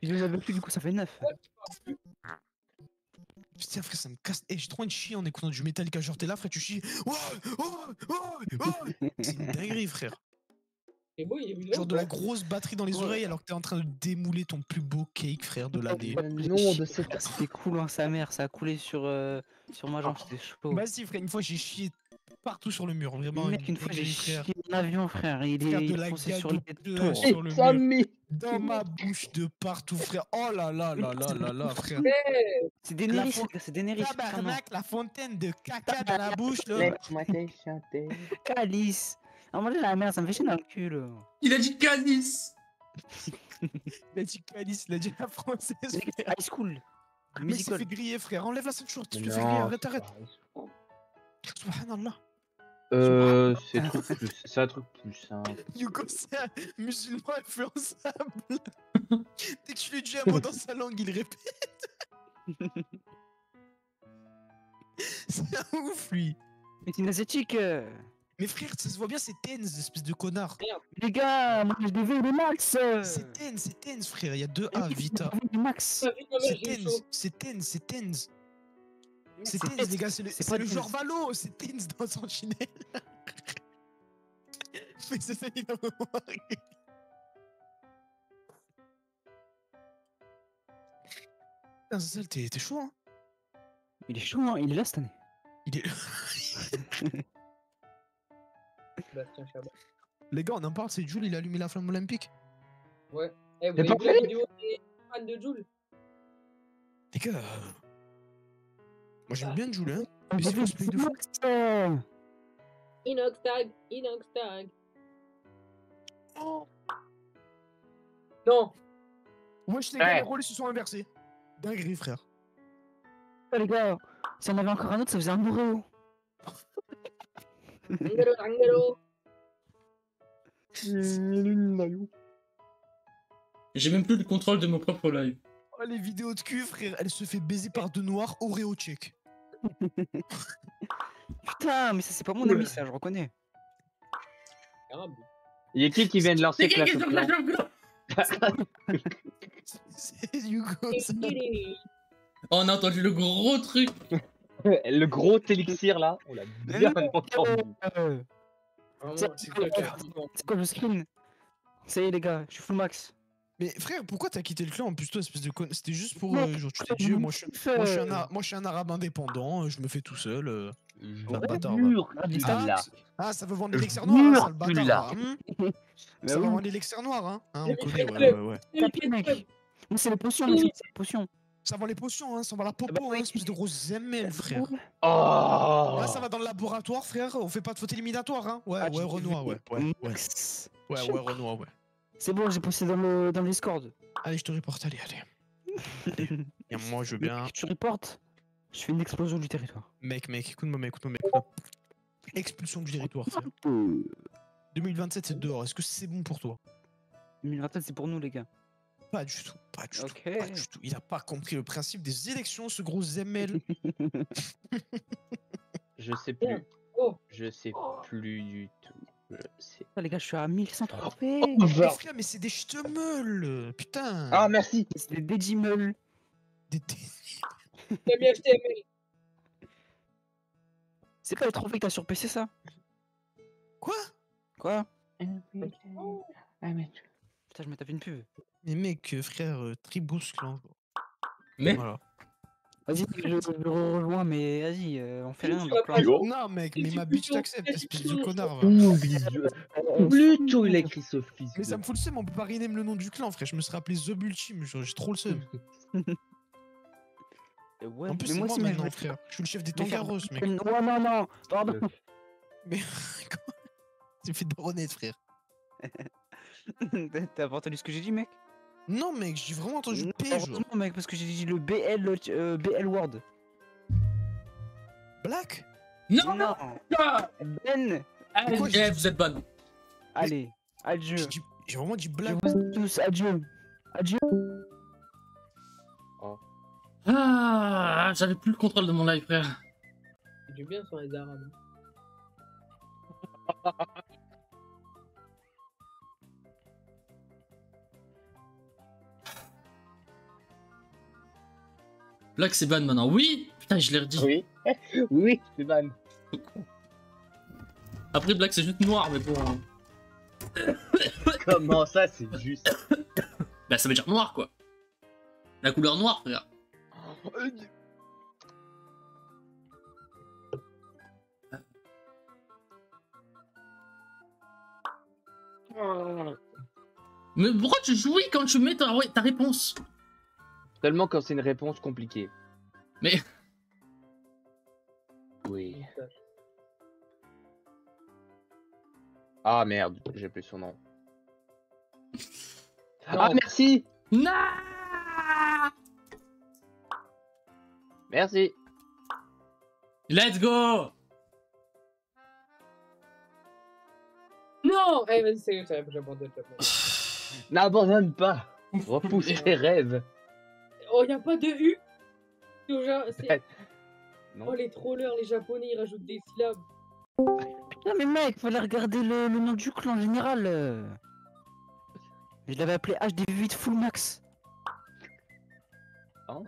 Je les avais plus, du coup, ça fait 9 Putain, frère, ça me casse. Eh, j'ai trop une chier en écoutant du Metallica. Genre, t'es là, frère, tu chies. Oh, oh, oh, oh. C'est une dinguerie, frère. Et il est Genre de la grosse batterie dans les Ouais. oreilles alors que t'es en train de démouler ton plus beau cake, frère, de l'année. Nom de cette. C'était cool, hein, sa mère, ça a coulé sur, euh, sur ma jambe, c'était chaud. Bah si, frère, une fois, j'ai chié partout sur le mur. Vraiment, Mec, une fois j'ai chié frère. mon avion, frère, il est, Frère, de la sur tours. blanche. sur le mur. Dans ma bouche de partout, frère. Oh là là là là là là, frère. C'est Daenerys, fon- c'est Daenerys, non. Tabarnak, la fontaine de caca dans la bouche, là. Calice En vrai, la merde, ça me fait chier dans le cul, là. Il a dit Canis Il a dit Calice, il a dit la française. High School Mais il s'est fait griller, frère. Enlève la ceinture, tu te fais griller. non, Arrête, arrête. Subhanallah. Euh, c'est un truc plus. C'est un truc plus simple. Yugo, c'est un musulman influençable. Dès que tu lui dis un mot dans sa langue, il répète. c'est un ouf, lui. Mais c'est une asiatique euh. Mais frère, ça se voit bien, c'est Tenz, espèce de connard. Les gars, moi je devais le max euh. C'est Tenz, c'est Tenz, frère. Il y a deux A, Vita. Le max C'est Tenz, c'est Tenz, c'est Tenz. C'est Tenz, les gars, c'est le, c'est le genre Valo, c'est Tenz dans Sentinelle. Mais c'est ça, il a. Putain, Zazel, t'es t'es chaud, hein? Il est chaud, hein, il est là cette année. Il est... Bastien Chabat. Les gars, on en parle, c'est Jules, il a allumé la flamme olympique. Ouais. Eh, vous avez pas vu la vidéo des fans de Jules? Les gars... Moi j'aime bien Jules, hein On Mais c'est devait cosplay de le fou. max euh. Inox tag, Inox tag. Oh Non, Wesh, les gars, les rôles se sont inversés. Dinguerie, frère. Oh, les gars, si on avait encore un autre, ça faisait un Oreo. Angelo, Angelo. J'ai même plus le contrôle de mon propre live. Oh, les vidéos de cul, frère, elle se fait baiser par deux noirs, Oreo check. Putain, mais ça c'est pas mon ami ça, je reconnais. Caramba. Y'a qui qui vient de lancer Clash of Clans C'est Hugo, ça. Oh, on a entendu le gros truc. Le gros élixir là, on l'a bien entendu. Euh, Vraiment, C'est- c'est quoi, le screen Ça y est les gars, je suis full max. Mais frère, pourquoi t'as quitté le clan en plus, toi, espèce de con... C'était juste pour. Mec, euh, genre, tu t'es dit, je moi je, suis- kiffe, moi, je suis un Ara- moi, je suis un arabe indépendant, je me fais tout seul. euh. Bâtard, jure va. qu'il Ah, l'a. Ah, ça veut vendre l'élixir noir, hein, sale bâtard. là, Bah ça va oui. vendre l'élixir noir, hein. hein, on Mais connaît, ouais, ouais, ouais. Tapis, mec. Moi c'est les potions, c'est les potions. Ça vend les potions, hein, ça vend la popo, bah oui. hein, espèce de grosse ML, frère. Oh Là, ça va dans le laboratoire, frère, on fait pas de faute éliminatoire, hein. Ouais, Ah, ouais, Renoir, ouais. Ouais, ouais, ouais, ouais, Renoir, ouais. C'est bon, j'ai posté dans le, dans le Discord. Allez, je te reporte, allez, allez. Et moi, je veux bien. Tu reportes, je fais une explosion du territoire. Mec, mec, écoute-moi, mec, écoute-moi, mec. Expulsion du territoire, frère. Euh, 2027, c'est dehors. Est-ce que c'est bon pour toi? 2027 c'est pour nous les gars. Pas du tout, pas du tout, pas du tout. Il a pas compris le principe des élections, ce gros ZML. Je sais plus. Oh. Je sais plus du tout. Ah, les gars, je suis à 1103 Oh, p Mais va. frère, mais c'est des ch'temeuls, putain. Ah, merci. C'est des Digimeuls. Des- HTML. C'est pas les trophées que t'as sur PC, ça Quoi? Quoi? Oh. Putain, je me tape une pub. Mais mec, frère, euh, Tribus Clan. Mais Voilà. Vas-y, je, je le rejoins, mais vas-y, euh, on fait rien. Oh. Non, mec, mais ma bitch t'accepte, espèce de connard. Plutôt, il a écrit ce fils. Mais de- ça me fout le seum, on peut pas rename le nom du clan, frère. Je me serais appelé The Ultime, genre, j'ai trop le seum. Euh, Ouais, en plus, mais c'est moi moi mais maintenant, frère. Je suis le chef des Tangaros, mec. Ouais, non, non, pardon. Mais comment? Tu fait daronner, frère. T'as- T'as pas entendu ce que j'ai dit, mec? Non, mec, j'ai vraiment entendu Non, P, genre. Heureusement, mec, parce que j'ai dit le BL, euh, BL Word. Black? Non, Non, Ah, Ben Allez, Pourquoi eh, j'ai- vous êtes bonne. Allez, adieu. J'ai vraiment dit Je Black. vous aime tous, adieu. Adieu. Ah, j'avais plus le contrôle de mon live, frère. C'est du bien sur les arabes. Black, c'est ban maintenant. Oui Putain, je l'ai redit. Oui. Oui, c'est ban. Après, Black, c'est juste noir, mais bon. Comment ça, c'est juste? Bah, ça veut dire noir, quoi. La couleur noire, frère. Mais pourquoi tu jouis quand tu mets ta, ta réponse? Seulement quand c'est une réponse compliquée. Mais- Oui. Ah merde, j'ai plus son nom. Ah merci Non Merci Let's go Non Eh, vas-y, c'est ça, j'abandonne. j'abandonne. N'abandonne pas Repousse tes rêves Oh, y'a pas de U Déjà, c'est- Non. Oh, les trollers, les japonais, ils rajoutent des syllabes. Non, mais mec, fallait regarder le, le nom du clan en général. euh. Je l'avais appelé HD8 Full Max. Oh.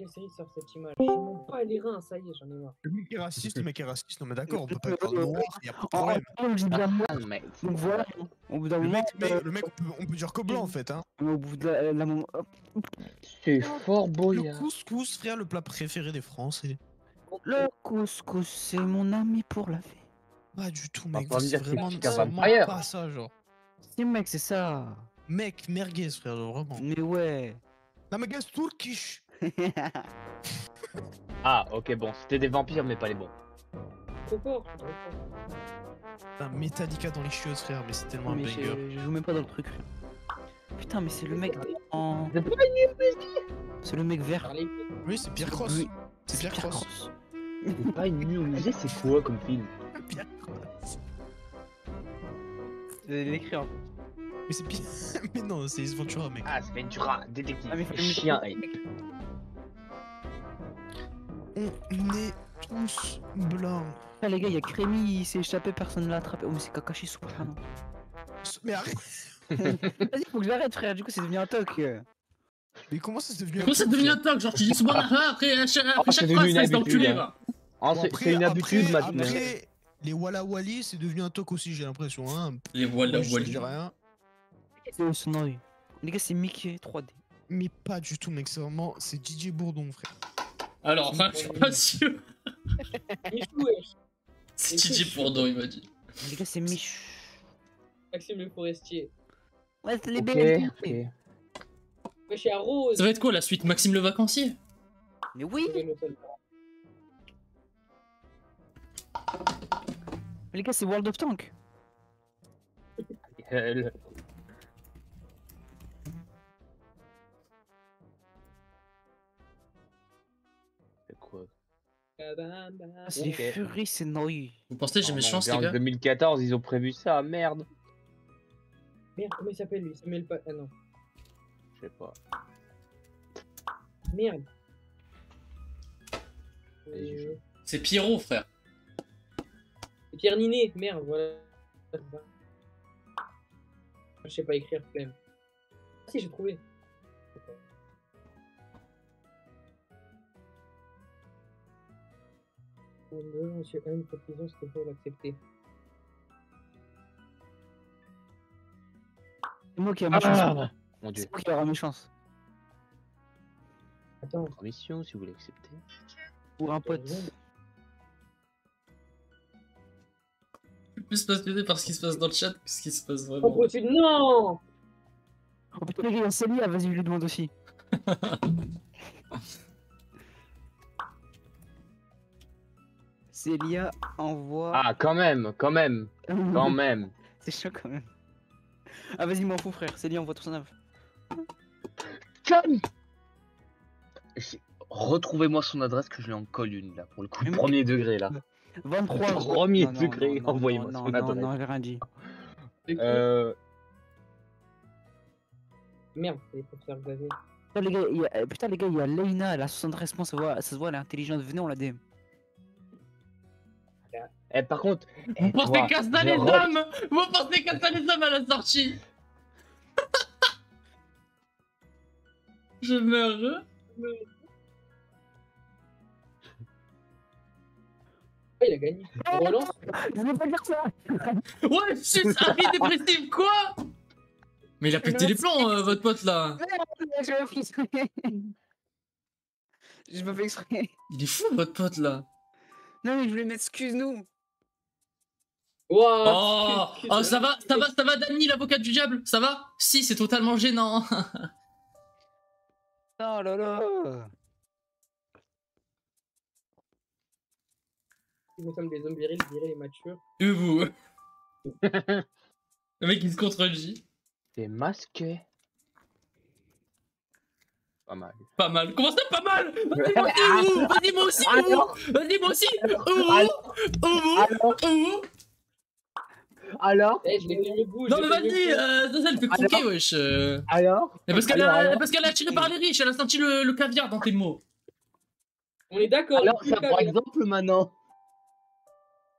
Quelle série sort cette image Je m'en bats les reins, ça y est, j'en ai marre. Le mec est raciste, le mec est raciste. Non, mais d'accord, on peut pas être Euh, noir, y'a pas de problème. on dit bien moi. Ah, mec. Donc voilà. Au bout d'un Le moment, mec, mais- euh, le mec, on peut, on peut dire que blanc en fait. Hein. au bout de la, hop, C'est fort beau, Le couscous, frère, le plat préféré des Français. Le couscous, c'est mon ami pour la vie. Pas du tout, mec. pas me C'est vraiment, c'est pas ça, genre. Si mec, c'est ça. Mec, merguez, frère, vraiment. Mais ouais. La magasin turkish. Ah, ok, bon, c'était des vampires, mais pas les bons. Fort. Putain, Metallica dans les chiottes, frère, mais c'est tellement un mais banger. je, joue même pas dans le truc. frère. Putain, mais c'est le mec en. C'est le mec vert. Oui, c'est Pierre Cross. Oui, C'est Pierre Cross. c'est pas une nuit au musée, c'est quoi comme film? Pierre Cross. C'est l'écrire. Mais c'est Pierre. mais non, c'est Ventura, mec. Ah, c'est Ventura, détective, Ah, mais chien. et- On est tous blancs. Ah, les gars, il y a Crémy, il s'est échappé, personne l'a attrapé. Oh, mais c'est Kakashi, subhanallah. Mais arrête. Vas-y, faut que j'arrête, frère. Du coup, c'est devenu un toc. Mais comment ça c'est devenu Comment ça truc, devient un toc Genre, tu dis subhanallah après, après chaque, après Oh, chaque c'est phrase, devenu une c'est d'enculé, va. Ah, c'est après- c'est une après- habitude maintenant. Après, les Walla Wally, c'est devenu un toc aussi, j'ai l'impression. Hein. Les voilà. dis rien. C'est. Les gars, c'est Mickey 3D. Mais pas du tout, mec. C'est vraiment. C'est DJ Bourdon, frère. Alors, enfin, je suis pas sûr. Michou. C'est Bourdon, il m'a dit. Les gars, c'est Mich. Maxime le Forestier. Ouais, c'est les Ok, BL. ok. Wesh, y'a Rose. Ça va être quoi la suite Maxime le vacancier Mais oui. Les gars, c'est World of Tank. Elle- c'est les Ok. Furies, c'est Noi. Vous pensez j'ai Oh mes chances, les en gars 2014, ils ont prévu ça, merde. Merde, comment il s'appelle lui? Samuel Pa... Ah non. Je sais pas. Merde. Vas-y, je Euh. C'est Pierrot, frère. c'est Pierre Ninet, merde, voilà. Je sais pas écrire, flemme. Ah, si, j'ai trouvé. Monsieur M, précision, s'il te plaît, l'accepter. C'est moi qui ai ma chance. Ah Mon dieu. C'est moi qui aura mes chances. Attends, Permission si vous l'acceptez. Pour un pote. rien. Je suis plus passionné par ce qui se passe dans le chat que ce qui se passe Oh, vraiment. possible, non Oh putain, il y a Célia, vas-y, je lui demande aussi. Célia envoie. Ah, quand même, quand même, quand même. C'est chaud quand même. Ah, vas-y, m'en fous, frère. Célia envoie tout son œuvre. Comme Retrouvez-moi son adresse que je lui en colle une là, pour le coup, Mais- premier degré là. 23. Premier Non, non, degré, non, non, envoyez-moi non, son non, adresse. Non, j'ai rien dit. Euh, Merde, il faut faire Xavier. Putain, les gars, il y a... euh, Putain, les gars, il y a Leïna, elle a 73 responses, ça se voit, ça se voit, elle est intelligente. Venez, on la DM. Eh, par contre, Vous eh, pensez toi, qu'à ça je les hommes Vous pensez qu'à ça les hommes à la sortie Je meurs. Il a gagné. On relance Je veux pas dire ça Ouais, sus, Harry dépressif, quoi Mais il a pété les plombs, euh, votre pote là. Je me fais exprès. Je me fais exprès. Il est fou, votre pote là. Non, mais je voulais mettre excuse-nous. Waouh Oh, excuse- oh, ça va, ça va, ça va, Dany, l'avocat du diable? Ça va? Si, c'est totalement gênant. Oh là là. Nous sommes des hommes virils, virils et matures. Et vous? Le mec, il se contredit. T'es masqué. Pas mal. Pas mal. Comment ça, pas mal? Vas-y, moi aussi, Vas-y, moi aussi, Vas-y, moi aussi Alors Eh, je. Non, mais vas-y, euh, ça, ça, elle fait croquer, wesh. euh. Alors parce qu'elle Alors, a, parce qu'elle a tiré par les riches, elle a senti le, le caviar dans tes mots. On est d'accord. Alors, ça par exemple maintenant.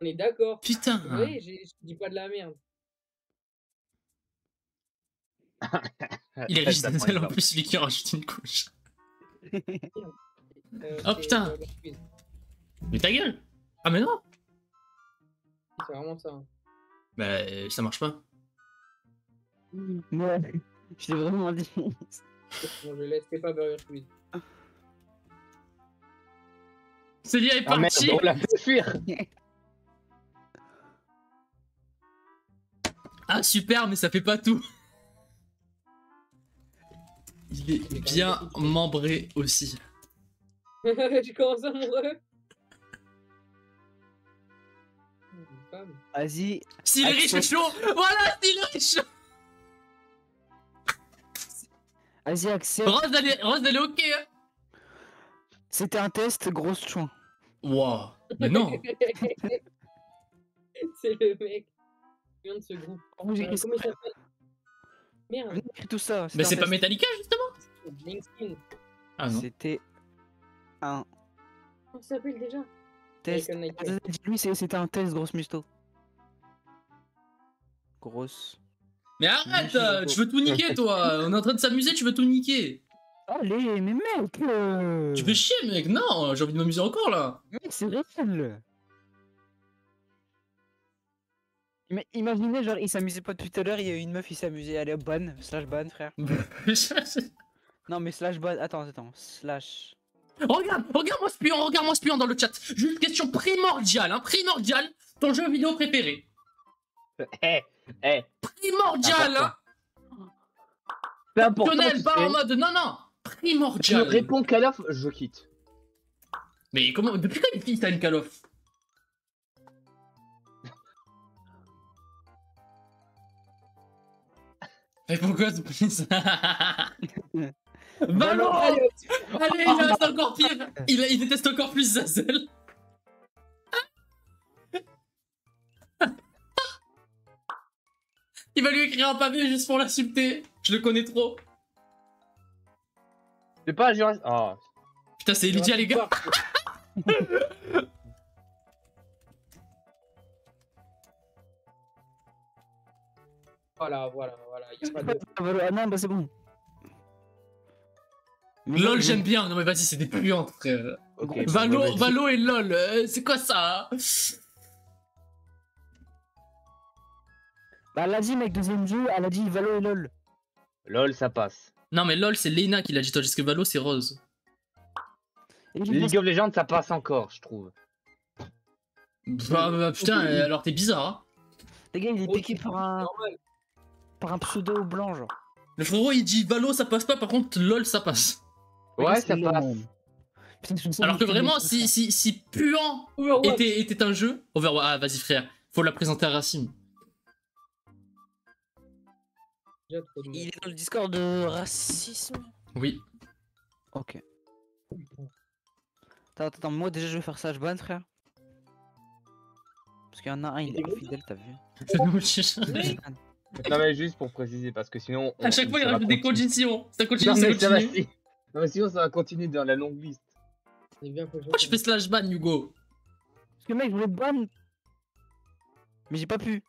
On est d'accord. Putain. Oui, je dis pas de la merde. Il est riche d'Azel, en plus, celui qui rajoute une couche. Euh, Oh, putain. euh. Mais ta gueule Ah, mais non C'est vraiment ça. hein. Bah, euh, ça marche pas. Ouais. Je l'ai vraiment dit. Bon, je laisse. C'est pas Burger Quiz. Célia est Ah merde, partie on l'a fait fuir. Ah, super, mais ça fait pas tout. Il est bien membré aussi. Mourir. Une femme. Vas-y. S'il est riche et chaud Voilà, s'il est riche Vas-y, accepte. Rose, elle est, Rose, elle est ok hein. C'était un test, grosse chouin. Wow Mais non C'est le mec. qui vient de ce groupe. Comment j'ai écrit ça comment il s'appelle Merde. J'ai écrit tout ça. Mais c'est pas. Metallica, justement? Ah non. C'était un Comment ça s'appelle déjà test. American Nightmare. Lui, c'est- c'était un test, grosse musto. Grosse. Mais arrête euh. Tu veux tout niquer, toi On est en train de s'amuser, tu veux tout niquer Allez, mais mec euh... Tu fais chier, mec Non J'ai envie de m'amuser encore, là Mec, c'est réel Mais imaginez, genre, il s'amusait pas depuis tout à l'heure, il y a eu une meuf, il s'amusait. Allez, hop, ban, slash ban, frère. Non, mais slash ban, attends, attends, slash. regarde Regarde-moi ce pion Regarde-moi ce pion dans le chat. Juste une question primordiale, hein Primordiale Ton jeu vidéo préféré. Eh, eh, Primordial hein. Lionel, tu pas en mode... Non, non Je Primordial réponds Call of, je quitte. Mais comment... Depuis quand une fille t'as une Call of Et pourquoi tu ça? Valorant Allez, Allez, il reste encore pire il, il déteste encore plus Zazel Il va lui écrire un pavé juste pour l'insulter. Je le connais trop. C'est pas Jurassic. Oh. Putain, c'est Lydia, les gars. Voilà, voilà, voilà. Y a pas de... Ah non, bah c'est bon. LOL, j'aime bien. Non, mais vas-y, c'est des puantes, frère. Ok. Valo, vas-y. Valo et LOL, euh, c'est quoi ça Bah elle a dit mec, deuxième jeu, elle a dit Valo et LOL. LOL, ça passe. Non, mais LOL, c'est Lena qui l'a dit, toi, parce que Valo, c'est Rose. League of Legends, ça passe encore, je trouve. Bah, bah, putain, euh, alors t'es bizarre, hein. Les gars, il est piqué par un, normal. par un pseudo blanc, genre. Le frérot, il dit Valo, ça passe pas, par contre, LOL, ça passe. Ouais, c'est ça passe. Alors que vraiment, si si, si, puant était, était un jeu, Overwatch, ah, vas-y, frère, faut la présenter à Racine. Il est dans le Discord de racisme. Oui. Ok. Attends, attends, moi déjà je vais faire ça, je ban frère. Parce qu'il y en a un, il est infidèle, t'as vu Non, mais juste pour préciser, parce que sinon. À chaque fois, il rajoute des conditions. Ça continue, ça continue. Non, mais sinon, ça va continuer dans la longue liste. C'est bien que je Pourquoi tu fais slash ban, Hugo Parce que mec, je voulais ban. Mais j'ai pas pu.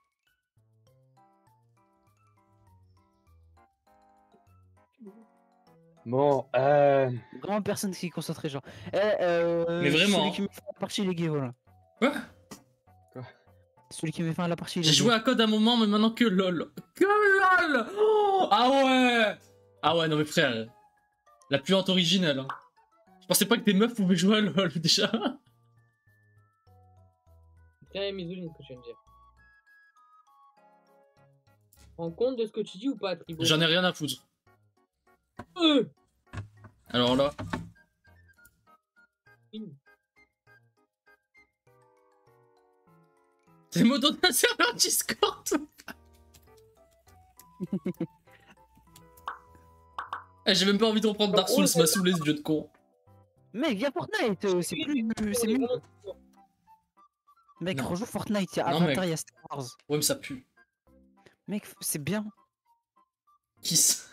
Bon, euh. Vraiment personne qui est concentré, genre. Eh, euh, Mais vraiment, Celui hein. qui me fait la partie, il est gay, voilà. Quoi Celui qui me fait la partie, il est J'ai joué à code à un moment, mais maintenant que LOL. Que LOL Oh, Ah ouais Ah ouais, non mais frère. La puante originelle. Hein. Je pensais pas que des meufs pouvaient jouer à LOL déjà. Très misogyne ce que je viens de dire. Rends compte de ce que tu dis ou pas, Tribo J'en ai rien à foutre. Euh Alors là. T'es modo d'un serveur Discord Eh, J'ai même pas envie de reprendre Dark Souls, m'a saoulé ce jeu de con. Mec, viens Fortnite, euh, c'est plus. C'est mieux. Mec, Non. rejoue Fortnite, il y a Non, Avatar, mec. il y a Star Wars. Ouais, mais ça pue. Mec, c'est bien. Kiss.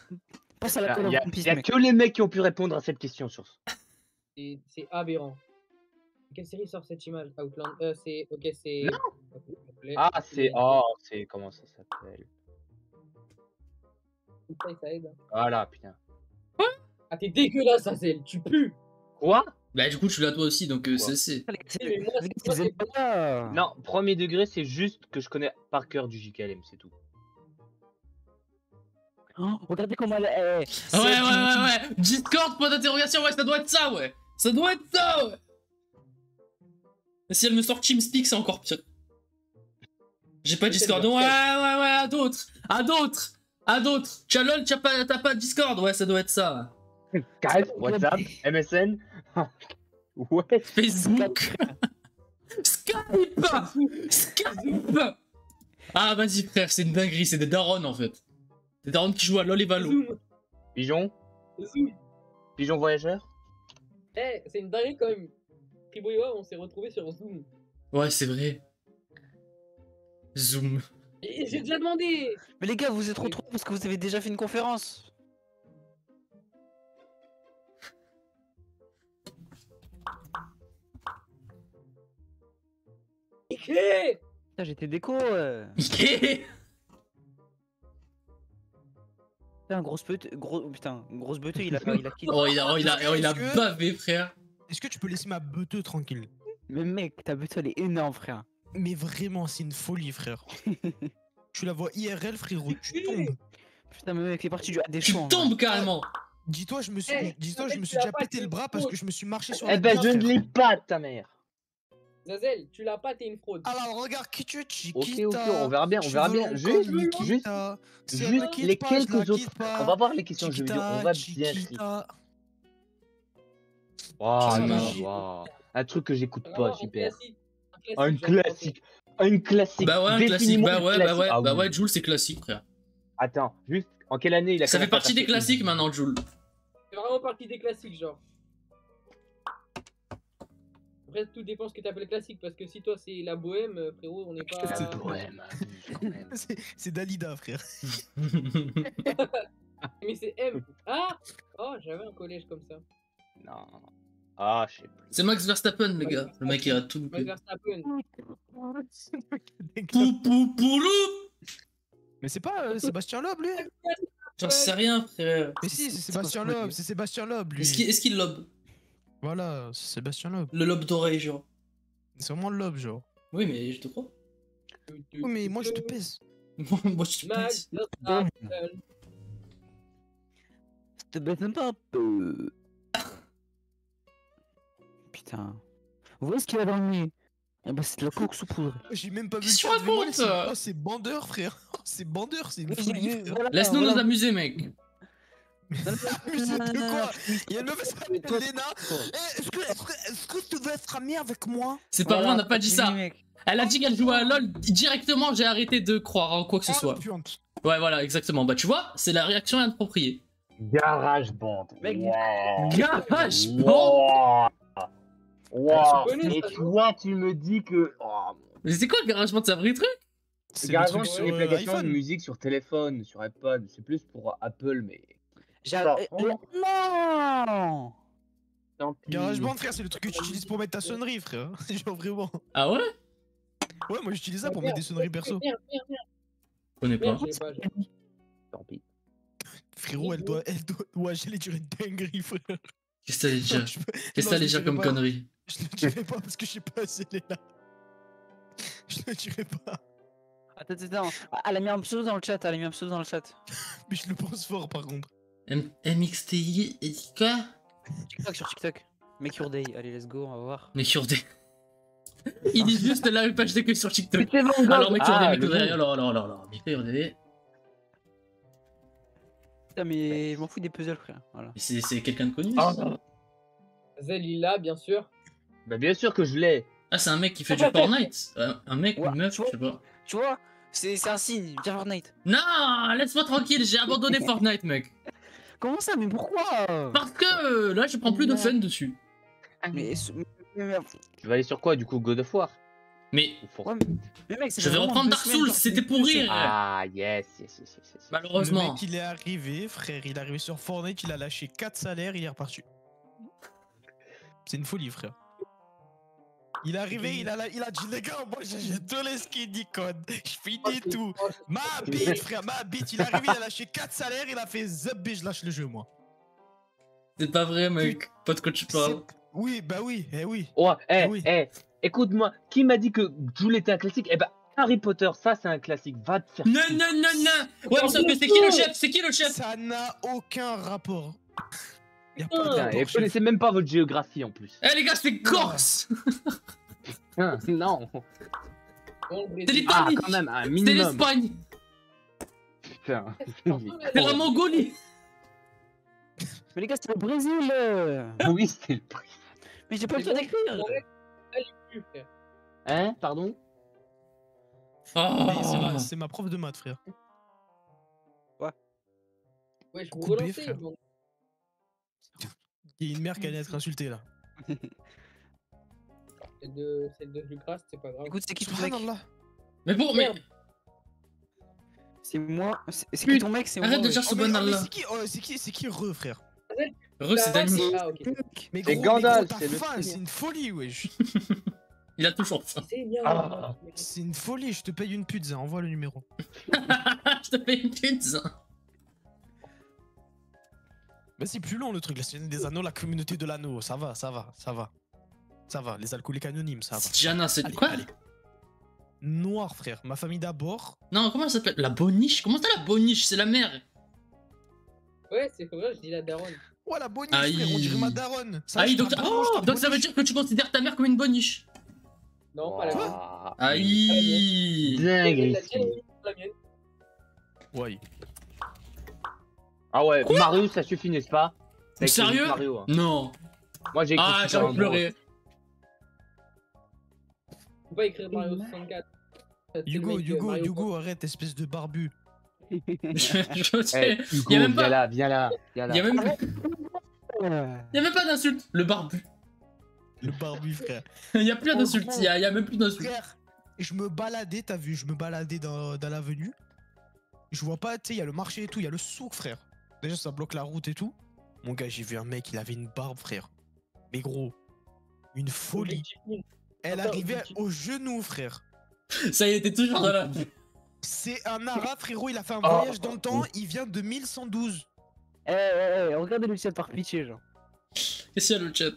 Passe à la Call Il of y a, Duty, y a mec. que les mecs qui ont pu répondre à cette question sur ce. C'est c'est aberrant. Quelle série sort cette image? Outland euh, c'est. Ok, c'est. Ah, c'est. Oh, c'est. Comment ça s'appelle? Ça, ça aide. Voilà, putain. Ah, t'es dégueulasse, Azel, tu pues Quoi? Bah, du coup, tu l'as toi aussi, donc euh, c'est. c'est- Mais moi. Non, premier degré, c'est juste que je connais par cœur du JKLM, c'est tout. Oh, regardez comment elle est. Ah ouais, ouais, ouais, ouais. Discord, point d'interrogation, ouais, ça doit être ça, ouais. Ça doit être ça, ouais. Et si elle me sort TeamSpeak, c'est encore pire. J'ai pas Discord. Ouais, ouais, ouais, à d'autres. À d'autres. À d'autres. T'as LOL, t'as pas, t'as pas Discord. Ouais, ça doit être ça. Skype, WhatsApp, MSN. ouais. Facebook. Skype. Skype. Ah, vas-y, frère, c'est une dinguerie. C'est des darons, en fait. Des darons qui jouent à LOL et Valo. Pigeon Zoom Pigeon voyageur Eh, c'est une dinguerie quand même. Moi, on s'est retrouvés sur Zoom. Ouais, c'est vrai. Zoom. Et j'ai déjà demandé Mais les gars, vous êtes retrouvés parce que vous avez déjà fait une conférence. Ike Putain, j'étais déco. euh. Ike. Putain, grosse pute, gros, putain, grosse beute, il a, il a quitté. Oh, il a, oh, il a, oh, il a que- bavé, frère. Est-ce que tu peux laisser ma beuteux tranquille? Mais mec, ta beute, elle est énorme, frère. Mais vraiment, c'est une folie, frère. tu la vois IRL, frérot, tu tombes. Putain, mais mec, c'est parti du des Tu champs. tombes carrément. Dis-toi, je me suis, Eh, dis-toi, je me suis déjà pété le bras parce que je me suis marché sur Eh ben, je ne l'ai pas, ta mère. Zazel, tu l'as pas, t'es une fraude. Alors regarde qui tu es, Ok, Chiquita. ok, on verra bien, on Je verra veux bien. Juste, les je quelques autres. On va voir les questions de jeux vidéo, on va bien. Waouh. Un truc que j'écoute Vraiment, pas, super. Un classique. Un classique. Bah ouais, un classique. Bah ouais, bah ouais, Ah bah ouais, Jules, c'est classique, frère. Attends, juste, en quelle année il a Ça fait partie des classiques maintenant, Jules. C'est vraiment partie des classiques, genre. Après, tout dépend ce que t'appelles classique, parce que si toi c'est la bohème, euh, frérot, on n'est pas. La bohème, quand même. C'est- C'est Dalida, frère. Mais c'est M. Ah Oh j'avais un collège comme ça. Non. Ah, je sais plus. C'est Max Verstappen, les gars. Le mec, il a tout Max. Verstappen. Pou, pou, pou, loup Mais c'est pas euh, Sébastien Loeb, lui? J'en sais rien, frère. Mais si, c'est c'est Sébastien Loeb, c'est Sébastien Loeb, lui. Est-ce qu'il est qu'il lobe? Voilà, c'est Sébastien Loeb. Le lobe d'oreille, genre. C'est vraiment le Loeb, genre. Oui, mais je te crois. Oui, mais moi, je te pèse. Moi, je te pèse. Verstappen. te baisse même pas un peu. Putain. Vous voyez ce qu'il a dans le nez? Eh ben, c'est de la coke sous poudre. J'ai même pas vu Qu'est-ce que tu racontes? c'est- Oh, c'est bandeur, frère. Oh, c'est bandeur, c'est une folie, Laisse-nous nous amuser, mec. Amuser de quoi Il y a une meuf, s'appelle Est-ce que, tu veux être ami avec moi? C'est pas vrai, on n'a pas dit ça. mec. Elle a dit qu'elle jouait à LoL. Directement, j'ai arrêté de croire en quoi que ce Oh, soit. Ouais, voilà, exactement. Bah, tu vois, c'est la réaction inappropriée. Garage Band. Mec, Wow. Garage Band Wow. Et toi, tu me dis que. Oh, Mais c'est quoi le Garage Band C'est un vrai truc? C'est le Garage truc Band, sur c'est euh, une application de musique sur téléphone, sur iPod. C'est plus pour Apple, mais. Eh, oh. Non Tant pis. GarageBand, frère, c'est le truc que tu utilises pour mettre ta sonnerie, frère. Genre vraiment. Ah ouais? Ouais, moi j'utilise ça pour mettre des sonneries perso. Merde, merde, merde. Je connais pas. Tant pis. Frérot, elle doit. Elle doit... Ouais, j'allais dire une dinguerie, frère. Qu'est-ce que t'allais dire Je peux- Qu'est-ce que t'allais dire comme connerie Je le dirai pas parce que je sais pas si elle est là. Je le dirai pas. Attends, attends, attends. Ah, Elle a mis un pseudo dans le chat, elle a mis un pseudo dans le chat. Mais je le pense fort par contre. M- MXTI et quoi TikTok sur TikTok. Make your day. Allez, let's go, on va voir. Mais Kurde. Il dit juste la même page d'accueil sur TikTok. C'est Gogh. Alors, mec, Kurde, Ah, mec, le Kurde, jeu. alors, alors, alors, alors, mec, Kurde. Putain, mais je m'en fous des puzzles, frère. Voilà. C'est quelqu'un de connu Ah, ça Zelila, bien sûr. Bah, bien sûr que je l'ai. Ah, c'est un mec qui fait du Fortnite Un un mec ou Ouais, une meuf, je sais pas. Tu vois C'est c'est un signe, viens Fortnite. Non, laisse-moi tranquille, j'ai abandonné Fortnite, mec. Comment ça Mais pourquoi Parce que euh, là, je prends plus de fun dessus. mais, mais, mais- Tu vas aller sur quoi, du coup God of War? Mais ouais, mais- mais mec, je vais reprendre Dark Souls, c'était pour rire. Ah, yes, yes, yes, yes. yes. Le Malheureusement. mec, il est arrivé, frère. Il est arrivé sur Fortnite, il a lâché 4 salaires, il est reparti. C'est une folie, frère. Il est arrivé, il a, la- il a dit les gars, moi j'ai tous les skins d'icône, je finis tout. Ma bite, frère, ma bite. Il est arrivé, il a lâché 4 salaires, il a fait zub, je lâche le jeu, moi. C'est pas vrai, mec. Pas de quoi tu parles. Oui, bah oui, eh oui. Oh, eh, Oui. eh, écoute-moi, qui m'a dit que Joule était un classique? Eh ben, Harry Potter, ça c'est un classique, va te faire. Non, non, non, non. Ouais, mais sauf que c'est qui le chef? C'est qui le chef? Ça n'a aucun rapport. Y a pas de Putain, Putain, rapport, et vous chef. connaissez même pas votre géographie en plus. Eh les gars, c'est Corse non. C'est Brésil. Ah, l'Italie C'est l'Espagne Putain. C'est la Mongolie Mais les gars, c'est le Brésil oui, c'est le prix. Mais j'ai pas le temps d'écrire. Hein, pardon Oh c'est ma- prof de maths, frère. Ouais, je vous relancer. Il y a une mère qui allait être insultée là. Celle de, celle de Lucas, c'est pas grave. Écoute, c'est qui ton mec Subhanallah. Mais bon, mais... Merde. C'est moi. C'est c'est qui ton mec C'est moi. Arrête de dire mais- oh, subhanallah. c'est qui, oh, c'est qui, c'est qui re, frère? Re, c'est Dani. Ah, ok. Mais C'est gros, Gandalf, mais gros, c'est c'est une folie, wesh. Il a toujours faim. C'est. Ah. C'est une folie, je te paye une pizza, envoie le numéro. Je te fais une pizza. Mais c'est plus long le truc, la scène des anneaux, la communauté de l'anneau, ça va, ça va, ça va. Ça va, les alcooliques anonymes, ça va. Diana, c'est quoi allez. Noir, frère, ma famille d'abord. Non, comment elle s'appelle? La boniche? Comment ça la boniche? C'est la mère Ouais, c'est vrai, je dis la daronne. Ouais, la boniche, Aïe. frère, on dirait ma daronne. Ça, Aïe, donc, oh, ça veut dire que tu considères ta mère comme une boniche? Non, pas la mienne. Aïe Dingue. Ouais. Ah ouais, Mario, ça suffit, n'est-ce pas Sérieux Mario, hein. Non Moi j'ai écrit Ah, j'ai Mario. pleuré Faut pas écrire Mario 64. C'est le Hugo, de Hugo, Mario Hugo, arrête, espèce de barbu. je, Eh, sais. Hugo, Y a même viens pas- là, viens là, viens là. Il y a même, y a même pas d'insulte. Le barbu. Le barbu, frère. Il y a plus d'insulte. Il y, a- y a même plus d'insulte. Frère, je me baladais, t'as vu, je me baladais dans, dans l'avenue. Je vois pas, tu sais, il y a le marché et tout, il y a le souk, frère. Déjà, ça bloque la route et tout. Mon gars, j'ai vu un mec, il avait une barbe, frère. Mais gros, une folie. Elle arrivait au genou, frère. Ça y est, t'es toujours dans la. C'est un arabe, frérot, il a fait un Oh. voyage dans le temps, il vient de 1112. Eh, eh, eh, regardez le ciel par pitié, genre. Qu'est-ce qu'il y a le chat.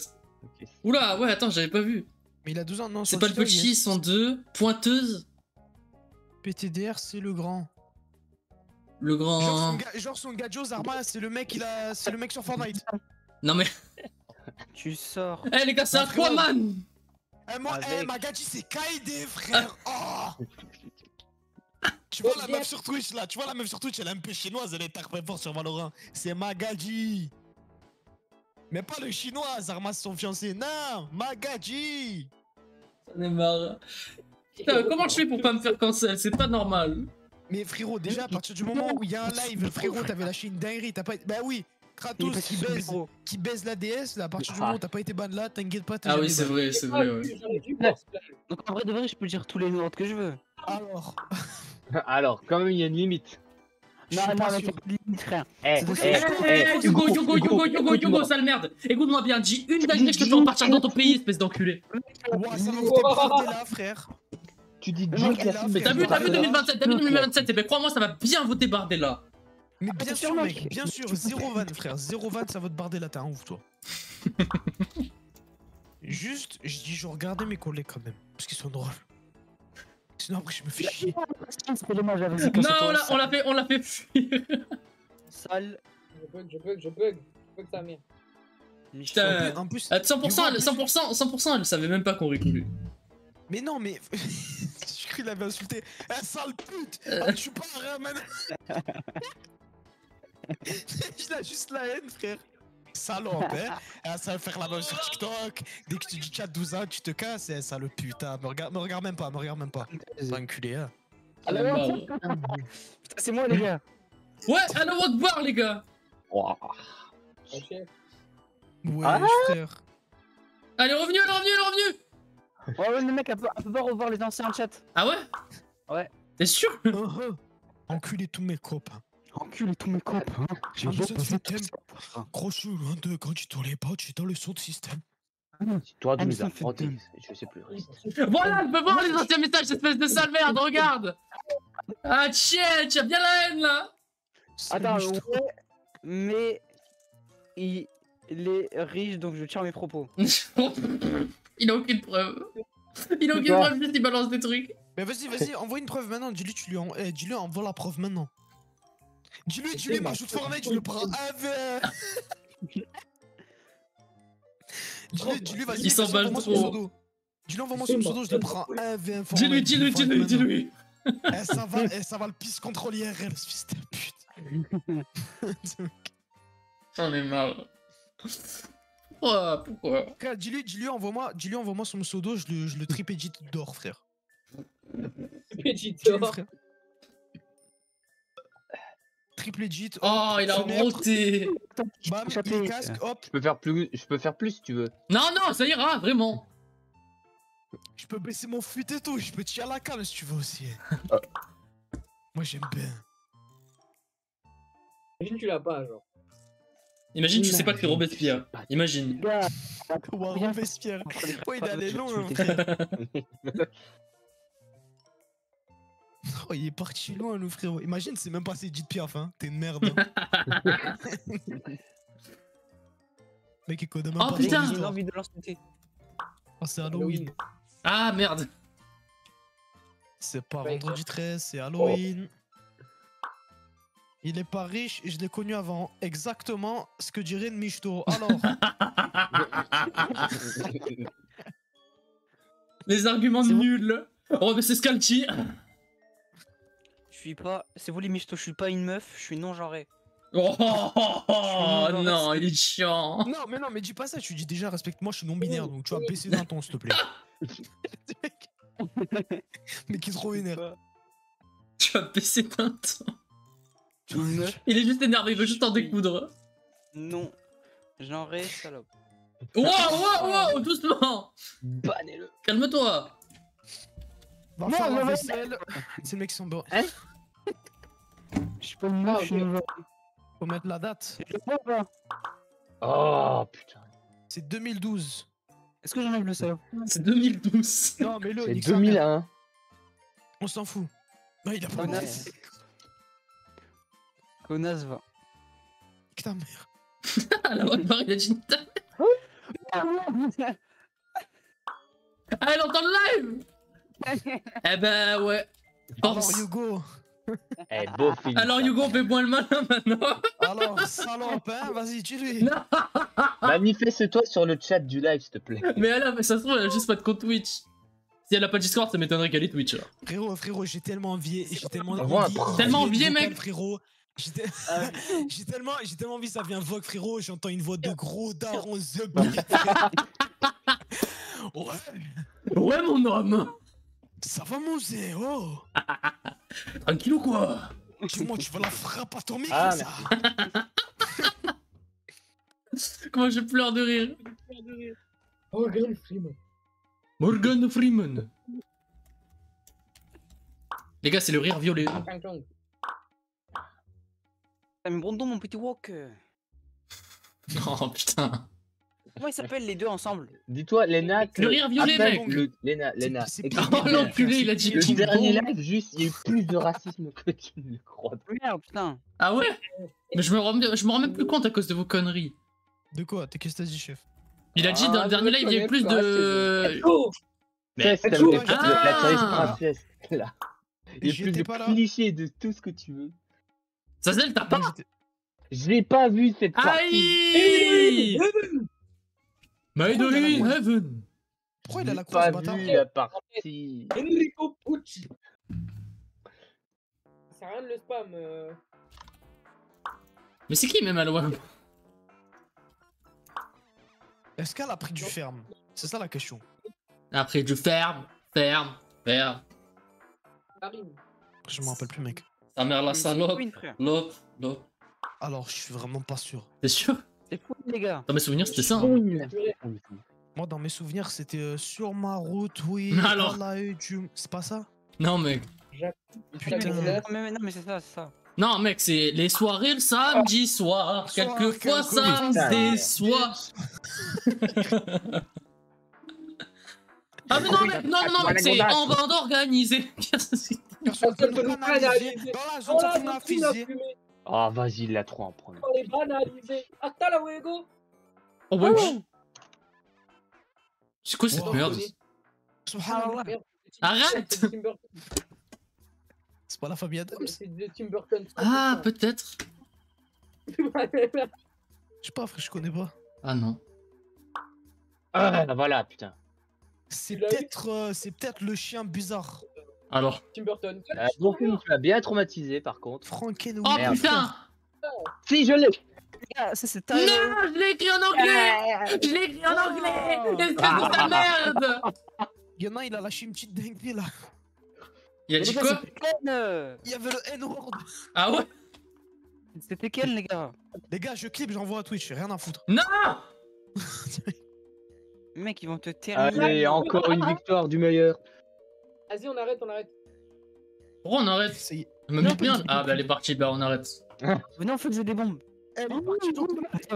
Oula, ouais, attends, j'avais pas vu. Mais il a 12 ans, non C'est pas le petit, est- 102, pointeuse, PTDR, c'est le grand. Le Genre son, grand. genre son Zarma, c'est le mec, il a, c'est le mec sur Fortnite. Non mais. Tu sors. Eh les gars, c'est. Aquaman Eh, moi, eh, Magadji, c'est KD, frère. Oh tu vois la meuf sur Twitch là, tu vois la meuf sur Twitch, elle est un peu chinoise, elle est très fort sur Valorant. C'est Magadji. Mais pas le chinois, Zarma c'est son fiancé. Non, Magadji. J'en ai marre. Putain, comment je fais pour pas me faire cancel? C'est pas normal. Mais frérot, déjà à partir du moment où il y a un live, frérot, t'avais lâché une dinguerie, t'as pas été. Bah oui, Kratos qui baise, qui baise la DS, là, à partir du moment où t'as pas été ban là, t'inquiète pas, t'es Ah oui, c'est vrai, c'est vrai, ouais. Donc en vrai de vrai, je peux dire tous les ordres que je veux. Alors, Alors, quand même, il y a une limite. Non, non, mais limite, frère. Eh, eh, Eh, Hugo, Hugo, Hugo, Hugo, Hugo, sale merde Écoute-moi bien, dis une dinguerie, je te fais repartir dans ton pays, espèce d'enculé Ouah, ça va débarder là, frère. Tu dis la mais t'as vu, t'as vu Là. 2027, t'as vu 2027, et ben crois-moi, ça va bien vous débarder là Mais Ah, bien sûr, mec, bien sûr, zéro van, frère, zéro van, ça va te barder là, t'es un ouf, toi. Juste, je dis, je regardais mes collègues quand même, parce qu'ils sont drôles. Sinon, après, je me fais chier. Non, on l'a- fait, on l'a fait fuir Sale. Je bug, je bug, je bug. Je bug ta mère. Michel. Putain. En plus, Ah, 100%, elle, Hugo, 100%, 100%, elle savait même pas qu'on rigolait. mais non, mais. Qu'il avait insulté. Eh, sale pute Euh. Ah, Je suis pas un ramen Il a juste la haine, frère. Salope, hein Ah, Ça va faire la loge sur TikTok. Dès que tu dis chat 12 ans, tu te casses. Eh, sale putain. Me regarde, me regarde même pas, me regarde même pas. C'est enculé, hein. Putain, c'est moi, les gars. Ouais, allo Wakbar, les gars Ouah. Ok. Ouais, Ah frère. Allez, revenu, elle est Ouais, ouais, le mec, elle peut, elle peut pas revoir les anciens chats. Ah ouais? Ouais. T'es sûr? Oh, oh. Enculé tous mes copains. Enculé tous mes copains. J'ai besoin de système. Gros chou, loin de quand tu tournais pas, tu es dans le son de système. C'est toi de Elle nous deux. Je sais plus. Voilà, elle peut voir les anciens messages, espèce de sale merde, regarde Ah, tiens, tu as bien la haine, là Attends, je ouais, mais il, il est riche, donc je tiens mes propos. Il a aucune preuve. Il a aucune preuve, juste il balance des trucs. Mais vas-y, vas-y, envoie une preuve maintenant. Dis-lui, tu lui en... eh, dis-lui, envoie la preuve maintenant. Dis-lui, dis-lui, m'ajoute Fortnite, je le prends avec. Dis-lui, dis-lui, vas-y. Il s'emballe trop. pseudo. Dis-lui, envoie-moi son pseudo, je le prends avec. Dis-lui, dis-lui, dis-lui, dis-lui. Eh, ça va, eh, ça va le pisse contre l'IRL, ce fils de pute. J'en ai marre. Pourquoi Pourquoi? Frère, dis-lui, dis-lui, envoie-moi, dis-lui, envoie-moi son pseudo, je le, je le d'or, frère. Tort. frère. Triple edit. Oh, il a roté Bam, Échappé. il casque, hop. Je peux faire plus, je peux faire plus si tu veux. Non, non, ça ira, vraiment Je peux baisser mon fut et tout, je peux tirer la cam si tu veux aussi. Euh. Moi j'aime bien. Imagine tu l'as pas, genre. Imagine, tu sais pas que c'est Robespierre. Pas- Imagine. Rien. Robespierre. Ouais, il est frères, allé tu- loin, tu hein. Oh, il est parti loin, le frérot. Imagine, c'est même pas assez Edith Piaf, hein. T'es une merde. hein. Mec, il connaît même Oh, pas putain. J'ai envie de. Oh, c'est Halloween. Ah, merde C'est pas vendredi 13, c'est Halloween. Il est pas riche et je l'ai connu avant. Exactement ce que dirait une michto. Alors, Les arguments bon. nuls Oh, mais c'est Scalchi Je suis pas. C'est vous les michtos, je suis pas une meuf, je suis non-genré. Oh, oh, oh, oh, non, il est chiant non, mais non, mais dis pas ça. Tu dis déjà, respecte-moi, je suis non-binaire, donc tu vas baisser d'un ton, s'il te plaît. mais qui trop énerve. Tu vas baisser d'un temps. Il est juste énervé, il veut juste en découdre. Non. Genré, salope. Wow, wow, wow, doucement Bannez-le. Calme-toi Non, non, vaisselle. C'est le mec qui sont beaux. Je suis pas une meuf, Ah, je. Faut mettre la date. Je le vois pas. Oh putain. C'est 2012. Est-ce que j'enlève le salope? C'est 2012. Non, mais le. C'est nique sa mère. 2001. On s'en fout. Non, il a pas Connasse. Connasse va. Nique ta mère. Ah, la bonne barre, il a dit. Ah, elle entend le live Eh ben, ouais. Alors. Hugo. Eh, beau film. Alors. Hugo, fais-moi le malin maintenant. Alors, salope, hein. Vas-y, dis-lui. Non. Manifeste-toi sur le chat du live, s'il te plaît. Mais elle a, mais ça se trouve, elle a juste pas de compte Twitch. Si elle a pas de Discord, ça m'étonnerait qu'elle ait Twitch. alors. Frérot, frérot, j'ai tellement envie. J'ai tellement pr- Tellement de mec. Frérot. J'ai te- j'ai tellement, j'ai tellement envie, ça vient vogue, frérot. J'entends une voix de gros daron The. Ouais, Ouais, mon homme ça va, mon zé, oh. Tranquille ou quoi Dis-moi, tu vas la frapper à ton micro, Ah, ça. Comment je pleure de rire Grand Freeman. Morgan Freeman. Les gars, c'est le rire violet. Ah, mais bon, donc, mon petit walk. euh, Oh putain. Comment ils s'appellent les deux ensemble? Dis-toi, Lena. Le rire violet, mec. le- Lena, Lena. c'est. Oh bien. l'enculé, il a dit Le King dernier Kong. live, juste, il y a eu plus de racisme que tu ne le crois. Merde, putain. Ah ouais? Mais je me, rends, je me rends même plus compte à cause de vos conneries. De quoi? T'es qu'est-ce que t'as dit, chef? Il a dit Ah, dans le je dernier live, il y avait plus de. Oh Mais- Test, le- ah la série princesse, là. Il y a plus de pas là. clichés de tout ce que tu veux. Ça c'est t'as pas l'ai pas vu cette partie. Aïe Made Pourquoi il a la in heaven Pourquoi il a la J'ai croix, pas vu la partie. Enrico Pucci. Ça sert à rien de le spam. euh. Mais c'est qui même à web Est-ce qu'elle a pris du ferme? C'est ça la question. Après, je ferme, ferme, ferme. Karim. Je me rappelle plus, mec. Ta mère la salope. Lop, lop. Alors, je suis vraiment pas sûr. T'es sûr? C'est fou, les gars. Dans mes souvenirs, c'était ça. hein. Moi, dans mes souvenirs, c'était euh, sur ma route, oui. Alors C'est pas ça? Non, mec. Putain. Non, mais, mais- non, mais c'est ça, c'est ça. Non, mec, c'est les soirées le samedi soir. Soir, Quelquefois, quelques- ça me déçoit. Ah, mais non, mec, non, non, mec, c'est en bande organisée. Personne Personne ne peut peut nous canaliser. canaliser. Dans la Oh zone, ça la fusée. Ah, vas-y, il l'a trop en premier. Oh, les. Hasta luego. Oh, wesh. C'est quoi cette Wow. merde Subhanallah. C'est Arrête c'est pas la famille Adams C'est de Tim Burton. Ah, peut-être. Je sais pas, frère, je connais pas. Ah non. Ah, voilà, putain. C'est peut-être euh, c'est peut-être le chien bizarre. Alors. Tim Burton. Euh, bon film, tu m'as bien traumatisé par contre. Frankenweenie. Oh Merde. putain Si, je l'ai Les gars, ça c'est Non, je l'ai écrit en anglais Je l'ai écrit en anglais Espèce de ta merde Il y en a, il a lâché une petite dinguerie là. Il a dit quoi. Il y avait le N-word. Ah ouais C'était Ken, les gars. Les gars, je clip, j'envoie à Twitch, rien à foutre. Non Mec, ils vont te terminer. Allez, encore une victoire du meilleur. Vas-y, on arrête, on arrête. Pourquoi on arrête C'est- me Non, bien Ah bah elle est partie, bah on arrête. Venez, on fait jeu des bombes. Elle est partie donc.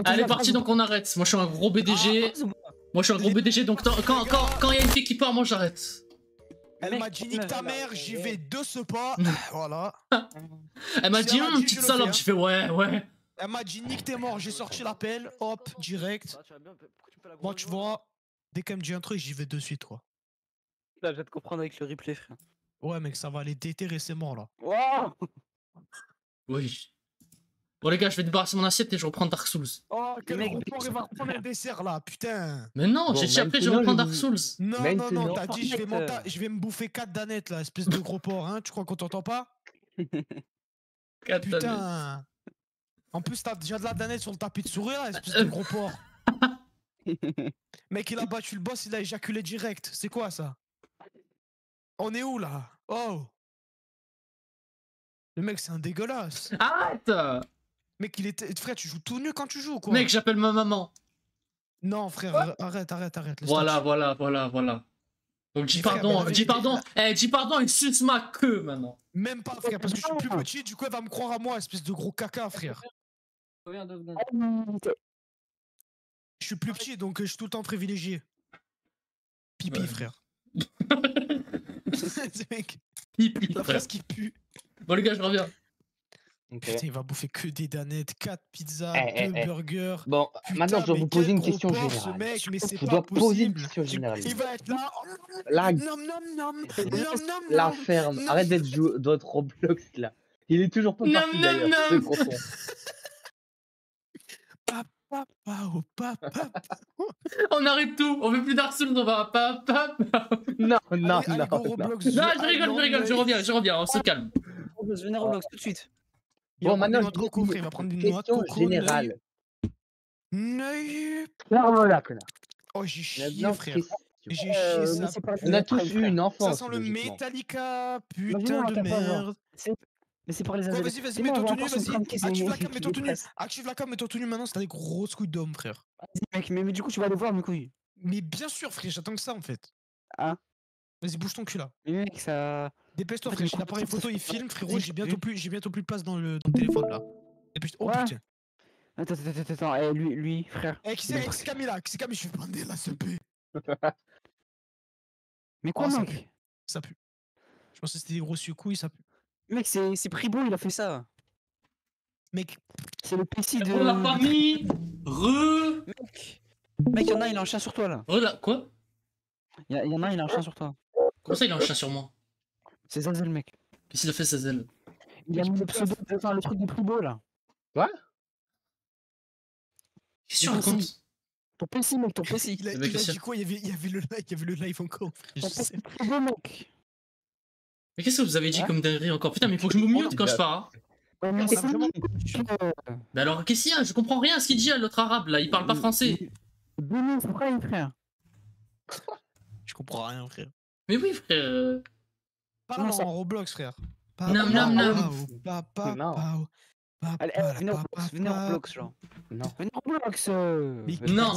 Elle est partie donc on arrête. Moi je suis un gros BDG. Ah, Moi je suis un gros BDG donc quand quand quand il y a une fille qui part, moi j'arrête. Elle m'a dit nique ta mère, j'y vais de ce pas. voilà. Elle m'a dit hum, petite salope, fais, j'ai fait ouais ouais. Elle m'a dit nique t'es mort, j'ai sorti l'appel, hop, direct. Moi tu vois, dès qu'elle me dit un truc, j'y vais de suite quoi. Là, je vais te comprendre avec le replay, frère. Ouais mec, ça va aller déterrer, c'est mort là. Wow Oui. Bon les gars, je vais débarrasser mon assiette et je reprends Dark Souls. Oh quel mec, gros porc, il va reprendre un dessert là, putain. Mais non, Bon, j'ai dit après je reprends Dark Souls. Non, non, non, t'as dit je vais, monta- je vais me bouffer 4 danettes là, espèce de gros porc, hein. Tu crois qu'on t'entend pas? Putain En plus, t'as déjà de la danette sur le tapis de souris là, espèce de gros porc. Mec, il a battu le boss, il a éjaculé direct. C'est quoi ça? On est où là? Oh Le mec, c'est un dégueulasse. Arrête Mec, il était. Frère, tu joues tout nu quand tu joues ou quoi Mec, j'appelle ma maman. Non, frère, arrête, arrête, arrête. laisse Voilà, voilà, voilà, voilà. Donc dis frère, pardon, dis pardon, eh, dis pardon et suce ma queue maintenant. Même pas, frère, parce que je suis plus petit, du coup, elle va me croire à moi, espèce de gros caca, frère. Je suis plus petit, donc euh, je suis tout le temps privilégié. Pipi, Ouais. frère. Mec, Pipi, la frère. qui pue. Bon, les gars, je reviens. Ok. Putain, il va bouffer que des danettes, 4 pizzas, Eh, 2 eh, eh. burgers. Bon, Putain, maintenant je dois mais vous poser une question ce générale. mec, mais Je pas dois poser une possible. question générale. Il va être là. La, Nom, nom, nom, la ferme. Arrête d'être jou- d'être Roblox là. Il est toujours pas parti d'ailleurs. nom. ce gros con. Papa, oh, papa. On arrête tout. On veut plus Dark Souls, on va pas, pas, pas. Non, non, Allez, allez, non. non. Roblox, Non, je rigole, je rigole, je reviens, je reviens, on se calme. Roblox, venez Roblox tout de suite. Bon, maintenant je frère, il va prendre une noix de coco. générale. Neuil. Ferme-la, connard. Oh, j'ai chié, frère. J'ai Euh, chié mais ça. On a tous eu une Ça enfance. sent le. Metallica, putain de merde. Mais c'est pour les Azel. vas-y, vas-y, C'est mets-toi bon, on tout va nu, encore se vas-y. Active la cam, mets-toi qui tout nu. presse. Active la cam, mets-toi tout nu maintenant, c'est des grosses couilles d'homme, frère. Vas-y, mec, mais, mais du coup, tu vas aller voir mes couilles. Mais bien sûr, frère, j'attends que ça en fait. Ah. Vas-y, bouge ton cul là. Mais mec, ça. Dépêche-toi, frère. J'ai l'appareil photo, il filme, frérot. J'ai bientôt plus, j'ai bientôt plus de place dans le, dans le téléphone là. Dépêche Oh Ouais. putain. Attends, attends, attends, attends. Eh, lui, lui, frère. Eh, qui c'est qui c'est Camilla Qui c'est Camilla Je vais bander la CP. Mais quoi, Oh, mec? Ça pue. Je pensais que c'était des grosses couilles, ça pue. Mec, c'est c'est Pribo, il a fait ça. Mec, C'est le PC de. On l'a pas mis. Re. Mec, mec, y'en a, il a un chien sur toi là. Re, là. Quoi? Y, y en a, il a un chien sur toi. Comment ça, il a un chat sur moi? C'est Zazel, mec. Qu'est-ce qu'il a fait, Sazel Il a mis le pseudo, enfin le truc de Pribo là. Qu'est-ce que tu racontes? Ton PC, mec, ton PC. il a, il a dit quoi? Il y, avait, il, y avait le, live- il y avait le live encore, frère. Je sais. Pribo, mec. Mais qu'est-ce que vous avez dit Hein comme dinguerie encore? Putain, mais faut que je me mute quand je pars. hein. Ouais, mais alors, qu'est-ce qu'il y a? Je comprends rien à ce qu'il dit à l'autre arabe là, il parle pas français. Denis, Prime, frère. Je comprends rien, frère. Mais oui, frère. Parle en Roblox, frère. Nam, nam, nam. Papa. Allez, venez au Roblox, genre. Non. Venez au Roblox. euh. Non.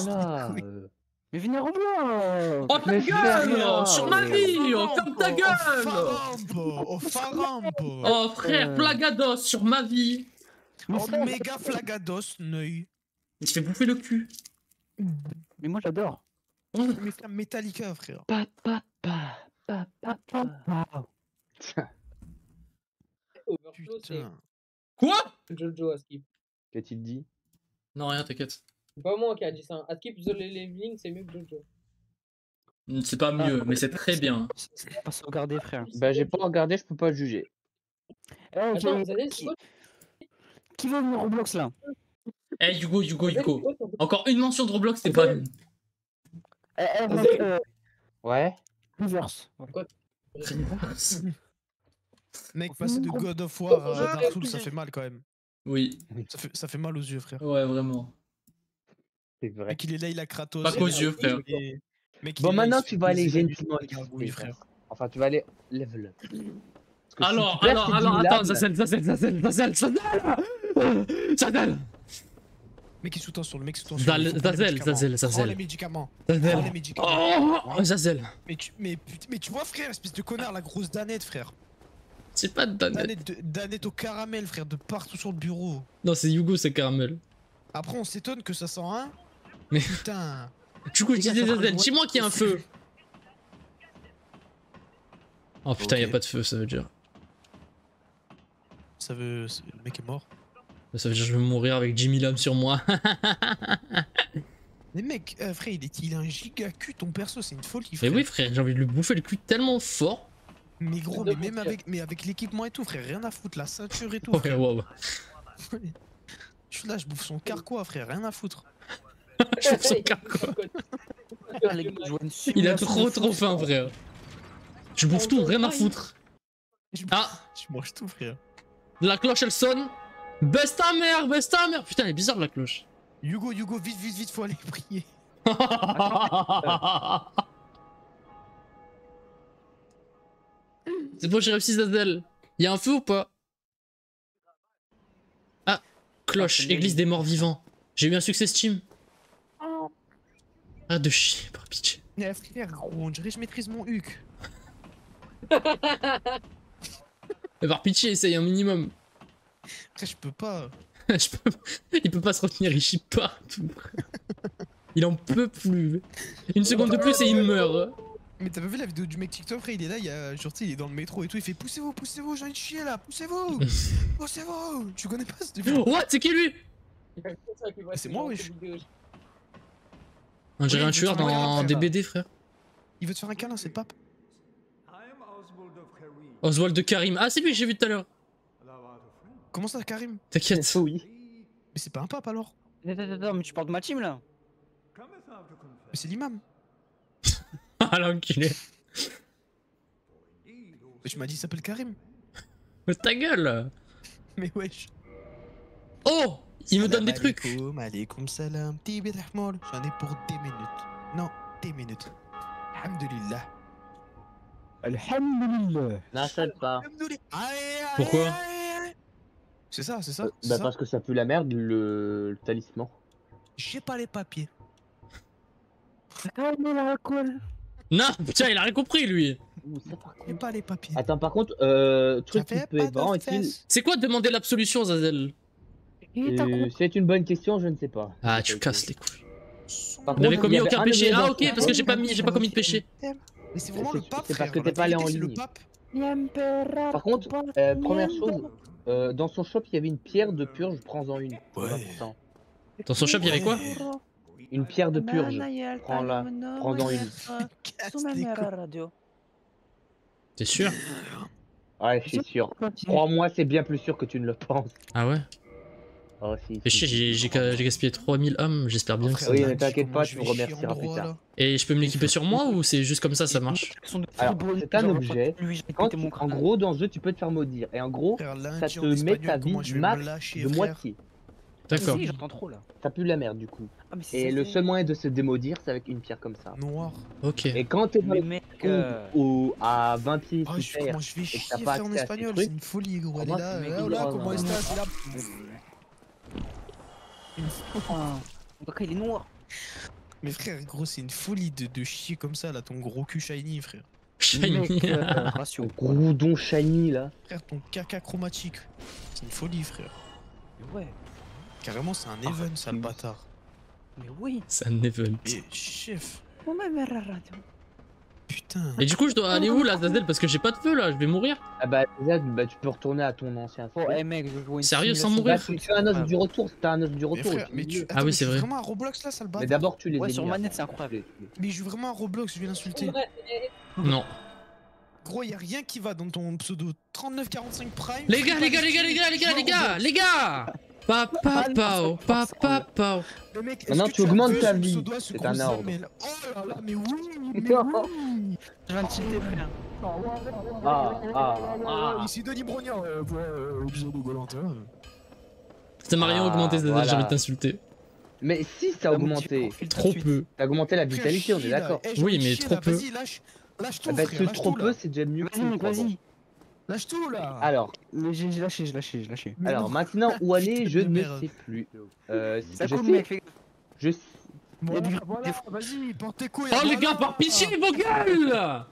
Euh, Mais venez au Roblox. Oh ta Mais gueule Sur ma euh, vie oh, Ferme ta gueule Farampo Oh, Farampo Oh frère, Euh. plagados sur ma vie Oh, méga flagados, Neuil. Il se fait bouffer le cul. Mais moi j'adore. Mais frère, Metallica, frère. pa, pa, pa, pa, pa, pa. Overflow, c'est Putain. Quoi? Jojo à skip. Qu'a-t-il dit? Non, rien, t'inquiète. C'est pas moi qui a dit ça. À skip The Leveling, c'est mieux que Jojo. C'est pas mieux, mais c'est très bien. C'est pas sauvegardé, frère. Bah, j'ai pas regardé, je peux pas juger. Eh, Attends, qui- qui, veut venir Roblox là? Eh Hugo, Hugo, Hugo. Encore une mention de Roblox, c'est pas. Eh, eh, euh, Ouais reverse. Mec, passer de God of War à Dark Souls, ça fait mal quand même. Oui, Ça fait, ça fait mal aux yeux, frère. ouais, vraiment. C'est vrai. Mec, il est là, il a Kratos. Pas qu'aux yeux, frère. Bon, maintenant, tu vas aller gentiment frère. Enfin, tu vas aller level up. Alors, alors, alors, 10 000 attends, Zazel, Zazel, Zazel, Zazel, Zazel Zazel Mec, il sous-tend sur le mec, sous-tend sur le les Zazel. Zazel, Prends Zazel. les médicaments. Prends les Zazel médicaments. Oh, Zazel Mais tu, mais, mais tu vois, frère, espèce de connard, la grosse danette, frère. C'est pas Danette. Danette, de- danette au caramel, frère, de partout sur le bureau. Non, c'est Hugo, c'est caramel. Après, on s'étonne que ça sent un. Mais- Putain. Du coup, je disais dis-moi qu'il y a un feu. Oh putain, y a pas de feu, ça veut dire. Ça veut. c'est- Le mec est mort. Ça veut dire que je vais mourir avec Jimmy Lam sur moi. Mais mec, euh, frère, il est, il a un giga cul, ton perso, c'est une folie, Mais frère. oui, frère, j'ai envie de lui bouffer le cul tellement fort. Mais gros, mais même avec, mais avec l'équipement et tout, frère, rien à foutre, la ceinture et tout. Ouais, frère. wow. Je suis là, je bouffe son carquois, frère, rien à foutre. Je trouve son. Ah, une Il a trop trop faim, frère. Je bouffe tout, rien à foutre. Je, Ah. je mange tout, frère. La cloche, elle sonne. Baisse ta mère, baisse ta mère. Putain, elle est bizarre la cloche. Hugo, Hugo, vite, vite, vite, faut aller prier. C'est bon, j'ai réussi Zazel. Y a un feu ou pas? Ah, cloche, Ah, église des morts vivants. J'ai eu un succès Steam. Ah, de chier, par pitié. Eh, frère, on dirait que je maîtrise mon huc. Mais par pitié, essaye un minimum. Frère, je peux pas. Je peux- Il peut pas se retenir, il chie partout. Il en peut plus. Une seconde de plus et il meurt. Mais t'as pas vu la vidéo du mec TikTok, frère Il est là, il, y a, genre, il est dans le métro et tout, il fait poussez-vous, poussez-vous, j'ai envie de chier là, poussez-vous Poussez-vous Tu connais pas cette vidéo? What? C'est qui lui? C'est moi, wesh. On dirait Oui, un tueur dans des BD, frère. Il veut te faire un câlin, c'est le pape. Oswald de Karim. Ah, c'est lui, j'ai vu tout à l'heure. Comment ça, Karim? T'inquiète. Oui. Mais c'est pas un pape alors? Attends, attends, attends, mais tu parles de ma team là Mais c'est l'imam. Ah, l'enculé. Mais tu m'as dit il s'appelle Karim. Mais ta gueule. Mais wesh. Oh Il me donne des trucs. alaikum, salam. J'en ai pour des minutes. Non, des minutes. Alhamdulillah. Alhamdulillah. N'achète pas. Pourquoi. C'est ça, c'est ça. c'est Bah ça. parce que ça pue la merde le, le talisman. J'ai pas les papiers. Non, tiens, il a rien compris, lui. J'ai pas les papiers. Attends par contre, euh, truc qui peut être vraiment utile. C'est quoi demander l'absolution, Zazel? Euh, C'est une bonne question, je ne sais pas. Ah, tu casses les couilles. Par Vous n'avez commis avait aucun un péché. Ah, ok, parce que j'ai pas mis, j'ai pas commis de péché. Mais c'est vraiment le pape, c'est parce que t'es pas allé en ligne. Par contre, euh, première chose, euh, dans son shop il y avait une pierre de purge, prends-en une. Ouais. Dans son shop, il y avait quoi Une pierre de purge. Prends-la, prends-en une. T'es sûr? Ouais, je suis sûr. Crois-moi, c'est bien plus sûr que tu ne le penses. Ah ouais? Oh, si, j'ai- j'ai ga- j'ai gaspillé 3000 hommes, j'espère bien que Frère, ça. Oui, dit t'inquiète pas, je tu me remercieras plus tard. Et je peux me l'équiper sur moi ou c'est juste comme ça, ça marche Alors, c'est un objet. Quand tu- en gros, dans le jeu, tu peux te faire maudire. Et en gros, ça te met ta vie max de moitié. D'accord. J'entends trop là. Ça pue la merde du coup. Ah, Et le seul moyen de se démaudire, c'est avec une pierre comme ça. Noir. Ok. Et quand t'es dans le mec, fond euh, ou à 20 pieds Oh, sous je, comment je vais que chier t'as pas frère en accès à ces espagnol, c'est une folie gros. Là, ce là, comment estás C'est là. Donc il est noir. Mais frère, gros, c'est une folie de, de chier comme ça là, ton gros cul shiny, frère. Shiny. Ratio. gros don shiny là. Frère, ton caca chromatique. C'est une folie, frère. Ouais, Carrément, c'est un event, ça le bâtard. mais oui. C'est un event. Mais chef, putain. Et du coup, je dois aller où là, Zazel? Parce que j'ai pas de feu là, je vais mourir. Ah bah déjà, bah, tu peux retourner à ton ancien Oh, spot. eh mec, je joue une Sérieux, sans Bah, mourir? tu fais un os foot. du retour, t'as un os du Mais retour. frère, mais tu. dis-le. Attends, Ah oui, c'est vrai. vraiment à Roblox là, ça le Mais d'abord tu les Ouais, sur manette, c'est incroyable. Mais il joue vraiment à Roblox, je vais l'insulter. Non. Gros, y a rien qui va dans ton pseudo 3945 Prime. Les gars, les gars, les gars, les gars, les gars, les gars, les gars Papa pao, papa pao. Maintenant, tu augmentes ta vie. C'est un ordre. Oh là là, mais oui, mais oui Je viens de tilter, frère. Ah, ah, Euh, ah. Ici Denis Brognard, euh, pour euh, de Golantin. Ça m'a rien Ah, augmenté, voilà. j'ai envie de t'insulter. Mais si ça a augmenté, Trop peu. t'as augmenté la vitalité, on est d'accord. Oui, mais trop peu. Lâche, lâche tout, Ah bah, frère, trop peu, c'est déjà mieux que Vas-y, vas-y. Lâche tout, là Alors, Mais J'ai lâché, j'ai lâché, j'ai lâché. Mais alors non. maintenant où aller, je ne merde. sais plus. Euh, Ça je coupe, sais, mec, je voilà, des- vas-y, porte tes couilles. Oh les voilà. gars, par pitié, vos gueules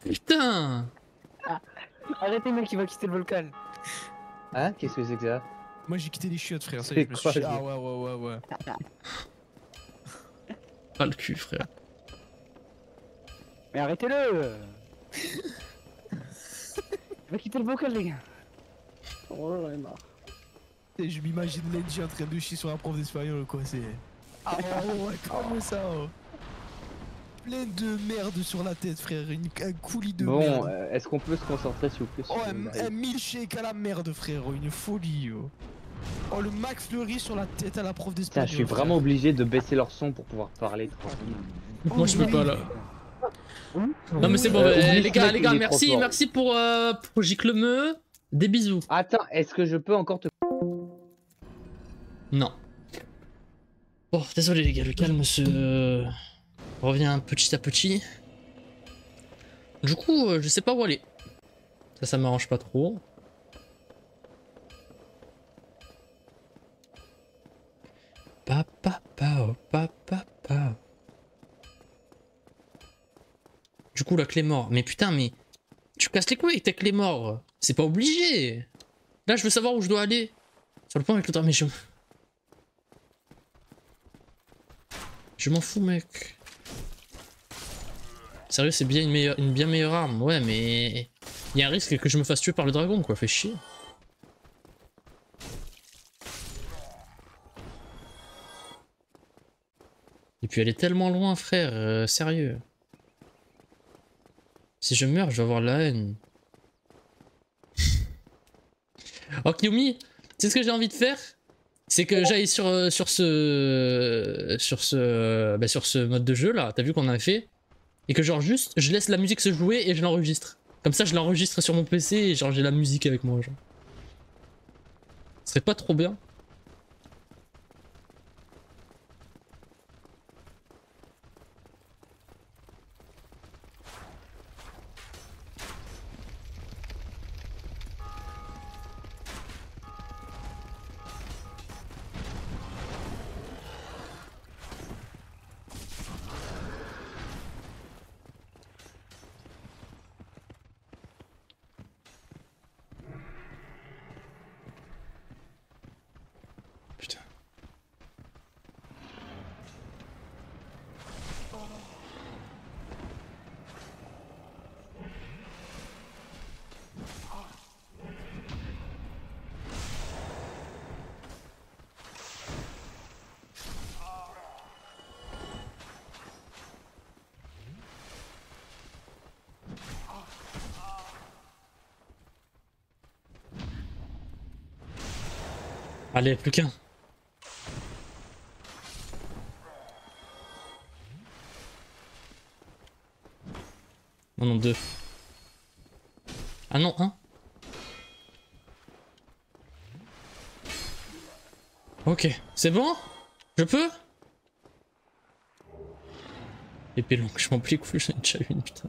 Putain Arrêtez, mec, il va quitter le volcan. Hein Qu'est-ce que c'est que ça? Moi j'ai quitté les chiottes, frère, ça y C'est est, je me suis Ah ouais, ouais, ouais, ouais. Pas le cul, frère. Mais arrêtez-le Il va quitter le vocal, les gars. Oh, j'en ai marre. Et je m'imagine Lenji en train de chier sur un prof d'espagnol, quoi, c'est. Ah ouais, ouais, comment ça oh. Plein de merde sur la tête, frère, une, un coulis de Bon, merde. euh, est-ce qu'on peut se concentrer s'il vous plaît sur Oh, un, un milkshake à la merde, frère, une folie, oh. Oh, le Max Fleury sur la tête à la prof Putain, d'espagnol. je suis vraiment obligé de baisser leur son pour pouvoir parler tranquille. Moi, je peux oui. pas là. Non, mais c'est bon, Euh, euh, les gars, les gars, merci, merci pour, euh, pour Giclemeux. Des bisous. Attends, est-ce que je peux encore te... Non. Bon, désolé les gars, le calme se revient petit à petit. Du coup, euh, je sais pas où aller. Ça, ça m'arrange pas trop. Papa, pao, papa, pao. Du coup, la clé mort. Mais putain, mais tu casses les couilles avec ta clé mort. C'est pas obligé. Là, je veux savoir où je dois aller. Sur le point avec l'autre, mais je... Je m'en fous, mec. Sérieux, c'est bien une, meilleure, bien meilleure arme. Ouais, mais... Il y a un risque que je me fasse tuer par le dragon, quoi. Fait chier. Et puis elle est tellement loin, frère. euh, sérieux. Si je meurs, je vais avoir la haine. oh, Kiyomi, c'est ce que j'ai envie de faire? C'est que j'aille sur, euh, ce sur ce bah, sur ce mode de jeu là, t'as vu qu'on a fait? Et que genre juste je laisse la musique se jouer et je l'enregistre. Comme ça je l'enregistre sur mon PC et genre j'ai la musique avec moi genre. Ce serait pas trop bien? Allez, plus qu'un. Non, non, deux. Ah non, un. Ok, c'est bon? Je peux? Épée longue, je m'en plie, couille, j'en ai déjà une, putain.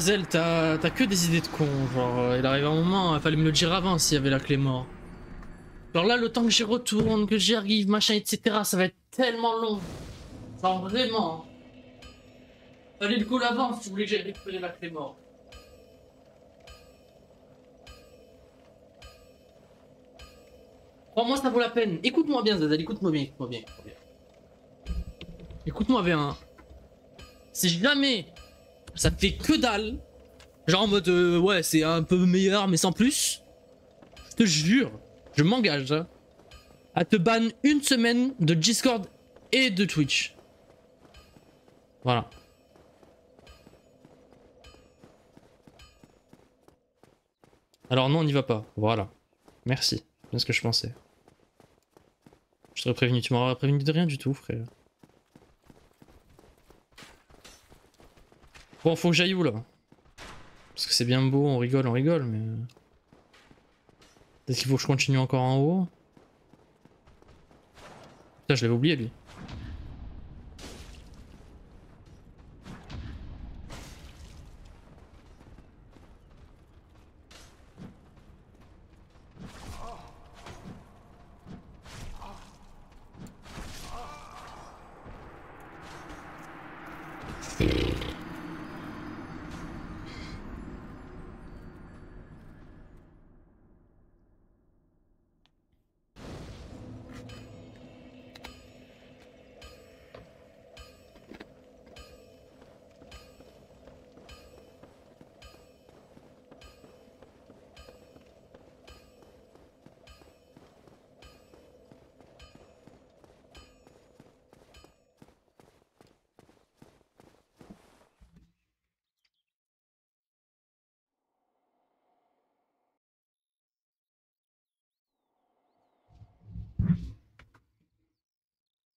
Zazel, t'as que des idées de con, genre, euh, il arrive un moment, il fallait me le dire avant s'il y avait la clé mort. Genre là, le temps que j'y retourne, que j'y arrive, machin, etc., ça va être tellement long. Genre vraiment. Fallait le coup l'avance si vous voulez que j'aille récupérer la clé mort. Crois-moi, ça vaut la peine. Écoute-moi bien, Zazel, écoute-moi bien, écoute-moi bien, écoute-moi bien. Écoute-moi bien. hein. Si jamais ça te fait que dalle. Genre en mode euh, ouais c'est un peu meilleur mais sans plus. Je te jure, je m'engage hein, à te ban une semaine de Discord et de Twitch. Voilà. Alors non on n'y va pas. Voilà. Merci. C'est ce que je pensais. Je t'aurais prévenu, tu m'aurais prévenu de rien du tout frère. Bon, faut que j'aille où là? Parce que c'est bien beau, on rigole, on rigole, mais. Peut-être qu'il faut que je continue encore en haut? Putain, je l'avais oublié lui.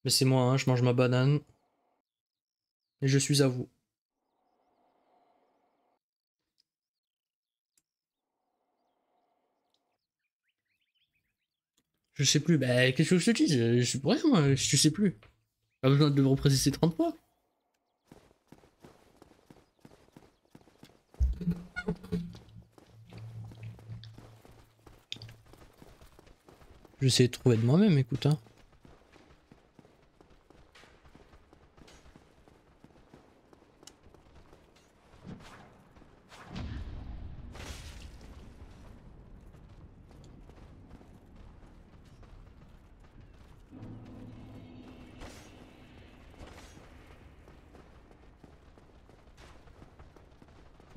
Laissez-moi, hein, je mange ma banane. Et je suis à vous. Je sais plus, bah qu'est-ce que je te dis? Je, suis pour rien moi, je sais plus. Pas besoin de me repréciser 30 fois. J'essaie de trouver de moi-même, écoute. Hein.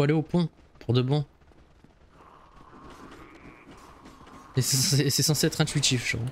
Faut aller au pont, pour de bon. Et c'est censé être intuitif, je crois.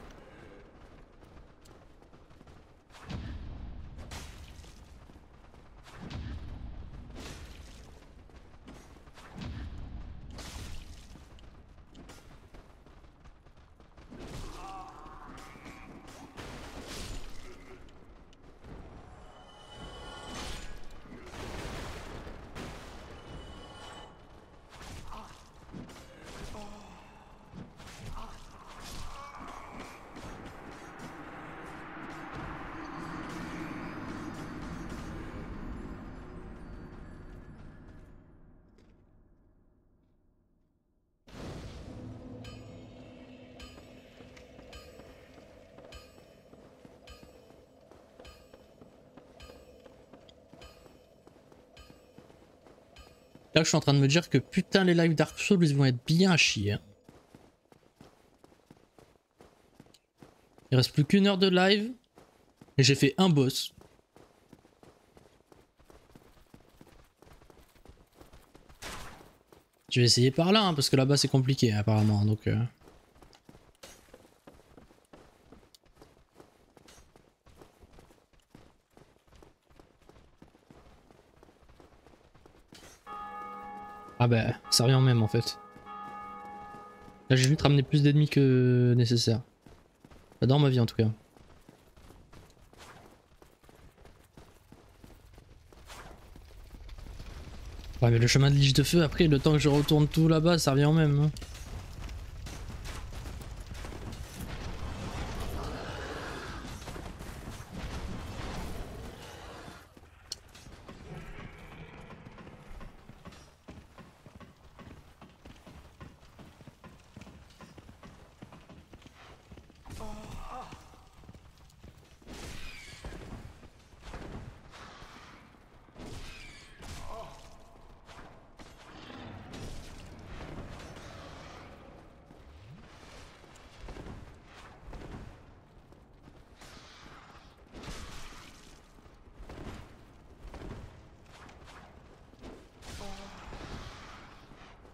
Je suis en train de me dire que putain, les lives Dark Souls, ils vont être bien à chier. hein. Il reste plus qu'une heure de live. Et j'ai fait un boss. Je vais essayer par là, hein, parce que là-bas c'est compliqué apparemment. Donc, euh. Ah bah, ça revient même en fait. Là j'ai juste ramené plus d'ennemis que nécessaire. J'adore ma vie en tout cas. Ouais mais le chemin de liche de feu après le temps que je retourne tout là-bas ça revient au même. hein.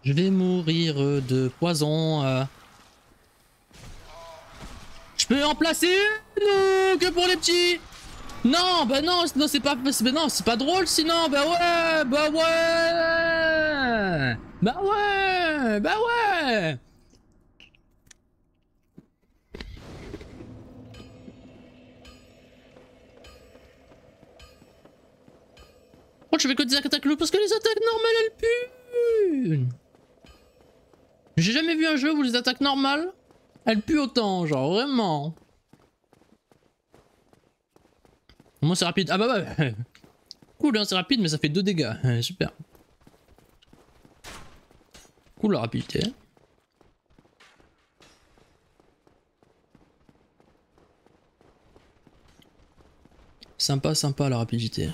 Je vais mourir de euh. Je peux en placer une que pour les petits? Non, bah non, sinon c'est pas, non, c'est pas drôle sinon, bah ouais, bah ouais, bah ouais, bah ouais. Oh, je fais que des attaques lourdes parce que les attaques normales elles puent. J'ai jamais attaques normales elles puent autant, genre vraiment. Moi c'est rapide. Ah bah ouais. Cool, hein, c'est rapide, mais ça fait 2 dégâts. Super. Cool la rapidité. Sympa, sympa la rapidité.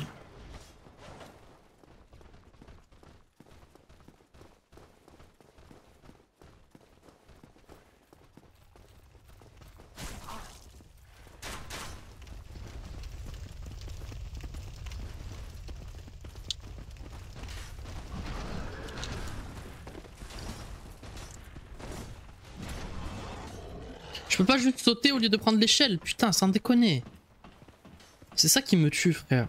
Juste sauter au lieu de prendre l'échelle, putain, sans déconner. C'est ça qui me tue, frère.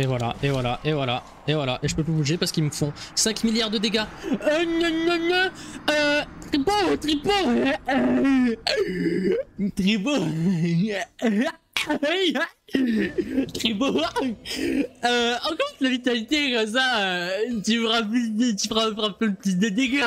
Et voilà, et voilà, et voilà, et voilà. Et je peux plus bouger parce qu'ils me font 5 milliards de dégâts. Euh. Euh, tripo. Tribo euh, En compte la vitalité comme ça, euh, tu feras plus, tu feras, feras plus de dégâts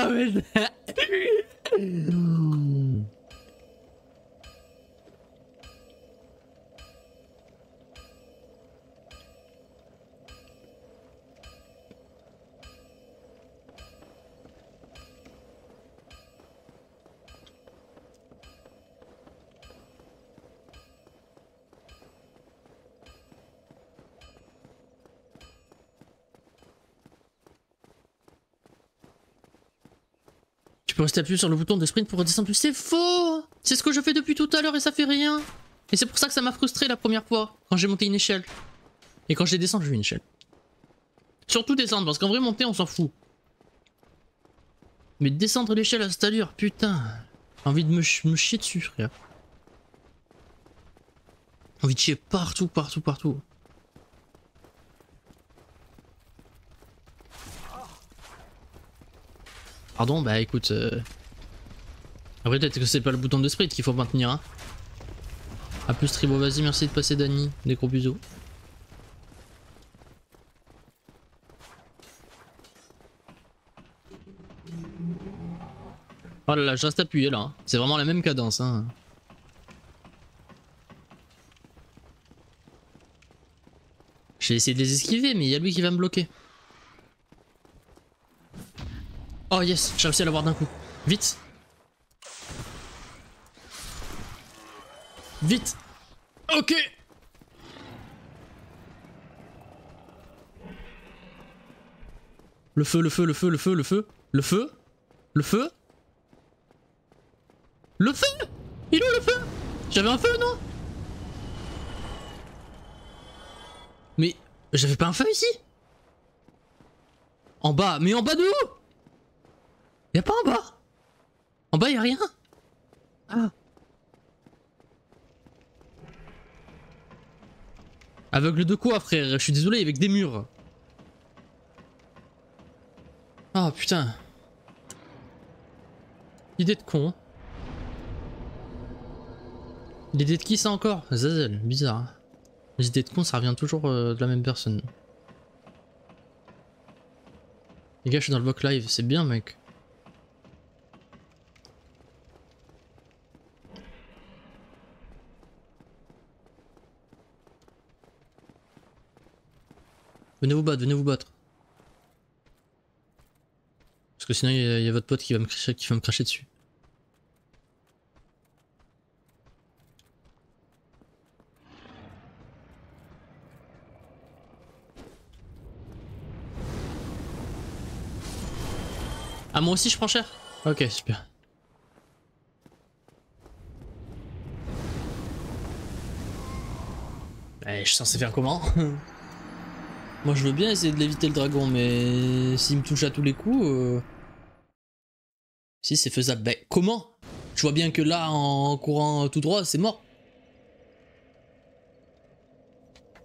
Tu peux rester appuyé sur le bouton de sprint pour redescendre plus. C'est faux C'est ce que je fais depuis tout à l'heure et ça fait rien. Et c'est pour ça que ça m'a frustré la première fois, quand j'ai monté une échelle. Et quand j'ai descendu une échelle. Surtout descendre, parce qu'en vrai monter on s'en fout. Mais descendre l'échelle à cette allure, putain. J'ai envie de me, me chier dessus, frère. J'ai envie de chier partout, partout, partout. Pardon, bah écoute... Euh... Après peut-être que c'est pas le bouton de sprint qu'il faut maintenir. Hein. A plus Tribo, vas-y, merci de passer Dany. Des gros bisous. Oh là là, je reste appuyé là. Hein. C'est vraiment la même cadence. Hein. J'ai essayé de les esquiver, mais il y a lui qui va me bloquer. Oh yes, j'ai réussi à l'avoir d'un coup. Vite. Vite. Ok. Le feu, le feu, le feu, le feu, le feu, le feu, le feu. Le feu. Il est où le feu? J'avais un feu, non? Mais j'avais pas un feu ici? En bas, mais en bas de où? Y'a pas en bas? En bas y'a rien? Ah Aveugle de quoi frère? Je suis désolé avec des murs. Ah putain. Idée de con. L'idée de qui ça encore? Zazel, bizarre. Hein. Les idées de con ça revient toujours euh, de la même personne. Les gars je suis dans le bloc live, c'est bien mec. Venez vous battre, venez vous battre. Parce que sinon il y, a votre pote qui va me cracher, qui va me cracher dessus. Ah moi aussi je prends cher? Ok super. Eh, je suis censé faire comment? Moi je veux bien essayer de l'éviter le dragon, mais s'il me touche à tous les coups... Euh, si c'est faisable, ben comment? Je vois bien que là, en courant tout droit, c'est mort.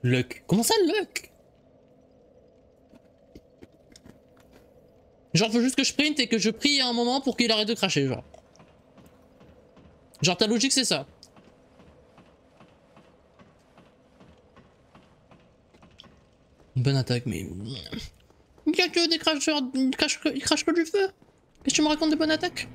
Luck. Comment ça, Luck? Genre, faut juste que je sprint et que je prie à un moment pour qu'il arrête de cracher, genre. Genre, ta logique, c'est ça. Une bonne attaque, mais... Il y a que des cracheurs... Ils crachent que, que du feu Qu'est-ce que tu me racontes des bonnes attaques?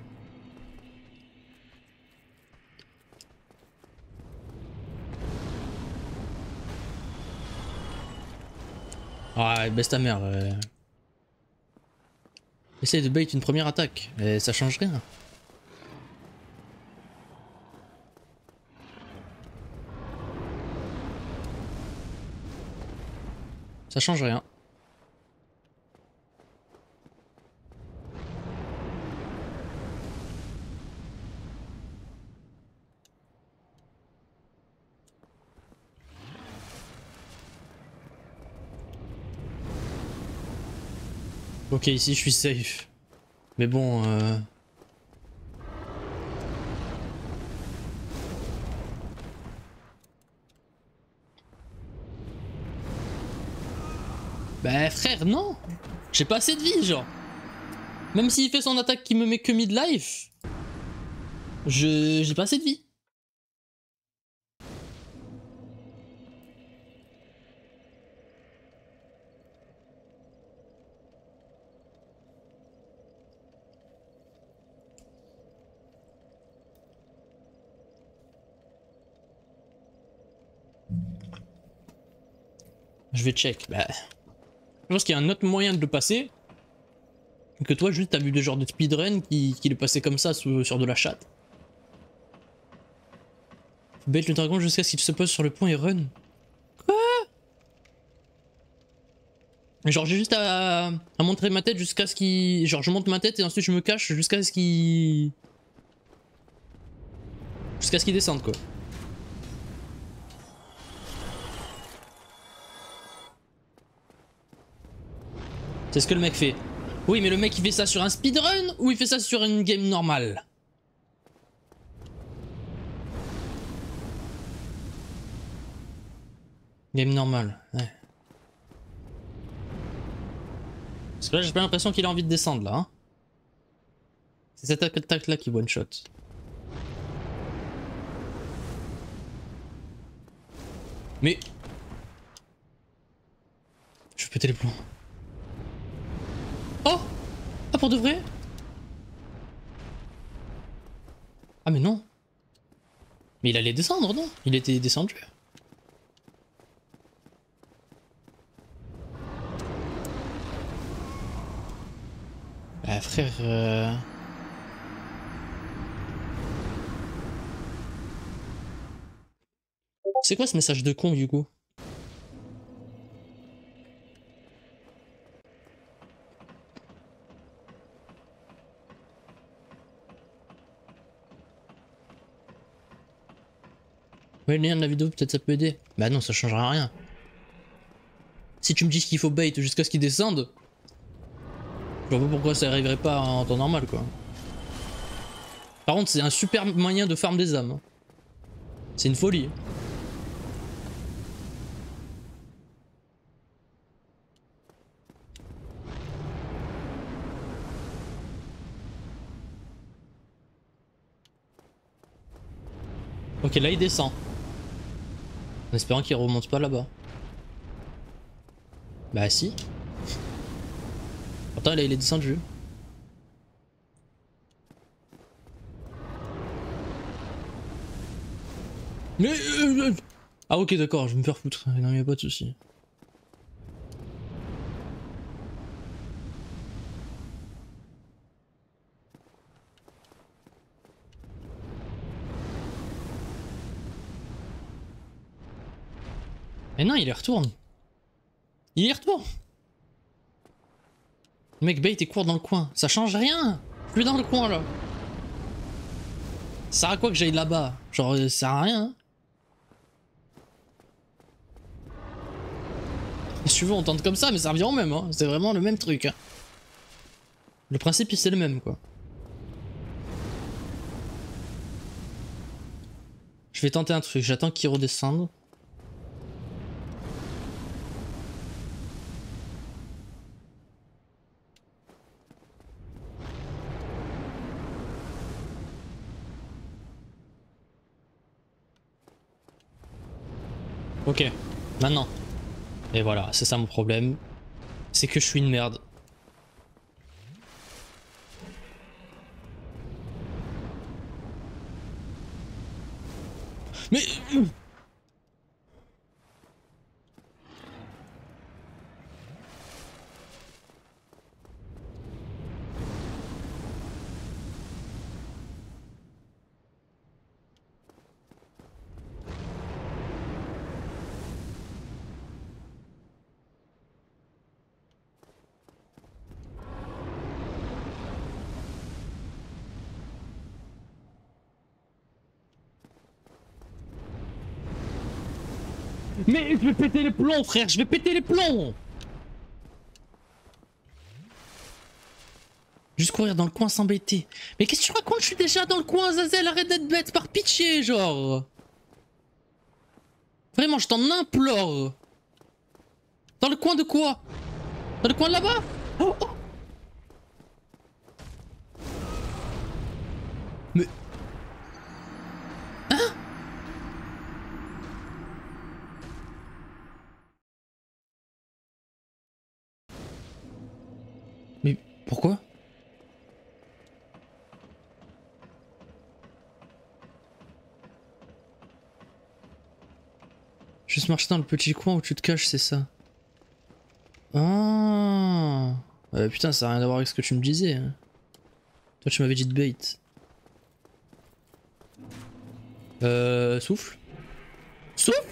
Ah, baisse ta mère. Essaye de bait une première attaque, et ça change rien. Ça change rien. Ok, ici je suis safe. Mais bon... Euh... Bah frère, non J'ai pas assez de vie, genre. Même s'il fait son attaque qui me met que mid-life, je j'ai pas assez de vie. Je vais check. Bah, je pense qu'il y a un autre moyen de le passer. Que toi, juste, t'as vu des genres de speedrun qui, qui le passait comme ça sur de la chatte. Bête le dragon jusqu'à ce qu'il se pose sur le pont et run. Quoi? Genre j'ai juste à, à montrer ma tête jusqu'à ce qu'il... Genre je monte ma tête et ensuite je me cache jusqu'à ce qu'il... Jusqu'à ce qu'il descende quoi. C'est ce que le mec fait. Oui mais le mec il fait ça sur un speedrun ou il fait ça sur une game normale? Game normal, ouais. Parce que là, j'ai pas l'impression qu'il a envie de descendre là. Hein. C'est cette attaque là qui one shot. Mais. Je vais péter les plombs. Oh Ah, pour de vrai? Ah, mais non. Mais il allait descendre, non? Il était descendu. Bah frère... Euh... C'est quoi ce message de con du Lien de la vidéo, peut-être ça peut aider. Bah non, ça changera rien. Si tu me dis qu'il faut bait jusqu'à ce qu'il descende, je vois pas pourquoi ça arriverait pas en temps normal quoi. Par contre c'est un super moyen de farm des âmes. Hein. C'est une folie. Ok là il descend. En espérant qu'il remonte pas là-bas. Bah si. Pourtant, là, il est descendu. Mais... Euh, euh, ah ok d'accord, je vais me faire foutre. Non, y'a pas de soucis. Mais non, il y retourne. Il y retourne. Le mec bait et court dans le coin. Ça change rien. Plus dans le coin là. Ça sert à quoi que j'aille là-bas? Genre, ça sert à rien. Hein. Si on tente comme ça, mais ça revient au même. Hein. C'est vraiment le même truc. Hein. Le principe, c'est le même, quoi. Je vais tenter un truc. J'attends qu'il redescende. Ok, maintenant. Et voilà, c'est ça mon problème. C'est que je suis une merde. Mais... Mais je vais péter les plombs, frère, je vais péter les plombs. Juste courir dans le coin s'embêter. Mais qu'est-ce que tu racontes? Je suis déjà dans le coin, Zazel, arrête d'être bête par pitié, genre. Vraiment, je t'en implore. Dans le coin de quoi? Dans le coin de là-bas? Oh, oh. Pourquoi Juste marcher dans le petit coin où tu te caches, c'est ça. Ah Putain, ça n'a rien à voir avec ce que tu me disais. Hein. Toi, tu m'avais dit de bait. Euh... Souffle Souffle?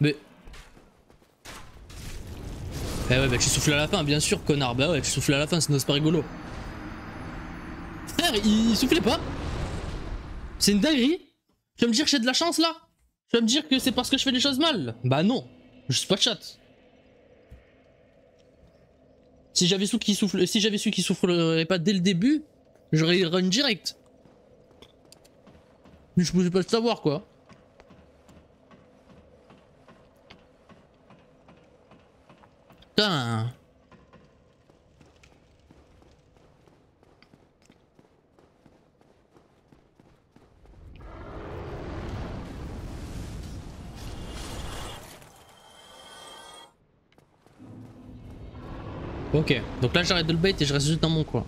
Mais... Eh ouais, bah tu souffles à la fin, bien sûr, connard. Bah ouais, tu souffles à la fin, sinon c'est pas rigolo. Frère, il soufflait pas. C'est une dinguerie. Tu vas me dire que j'ai de la chance là Tu vas me dire que c'est parce que je fais les choses mal Bah non, je suis pas chat. Si j'avais su qu'il souffle, si j'avais su qu'il soufflerait pas dès le début, j'aurais run direct. Mais je pouvais pas le savoir quoi. Putain. Ok, donc là j'arrête de le bait et je reste juste dans mon coin.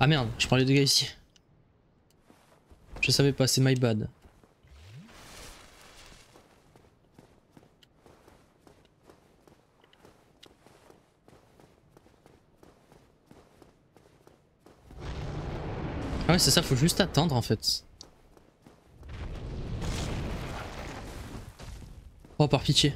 Ah merde, je prends les deux gars ici. Je savais pas, c'est my bad. C'est ça, faut juste attendre en fait. Oh par pitié.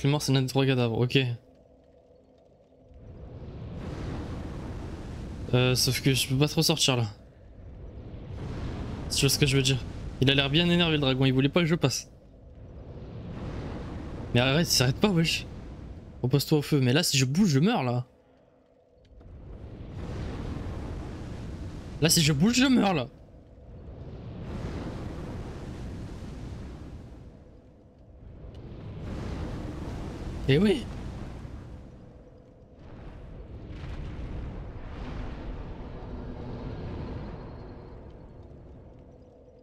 Clé mort c'est l'un des trois cadavres, ok. Euh, sauf que je peux pas trop sortir là. Vois ce que je veux dire. Il a l'air bien énervé le dragon, il voulait pas que je passe. Mais arrête, il s'arrête pas wesh. Repose-toi au feu, mais là si je bouge je meurs là. Là si je bouge je meurs là. Eh oui.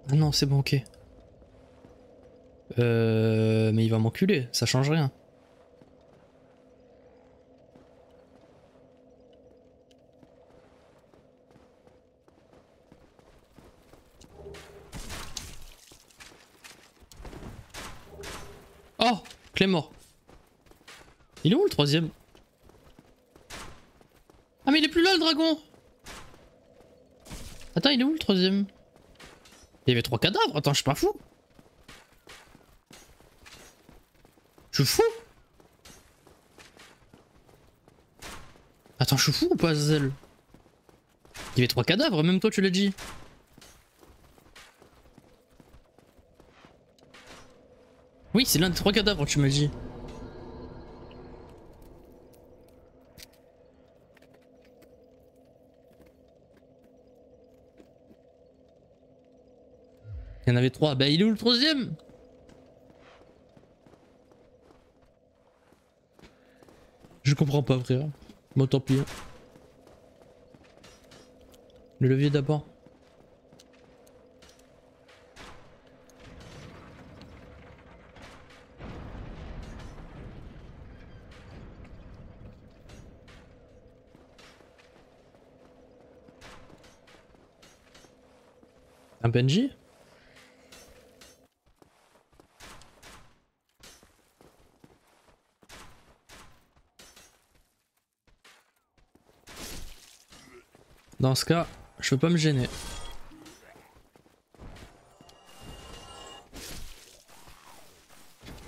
Ah non, c'est bon, ok. Euh, mais il va m'enculer, ça change rien. Oh Clément Il est où le Ah mais il est plus là le dragon. Attends, il est où le troisième? Il y avait trois cadavres, attends, je suis pas fou. Je suis fou. Attends, je suis fou ou pas, Zel Il y avait trois cadavres, même toi tu l'as dit. Oui, c'est l'un des trois cadavres, tu m'as dit. Il y en avait trois. Bah, il est où le troisième? Je comprends pas, frère. Bon, tant pis. Le levier d'abord. Un Benji Dans ce cas, je peux pas me gêner.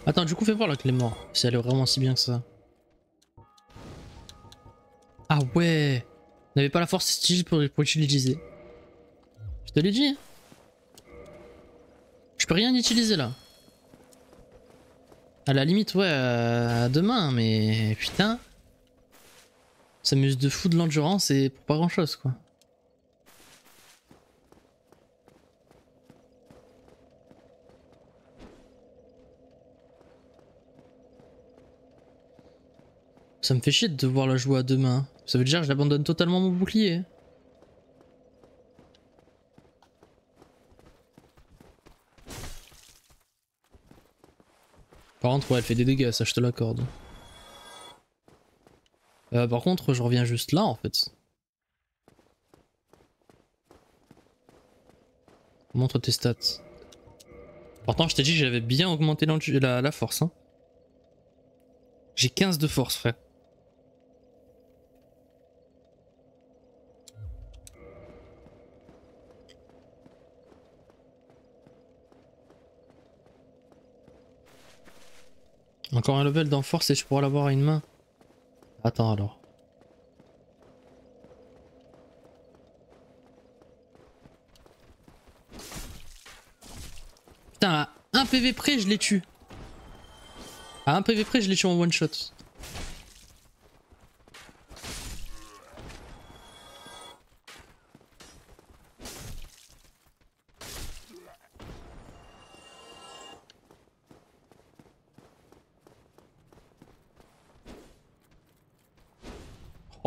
Attends, du coup, fais voir la clé mort, si elle est vraiment si bien que ça. Ah ouais N'avait pas la force style pour, pour utiliser. Je te l'ai dit. Je peux rien utiliser là. À la limite, ouais, euh, demain, mais putain. S'amuse de fou de l'endurance et pour pas grand chose quoi. Ça me fait chier de devoir la jouer à deux mains. Ça veut dire que j'abandonne totalement mon bouclier. Par contre, ouais, elle fait des dégâts, ça je te l'accorde. Euh, par contre, je reviens juste là en fait. Montre tes stats. Pourtant, je t'ai dit que j'avais bien augmenté la, la force. Hein. J'ai 15 de force, frère. Encore un level dans force et je pourrais l'avoir à une main. Attends alors. Putain, à un PV près, je les tue. À un PV près, je les tue en one shot.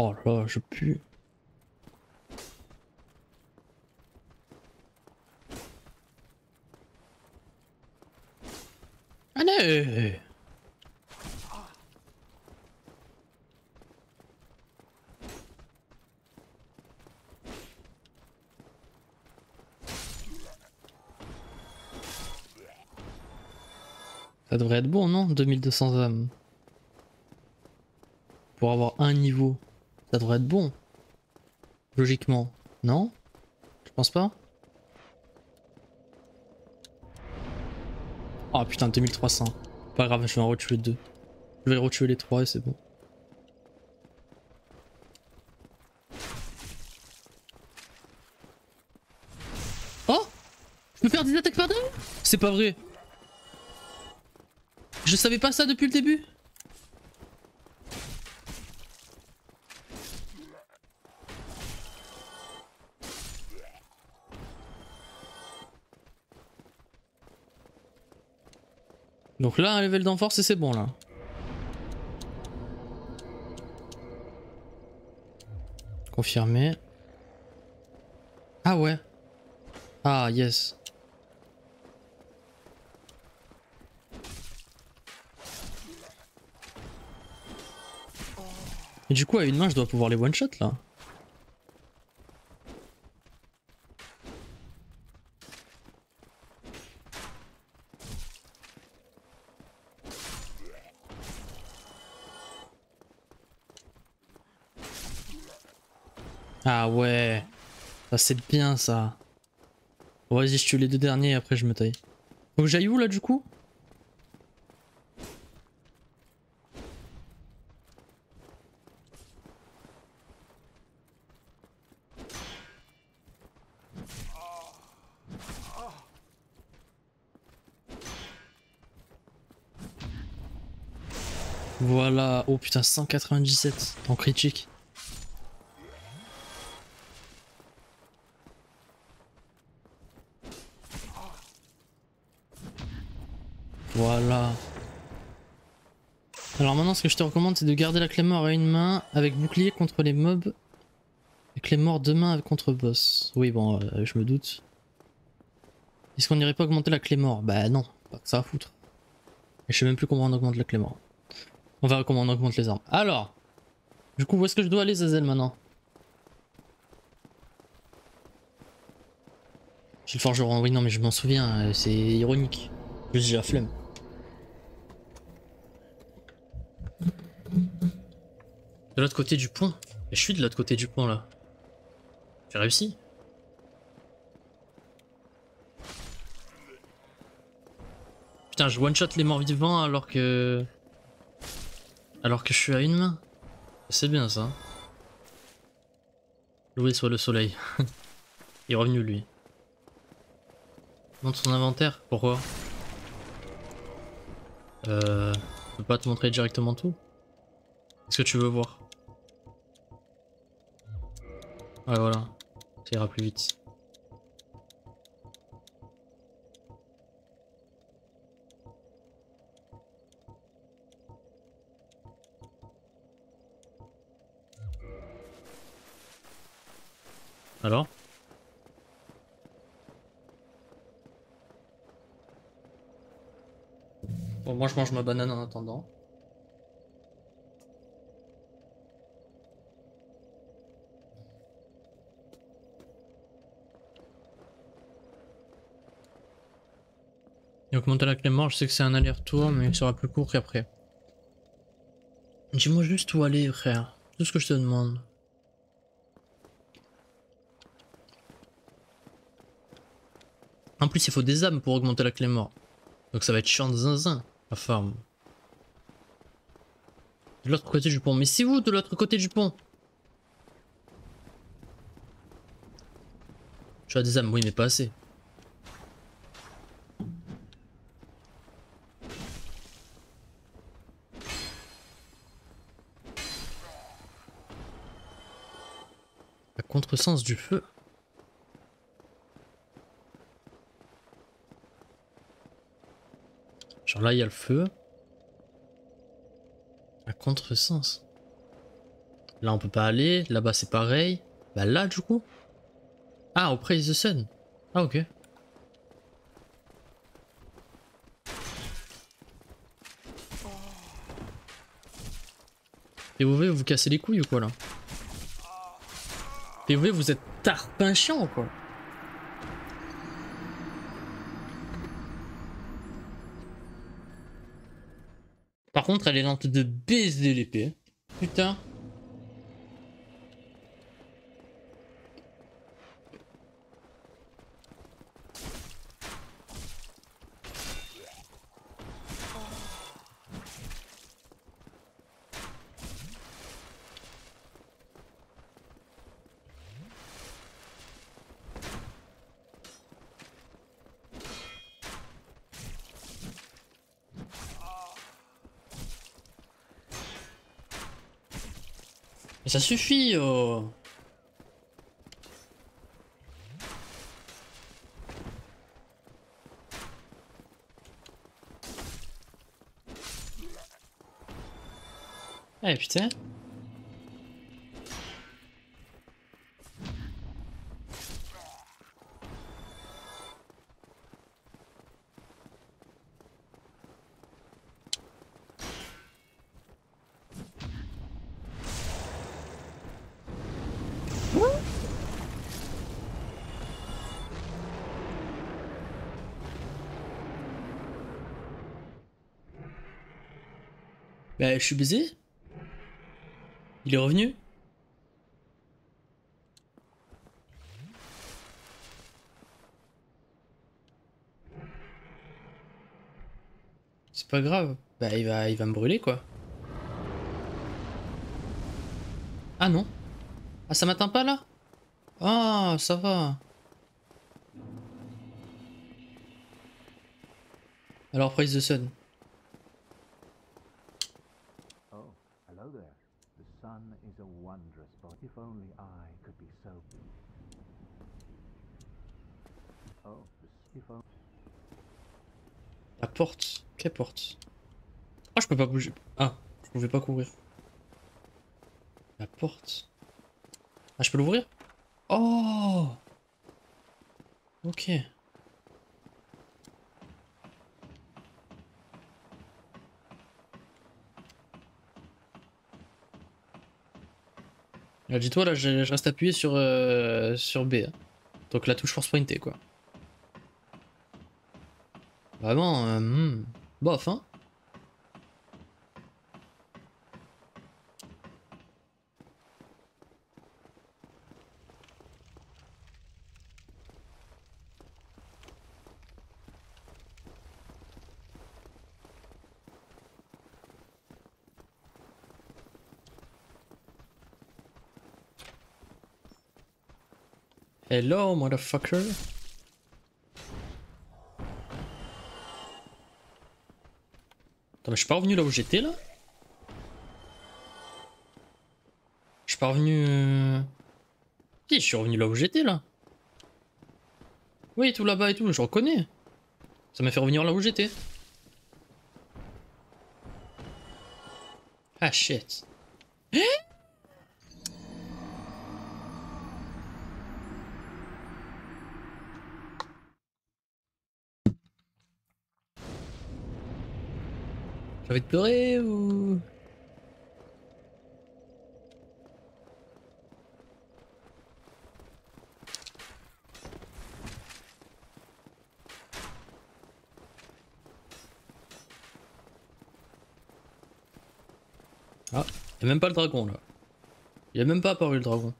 Oh là, je pue. Allez Ça devrait être bon, non? 2200 âmes. Pour avoir un niveau. Ça devrait être bon. Logiquement. Non? Je pense pas Oh putain, 2300. Pas grave, je vais en retuer deux. Je vais retuer les trois et c'est bon. Oh Je peux faire des attaques par C'est pas vrai. Je savais pas ça depuis le début Donc là, un level d'enforce et c'est bon là. Confirmé. Ah ouais. Ah yes. Et du coup, à une main, je dois pouvoir les one-shot là. Ah ouais. Ça c'est bien ça. Vas-y, je tue les deux derniers et après je me taille. Faut que j'aille où là du coup? Voilà, oh putain 197 en critique. Voilà. Ce que je te recommande c'est de garder la clé mort à une main avec bouclier contre les mobs. Et clé mort deux mains contre boss. Oui bon euh, je me doute. Est-ce qu'on n'irait pas augmenter la clé mort? Bah non, pas que ça à foutre. Et je sais même plus comment on augmente la clé mort. On verra comment on augmente les armes. Alors, du coup où est-ce que je dois aller Zazel maintenant? J'ai le forgeron, oui non mais je m'en souviens, euh, c'est ironique. Juste j'ai la flemme. De côté du pont Et je suis de l'autre côté du pont là. J'ai réussi. Putain, je one-shot les morts vivants alors que... Alors que je suis à une main. C'est bien ça. Loué soit le soleil. Il est revenu lui. Montre son inventaire, pourquoi? Euh... Je peux pas te montrer directement tout? Qu'est-ce que tu veux voir? Ouais voilà, ça ira plus vite. Alors? Bon, moi je mange ma banane en attendant. Augmenter la clé mort, je sais que c'est un aller-retour, mais il sera plus court qu'après. Dis-moi juste où aller, frère. Tout ce que je te demande. En plus, il faut des âmes pour augmenter la clé mort. Donc ça va être chiant de zinzin, la forme. De l'autre côté du pont. Mais c'est où de l'autre côté du pont? Tu as des âmes, oui, mais pas assez. Contresens du feu. Genre là, il y a le feu. À contresens. Là, on peut pas aller. Là-bas, c'est pareil. Bah là, du coup. Ah, au Praise the Sun. Ah, ok. POV, vous cassez les couilles ou quoi là? POV, vous êtes tarpin chiant quoi Par contre, elle est lente de baiser l'épée. Putain. Ça suffit oh. Eh putain Bah je suis baisé Il est revenu C'est pas grave. Bah il va, il va me brûler quoi. Ah non. Ah ça m'atteint pas là Ah ça va. Alors praise the sun. Oh, hello there. The sun is a wondrous spot. If only I could be so. Oh, if only. La porte. Quelle porte Ah, je peux pas bouger. Ah, je pouvais pas courir. La porte. Ah, je peux l'ouvrir? Oh Ok. Là, dis-toi, là, je, je reste appuyé sur, euh, sur B. hein. Donc la touche force pointée, quoi. Vraiment, euh, hmm, bof, hein. Hello, motherfucker. Je suis pas revenu là où j'étais là Je suis pas revenu... euh, Si, je suis revenu là où j'étais là. Oui, tout là-bas et tout, je reconnais. Ça m'a fait revenir là où j'étais. Ah shit. envie de pleurer ou... Ah, y'a même pas le dragon là. Y'a même pas apparu le dragon.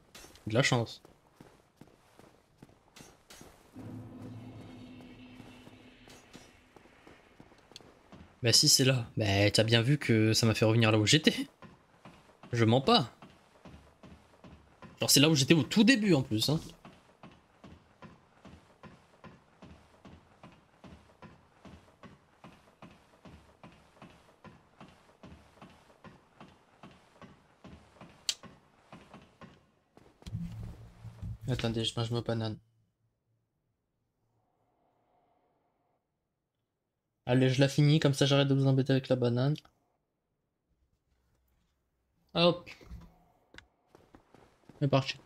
De la chance. Bah si c'est là. Bah t'as bien vu que ça m'a fait revenir là où j'étais. Je mens pas. Genre c'est là où j'étais au tout début en plus. Hein. Attendez, je mange ma banane. Allez, je la finis, comme ça j'arrête de vous embêter avec la banane. Hop. C'est parti.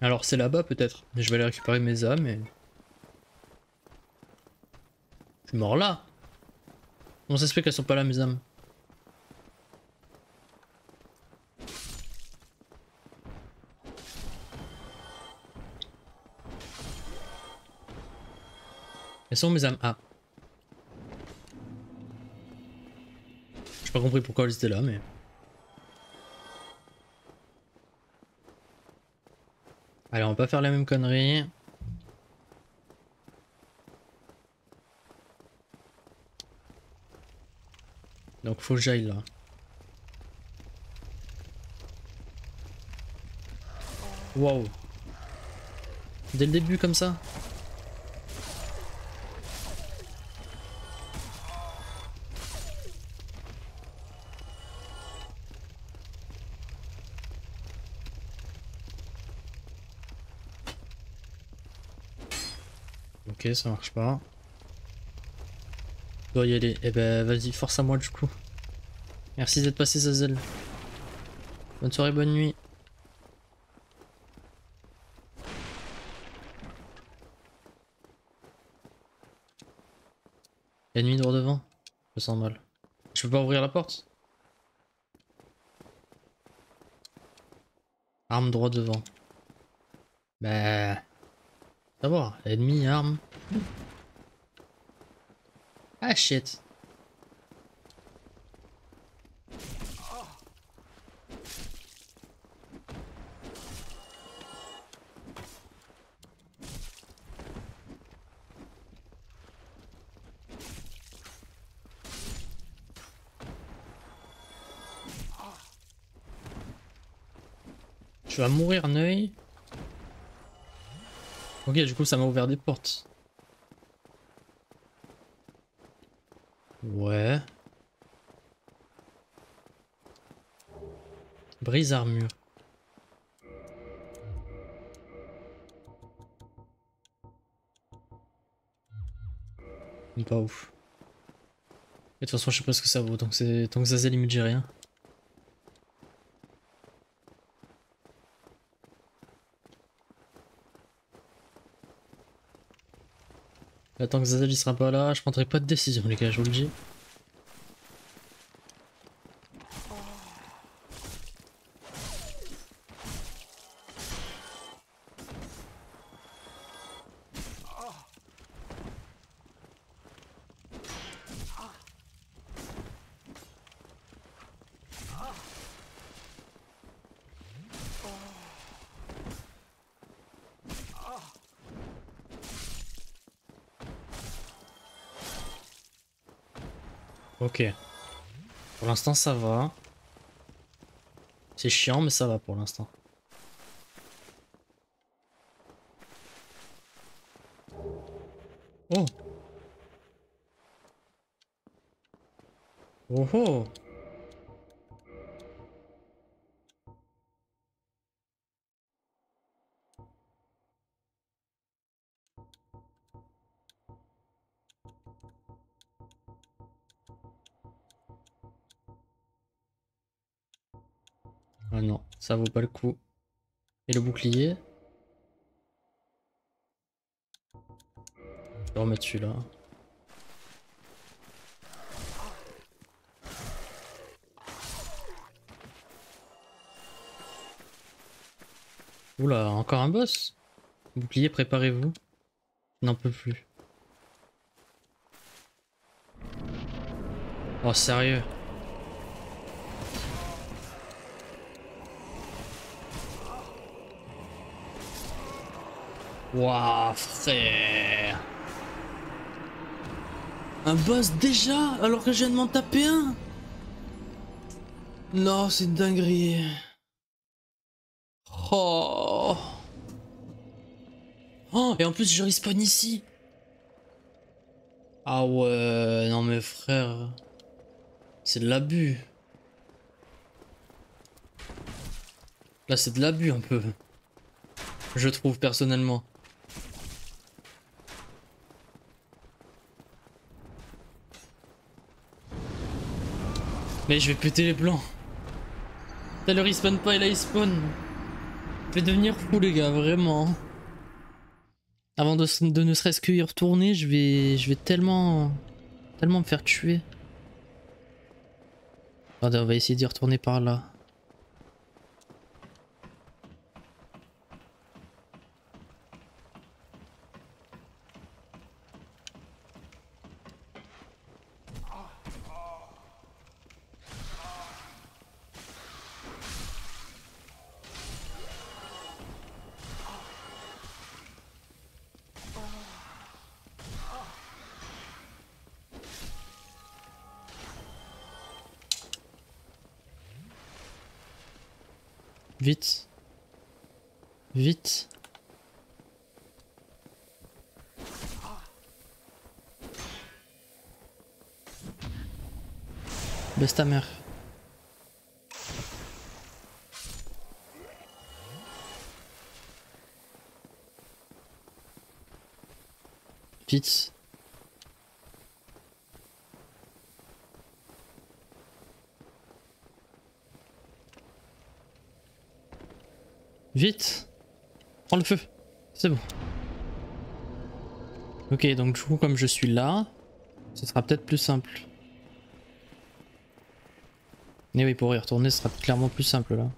Alors c'est là-bas peut-être. Je vais aller récupérer mes âmes et... Je suis mort là. Comment ça se fait qu'elles sont pas là mes âmes Elles sont mes âmes Ah. J'ai pas compris pourquoi elles étaient là, mais... Allez, on va pas faire la même connerie. Donc faut que j'aille là. Wow. Dès le début comme ça? Ça marche pas. Je dois y aller. Eh ben vas-y, force à moi du coup. Merci d'être passé Zazel. Bonne soirée, bonne nuit. Ennemi droit devant. Je sens mal. Je peux pas ouvrir la porte? Arme droit devant. Bah... Savoir, ennemi, arme. Ah shit. Tu vas mourir, Neuil. Ok, du coup, ça m'a ouvert des portes. Ouais. Brise armure. Pas ouf. Et de toute façon, je sais pas ce que ça vaut, donc tant que il me dit rien. Tant que Zazel il sera pas là, je prendrai pas de décision, les gars, je vous le dis. L'instant, ça va. C'est chiant, mais ça va pour l'instant. Bouclier Je vais remettre celui-là. Oula, encore un boss? Bouclier, préparez-vous. N'en peux plus. Oh, sérieux Waouh, frère Un boss déjà Alors que je viens de m'en taper un Non, c'est dinguerie. Oh Oh, et en plus je respawn ici Ah ouais, non mais frère... C'est de l'abus. Là c'est de l'abus un peu. Je trouve personnellement. Mais je vais péter les plans. T'as le respawn pas et là il spawn. Je vais devenir fou les gars, vraiment. Avant de, de ne serait-ce que y retourner, je vais, je vais tellement, tellement me faire tuer. Attendez, on va essayer d'y retourner par là. Vite. Vite. Baisse ta mère. Vite. Vite Prends le feu C'est bon. Ok, donc du coup, comme je suis là, ce sera peut-être plus simple. Mais oui, pour y retourner, ce sera clairement plus simple là.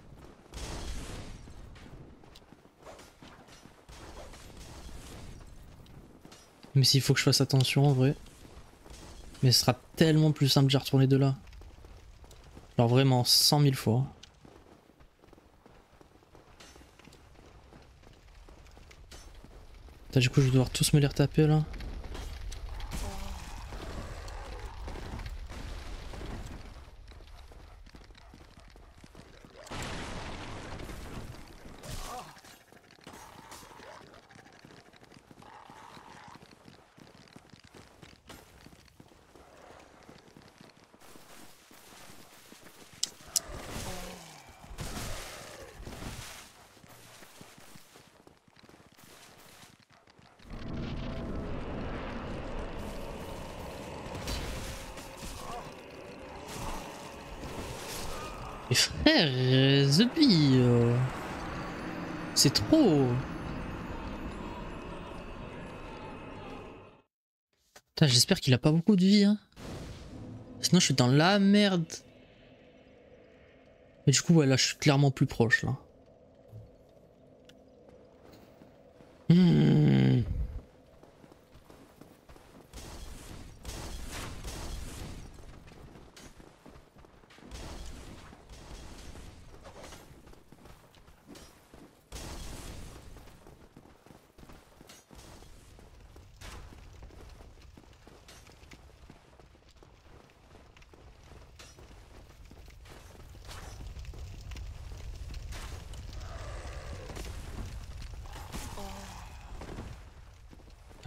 Mais s'il faut que je fasse attention en vrai. Mais ce sera tellement plus simple d'y retourner de là. Alors vraiment, 100 000 fois. Putain, du coup, je vais devoir tous me les retaper là. Mais euh, c'est trop. J'espère qu'il a pas beaucoup de vie. Hein. Sinon, je suis dans la merde. Mais du coup, ouais, là, je suis clairement plus proche là. Hmm.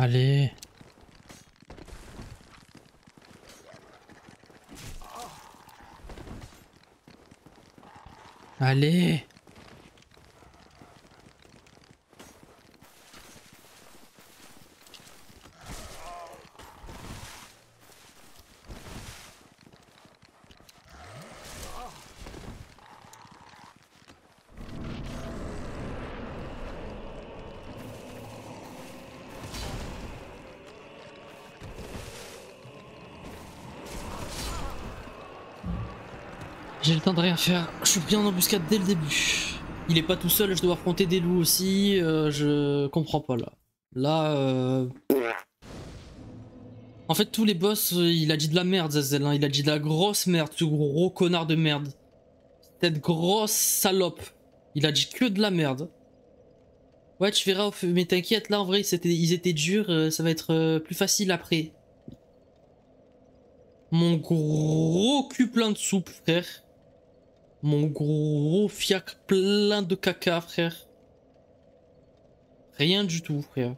Allez. Allez. J'ai le temps de rien faire. Je suis pris en embuscade dès le début. Il est pas tout seul, je dois affronter des loups aussi. euh, je comprends pas là. Là, euh... En fait, tous les boss, euh, il a dit de la merde, Zazel. hein. Il a dit de la grosse merde, ce gros connard de merde. Cette grosse salope. Il a dit que de la merde. Ouais, tu verras, mais t'inquiète, là en vrai, ils étaient durs, euh, ça va être plus facile après. Mon gros cul plein de soupe, frère. Mon gros fiac plein de caca, frère. Rien du tout, frère.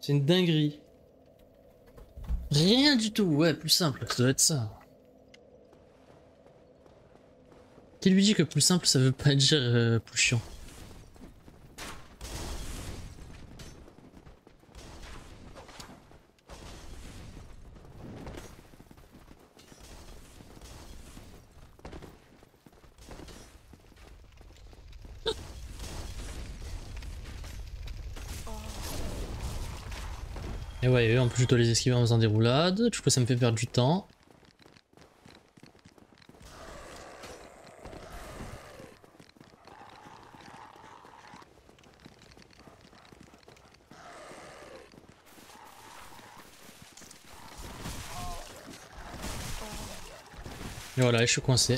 C'est une dinguerie. Rien du tout, ouais, plus simple, ça doit être ça. Qui lui dit que plus simple, ça veut pas dire euh, plus chiant Et ouais, eux, en plus je dois les esquiver en faisant des roulades, du coup ça me fait perdre du temps. Et voilà, je suis coincé.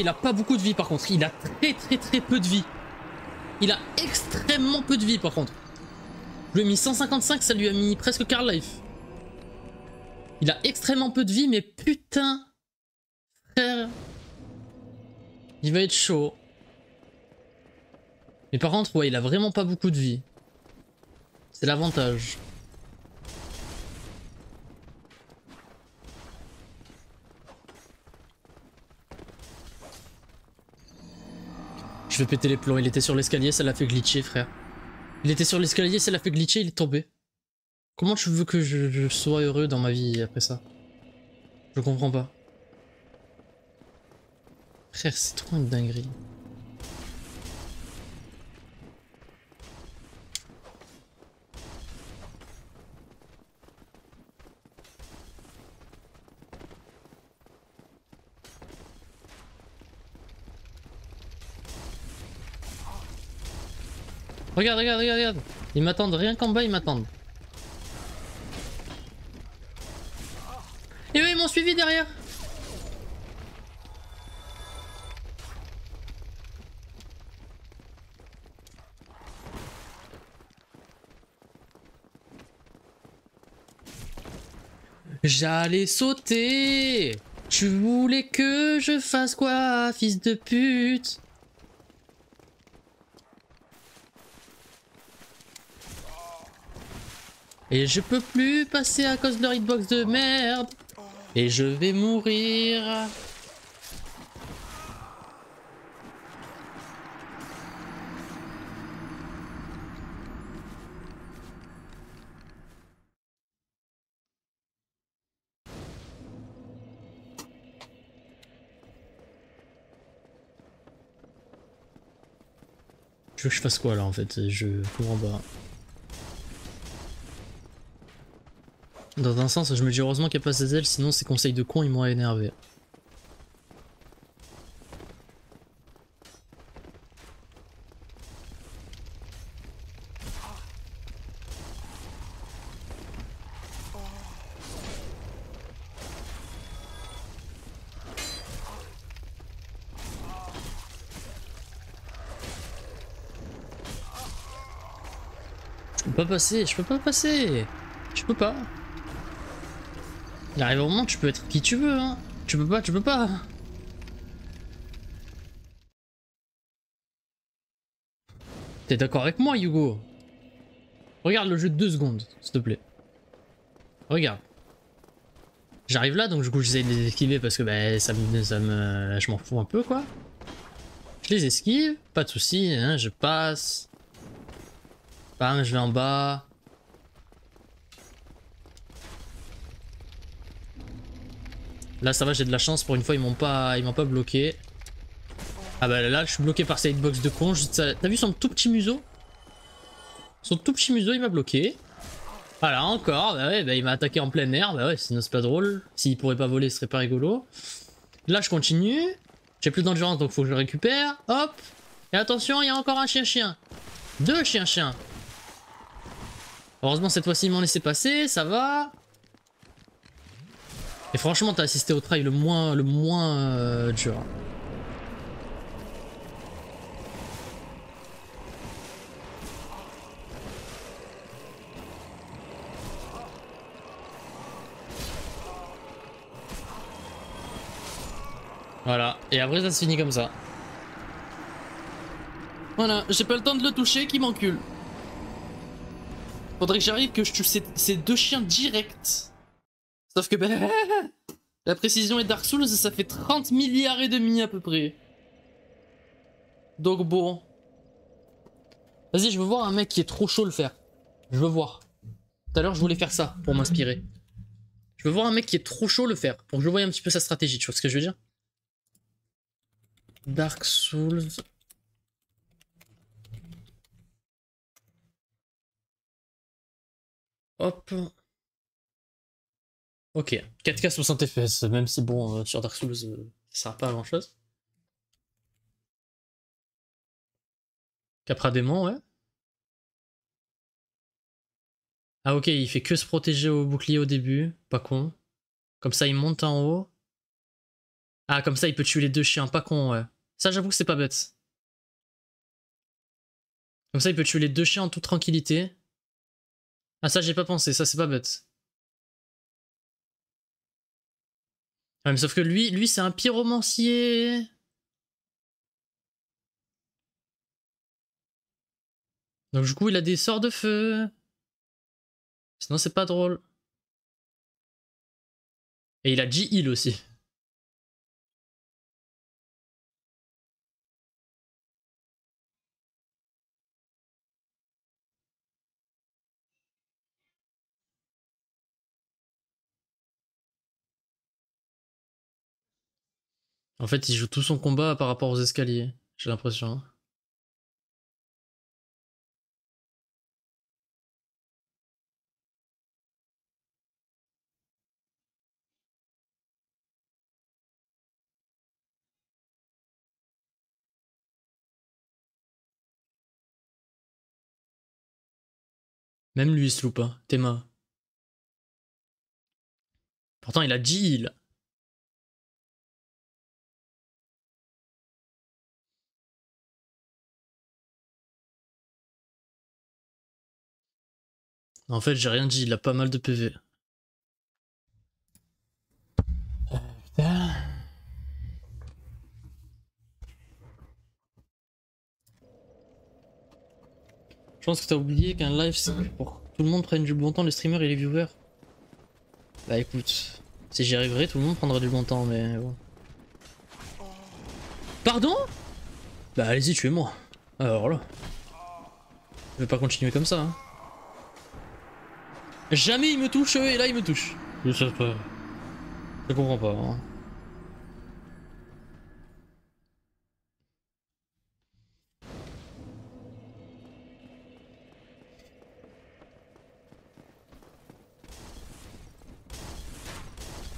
Il a pas beaucoup de vie par contre. Il a très très très peu de vie. Il a extrêmement peu de vie par contre. Je lui ai mis 155, ça lui a mis presque Carl Life. Il a extrêmement peu de vie, mais putain, frère, il va être chaud. Mais par contre, ouais, il a vraiment pas beaucoup de vie. C'est l'avantage. Je vais péter les plombs, il était sur l'escalier, ça l'a fait glitcher, frère. Il était sur l'escalier, ça l'a fait glitcher, il est tombé. Comment tu veux que je, je sois heureux dans ma vie après ça? Je comprends pas. Frère, c'est trop une dinguerie. Regarde, regarde, regarde, regarde. Ils m'attendent, rien qu'en bas, ils m'attendent. Et eux, ils m'ont suivi derrière. J'allais sauter. Tu voulais que je fasse quoi, fils de pute? Et je peux plus passer à cause de leur hitbox de merde. Et je vais mourir. Tu veux que je fasse quoi là en fait? Je comprends pas. Dans un sens, je me dis heureusement qu'il n'y a pas Zazel, sinon ces conseils de con ils m'ont énervé. Je peux pas passer, je peux pas passer. Je peux pas. Il arrive un moment, tu peux être qui tu veux, hein. Tu peux pas, tu peux pas. T'es d'accord avec moi, Hugo? Regarde le jeu de deux secondes, s'il te plaît. Regarde. J'arrive là, donc du coup j'essaie de les esquiver parce que bah, ça me, ça me, je m'en fous un peu quoi. Je les esquive, pas de soucis, hein, je passe. Bam, je vais en bas. Là ça va, j'ai de la chance, pour une fois ils m'ont pas, ils m'ont pas bloqué. Ah bah là, je suis bloqué par cette hitbox de con. T'as vu son tout petit museau? Son tout petit museau, il m'a bloqué. Voilà, encore. Bah ouais, bah il m'a attaqué en plein air. Bah ouais, sinon c'est pas drôle. S'il pourrait pas voler, ce serait pas rigolo. Là, je continue. J'ai plus d'endurance, donc faut que je le récupère. Hop. Et attention, il y a encore un chien-chien. Deux chiens-chiens. Heureusement, cette fois-ci, ils m'ont laissé passer. Ça va. Et franchement, t'as assisté au trail le moins, le moins euh, dur. Voilà, et après ça se finit comme ça. Voilà, j'ai pas le temps de le toucher, qui m'encule. Faudrait que j'arrive que je tue ces, ces deux chiens directs. Sauf que la précision et Dark Souls, ça fait 30 milliards et demi à peu près. Donc bon. Vas-y, je veux voir un mec qui est trop chaud le faire. Je veux voir. Tout à l'heure, je voulais faire ça pour m'inspirer. Je veux voir un mec qui est trop chaud le faire pour que je voie un petit peu sa stratégie, tu vois ce que je veux dire? Dark Souls. Hop. Ok, 4K 60 FPS, même si bon, euh, sur Dark Souls, euh, ça sert pas à grand chose. Capra démon, ouais. Ah ok, il fait que se protéger au bouclier au début, pas con. Comme ça, il monte en haut. Ah, comme ça, il peut tuer les deux chiens, pas con, ouais. Ça, j'avoue que c'est pas bête. Comme ça, il peut tuer les deux chiens en toute tranquillité. Ah, ça, j'ai pas pensé, ça, c'est pas bête. Ouais, sauf que lui, lui, c'est un pyromancier. Donc, du coup, il a des sorts de feu. Sinon, c'est pas drôle. Et il a G-Heal aussi. En fait, il joue tout son combat par rapport aux escaliers, j'ai l'impression. Même lui, il se loupe, hein. Théma. Pourtant, il a G-Heal. En fait, j'ai rien dit, il a pas mal de PV. Je pense que t'as oublié qu'un live c'est pour que tout le monde prenne du bon temps, les streamers et les viewers. Bah écoute, si j'y arriverai, tout le monde prendra du bon temps, mais bon. Pardon? Bah allez-y, tuez-moi. Alors là. Je vais pas continuer comme ça. Hein. Jamais il me touche et là il me touche. Je sais pas. Je comprends pas. hein.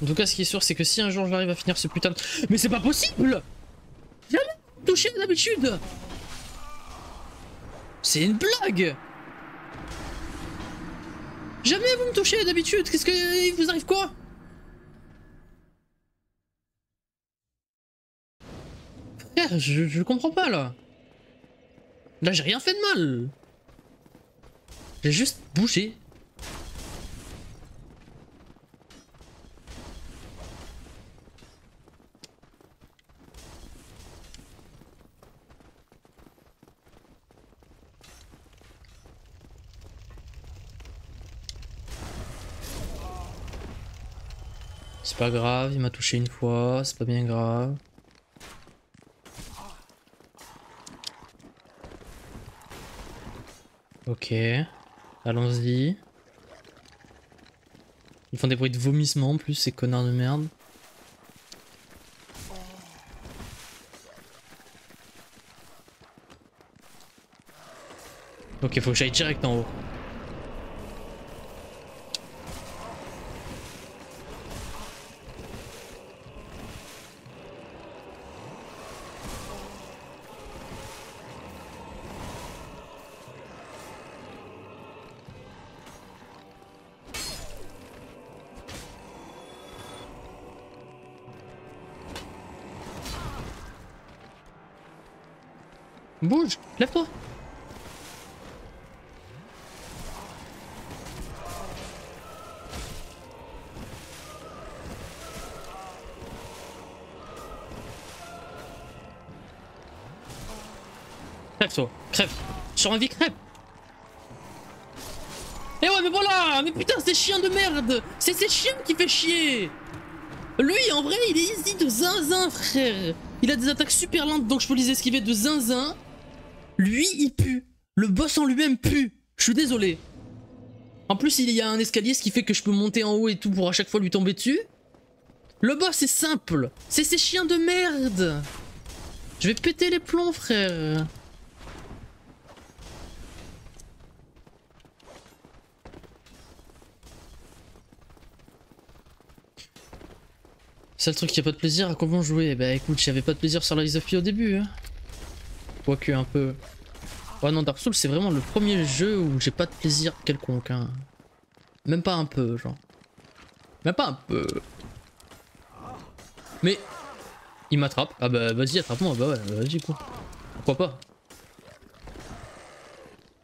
En tout cas, ce qui est sûr, c'est que si un jour j'arrive à finir ce putain de... Mais c'est pas possible Jamais touchez d'habitude C'est une blague Jamais vous me touchez d'habitude Qu'est-ce que... Il vous arrive quoi? Frère, je, je comprends pas là. Là, j'ai rien fait de mal. J'ai juste bougé. c'est pas grave, il m'a touché une fois, c'est pas bien grave. Ok, allons-y. Ils font des bruits de vomissement, en plus, ces connards de merde. Ok, faut que j'aille direct en haut. Crève. Sur un vie, crève. Eh ouais mais voilà Mais putain c'est chien de merde C'est ces chiens qui fait chier Lui en vrai il est easy de zinzin frère Il a des attaques super lentes donc je peux les esquiver de zinzin lui, il pue. Le boss en lui-même pue. Je suis désolé. En plus, il y a un escalier, ce qui fait que je peux monter en haut et tout pour à chaque fois lui tomber dessus. Le boss est simple. C'est ces chiens de merde. Je vais péter les plombs, frère. Le truc qui a pas de plaisir à comment jouer. Bah écoute, j'avais pas de plaisir sur la of P au début. Hein. Quoique un peu. Ouais non Dark Souls c'est vraiment le premier jeu où j'ai pas de plaisir quelconque. Hein. Même pas un peu genre. Même pas un peu. Mais il m'attrape. Ah bah vas-y attrape-moi. Bah ouais vas-y quoi. Pourquoi pas?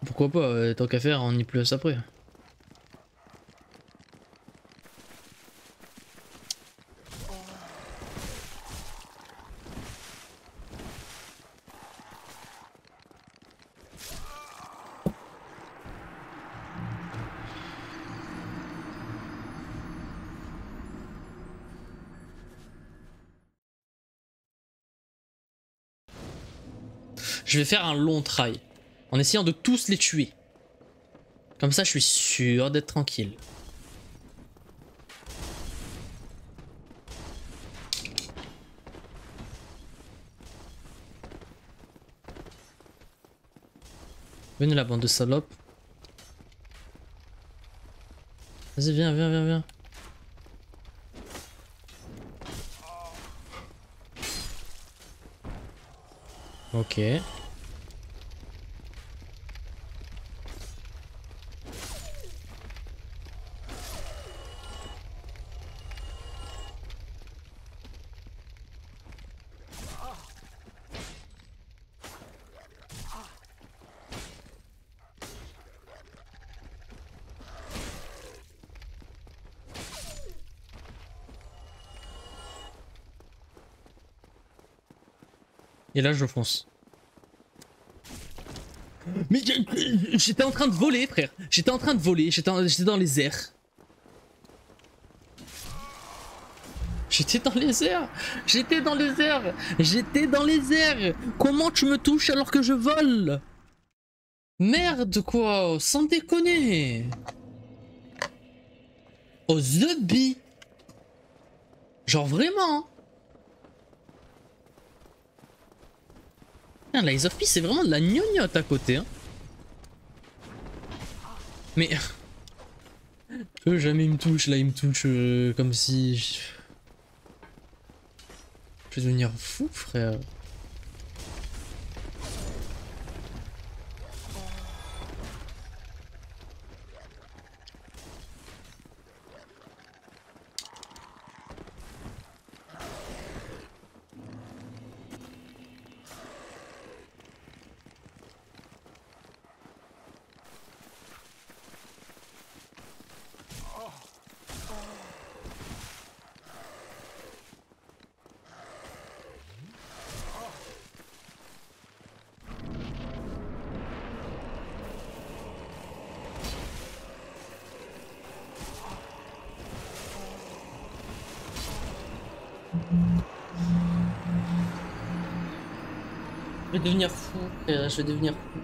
Pourquoi pas euh, Tant qu'à faire on y plus après. Je vais faire un long try. En essayant de tous les tuer. Comme ça, je suis sûr d'être tranquille. Venez la bande de salopes. Vas-y, viens, viens, viens, viens. Ok. Et là, je fonce. Mais j'étais en train de voler, frère. J'étais en train de voler. J'étais dans les airs. J'étais dans les airs. J'étais dans les airs. J'étais dans les airs. Comment tu me touches alors que je vole? Merde, quoi. Sans déconner. Oh, The Genre vraiment L'Eyes of Peace, c'est vraiment de la gnognotte à côté. Hein. Mais... Eux, jamais il me touche, là il me touche euh, comme si... Je vais devenir fou, frère. Je vais devenir fou, je vais devenir fou.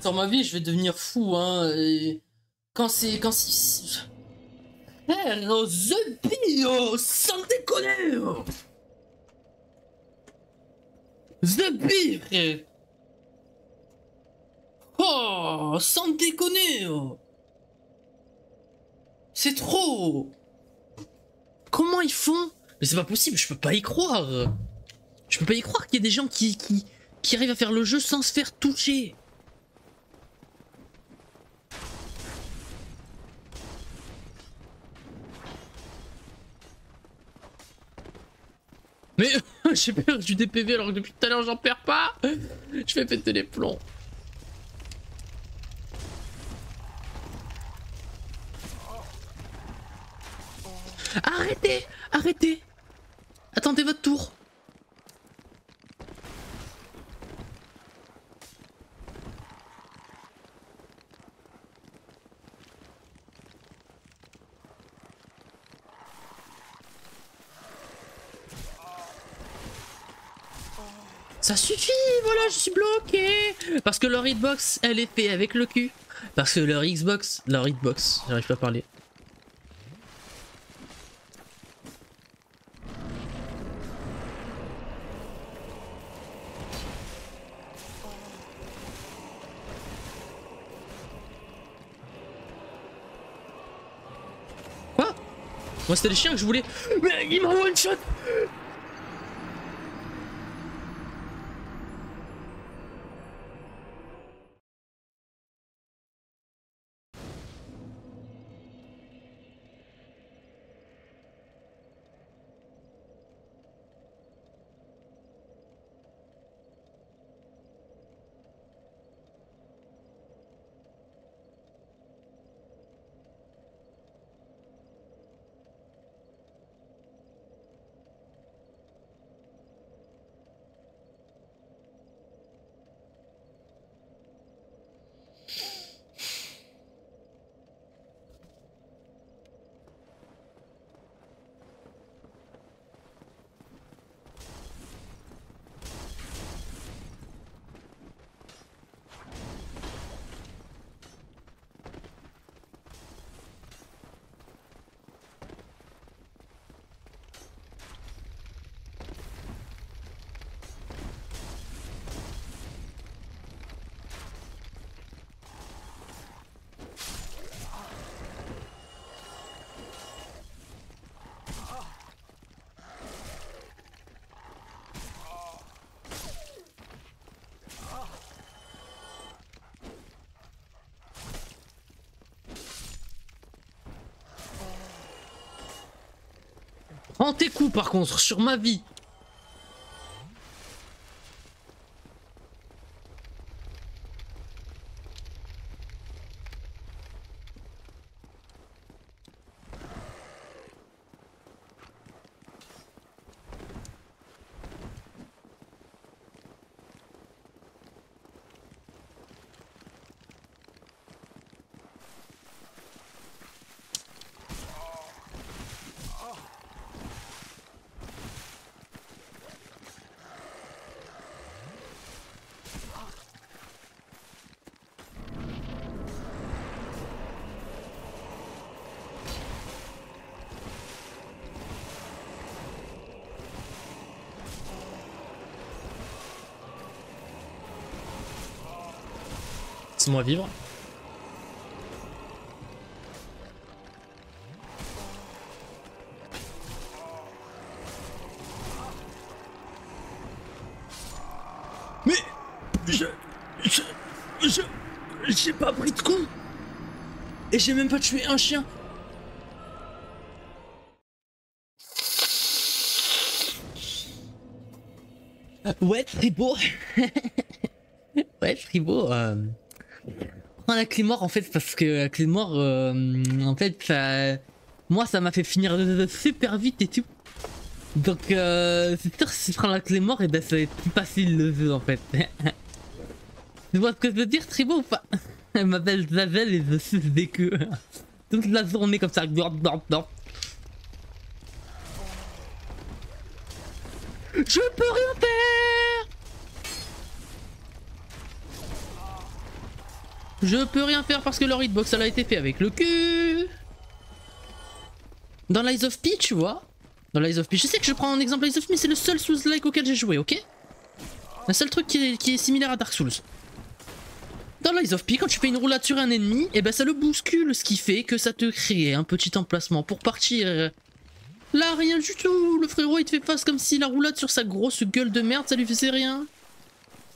Sur ma vie, je vais devenir fou, hein. Quand c'est. Quand c'est. The Bio, sans déconner! The! Oh Oh, sans déconner oh. C'est trop Comment ils font? Mais c'est pas possible, je peux pas y croire Je peux pas y croire qu'il y ait des gens qui, qui, qui arrivent à faire le jeu sans se faire toucher. Mais j'ai perdu des PV alors que depuis tout à l'heure j'en perds pas. Je vais péter les plombs. Arrêtez Arrêtez. Attendez votre tour Ça suffit, voilà, je suis bloqué Parce que leur hitbox, elle est faite avec le cul. Parce que leur Xbox, leur hitbox, j'arrive pas à parler. Quoi? Moi c'était les chiens que je voulais... Mais il m'a one shot Tes coups par contre, sur ma vie. Laisse-moi vivre. Mais je je je j'ai pas pris de coup et j'ai même pas tué un chien. Ouais, Fribo. ouais, Fribo. Euh... La clé mort en fait parce que la clé mort, euh, en fait, ça, moi ça m'a fait finir super vite et tout. Donc euh, c'est sûr si je prends la clé mort et ben ça va être plus facile le jeu en fait. tu vois ce que je veux dire Tribo ou pas? Elle m'appelle Zazel et je suis des queues. Toute la journée comme ça. Je peux rien faire Je peux rien faire parce que leur hitbox elle a été fait avec le cul Dans l'Eyes of P tu vois Dans l'Eyes of P, je sais que je prends un exemple Eyes of P mais c'est le seul Souls-like auquel j'ai joué, ok? Le seul truc qui est, similaire à Dark Souls. dans Lies of P, quand tu fais une roulade sur un ennemi, et ben ça le bouscule, ce qui fait que ça te crée un petit emplacement pour partir. Là, rien du tout. Le frérot, il te fait face comme si la roulade sur sa grosse gueule de merde, ça lui faisait rien.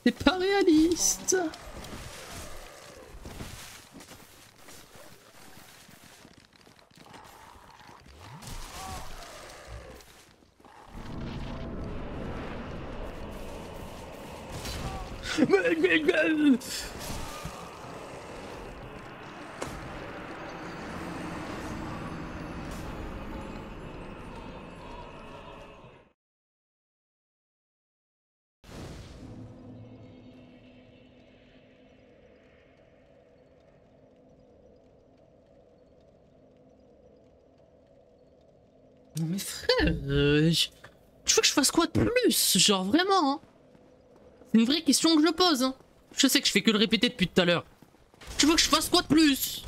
C'est pas réaliste. Mais frère, euh, je- tu veux que je fasse quoi de plus? Genre vraiment hein? C'est une vraie question que je pose hein Je sais que je fais que le répéter depuis tout à l'heure. Tu veux que je fasse quoi de plus?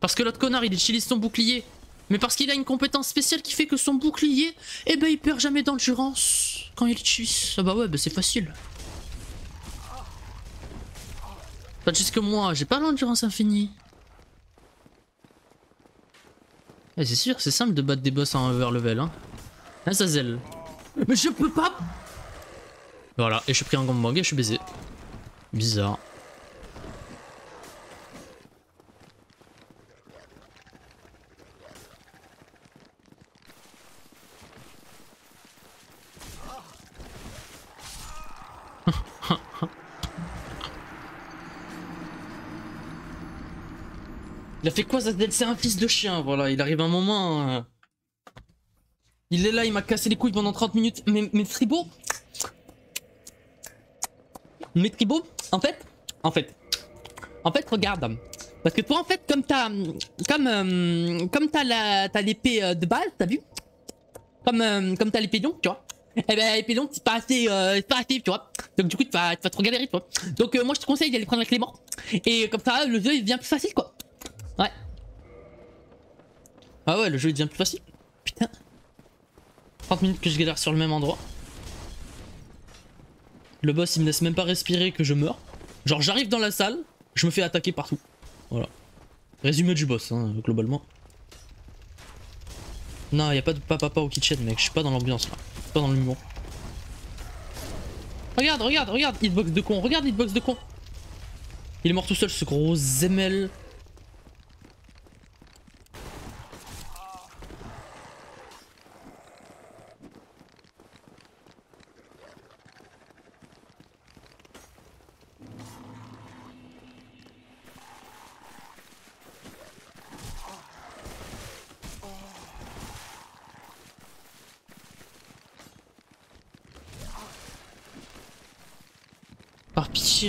Parce que l'autre connard il utilise son bouclier. Mais parce qu'il a une compétence spéciale qui fait que son bouclier, eh ben il perd jamais d'endurance quand il l'utilise. Ah bah ouais, bah c'est facile. Tandis que moi, j'ai pas l'endurance infinie. Eh, c'est sûr, c'est simple de battre des boss en overlevel, hein. Hein, Zazel Mais je peux pas Voilà, et je suis pris en gangbang et je suis baisé. Bizarre. Il a fait quoi Zazel C'est un fils de chien, voilà, il arrive un moment... euh, Il est là, il m'a cassé les couilles pendant 30 minutes. Mais, mais Tribo Mais Tribo, en fait, en fait, en fait, regarde. Parce que toi, en fait, comme t'as, comme, comme t'as l'épée de balle, t'as vu? Comme, comme t'as l'épée longue, tu vois Eh ben, l'épée longue, c'est pas assez, euh, c'est pas assez, tu vois Donc du coup, tu vas, trop galérer, tu vois Donc euh, moi, je te conseille d'aller prendre la clé morte. Et comme ça, le jeu, il devient plus facile, quoi. Ouais. Ah ouais, le jeu, il devient plus facile. Putain. 30 minutes que je galère sur le même endroit. Le boss il me laisse même pas respirer que je meurs. Genre j'arrive dans la salle, je me fais attaquer partout. Voilà. Résumé du boss, hein, globalement. Non, y a pas de papa au kitchen mec, je suis pas dans l'ambiance là. Pas dans l'humour. Regarde, regarde, regarde, hitbox de con, regarde hitbox de con. Il est mort tout seul ce gros zemel.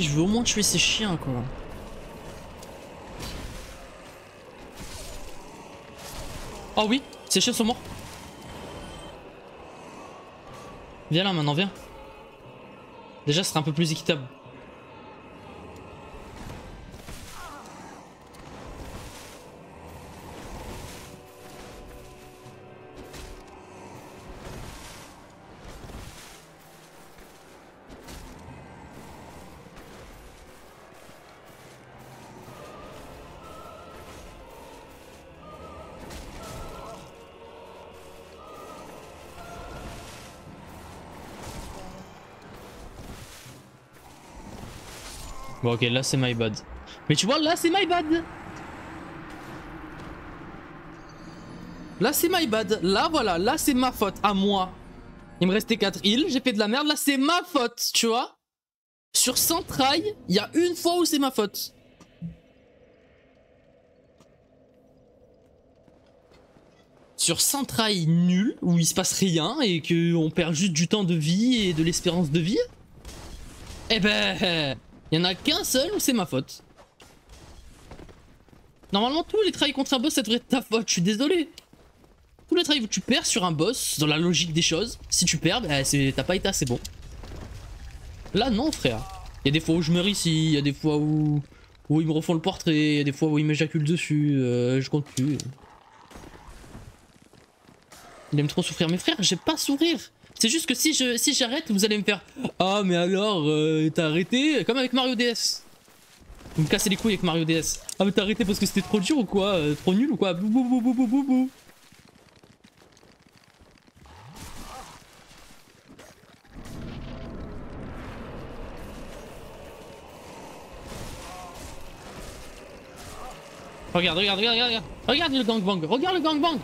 Je veux au moins tuer ces chiens quoi. Oh oui, ces chiens sont morts. Viens là maintenant, viens. Déjà, ce sera un peu plus équitable. Ok, là c'est my bad. Mais tu vois, là c'est my bad. Là c'est my bad. Là voilà, là c'est ma faute à moi. Il me restait 4 heals, j'ai fait de la merde, là c'est ma faute, tu vois. Sur 100 try, il y a une fois où c'est ma faute. Sur 100 try nul, où il se passe rien et qu'on perd juste du temps de vie et de l'espérance de vie. Eh ben... Il a qu'un seul où c'est ma faute. Normalement, tous les tries contre un boss, ça devrait être ta faute, je suis désolé. Tous les tries où tu perds sur un boss, dans la logique des choses, si tu perds, c'est- t'as pas été assez bon. Là, non, frère. Il y a des fois où je meurs ici, il y a des fois où, ils me refont le portrait, il des fois où ils m'éjaculent dessus, euh, je compte plus. Il aime trop souffrir. Mais frère, j'ai pas à souffrir. C'est juste que si je si j'arrête, vous allez me faire Ah, mais alors, euh, t'as arrêté? Comme avec Mario DS. Vous me cassez les couilles avec Mario DS. Ah, mais t'as arrêté parce que c'était trop dur ou quoi Euh, Trop nul ou quoi Bou bou bou bou bou bou. Regarde, regarde, regarde, regarde, regarde le gangbang, regarde le gangbang.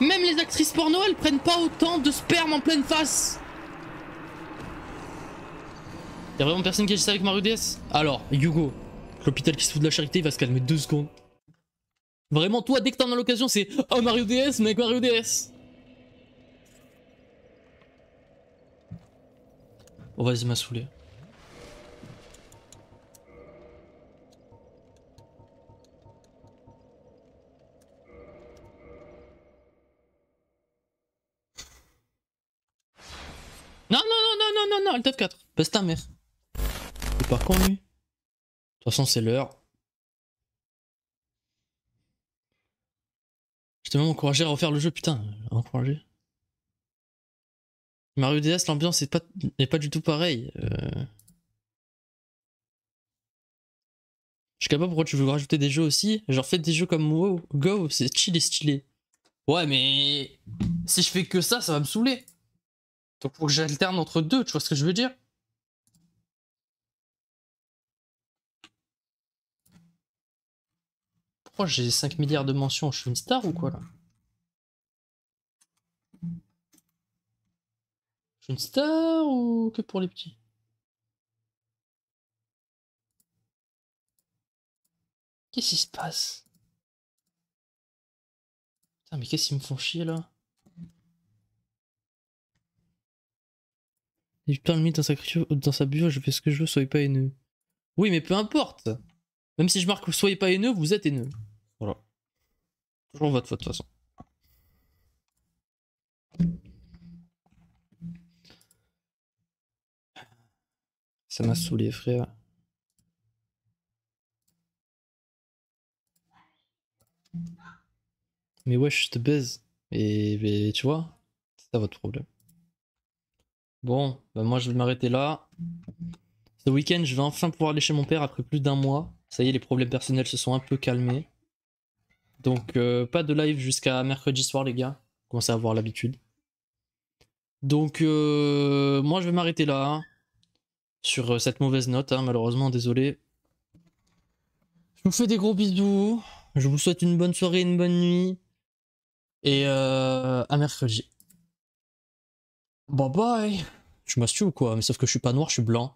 Même les actrices porno, elles prennent pas autant de sperme en pleine face. Y'a vraiment personne qui agit ça avec Mario DS Alors, Hugo, l'hôpital qui se fout de la charité, il va se calmer deux secondes. Vraiment, toi, dès que t'en as l'occasion, c'est Oh Mario DS, mec, Mario DS. Oh, vas-y, m'a saoulé. Non, non, non, non, non, non, non, Alt F4. Baisse ta mère. C'est pas con, lui. De toute façon, c'est l'heure. Je t'ai même encouragé à refaire le jeu, putain. Encouragé. Mario DS, l'ambiance est pas, pas du tout pareil. Euh... Je sais pas pourquoi tu veux rajouter des jeux aussi. Genre, faites des jeux comme Go, c'est chill et stylé. Ouais, mais si je fais que ça, ça va me saouler. Donc faut que j'alterne entre deux, tu vois ce que je veux dire? Pourquoi j'ai 5 milliards de mentions? Je suis une star ou quoi là? Je suis une star ou que pour les petits? Qu'est-ce qui se passe? Putain mais qu'est-ce qu'ils me font chier là? Et putain, limite dans sa, dans sa bio, je fais ce que je veux, soyez pas haineux. Oui, mais peu importe. Même si je marque soyez pas haineux, vous êtes haineux. Voilà. Toujours votre faute de toute façon. Ça m'a saoulé, frère. Mais ouais, je te baise. Et, tu vois, c'est ça votre problème. Bon, bah moi je vais m'arrêter là. Ce week-end, je vais enfin pouvoir aller chez mon père après plus d'un mois. Ça y est, les problèmes personnels se sont un peu calmés. Donc, euh, pas de live jusqu'à mercredi soir, les gars. Commencez à avoir l'habitude. Donc, euh, moi je vais m'arrêter là. hein, sur euh, cette mauvaise note, hein, malheureusement, désolé. Je vous fais des gros bisous. Je vous souhaite une bonne soirée, une bonne nuit. Et à mercredi. Bye bye. Je m'assure ou quoi? Mais sauf que je suis pas noir, je suis blanc.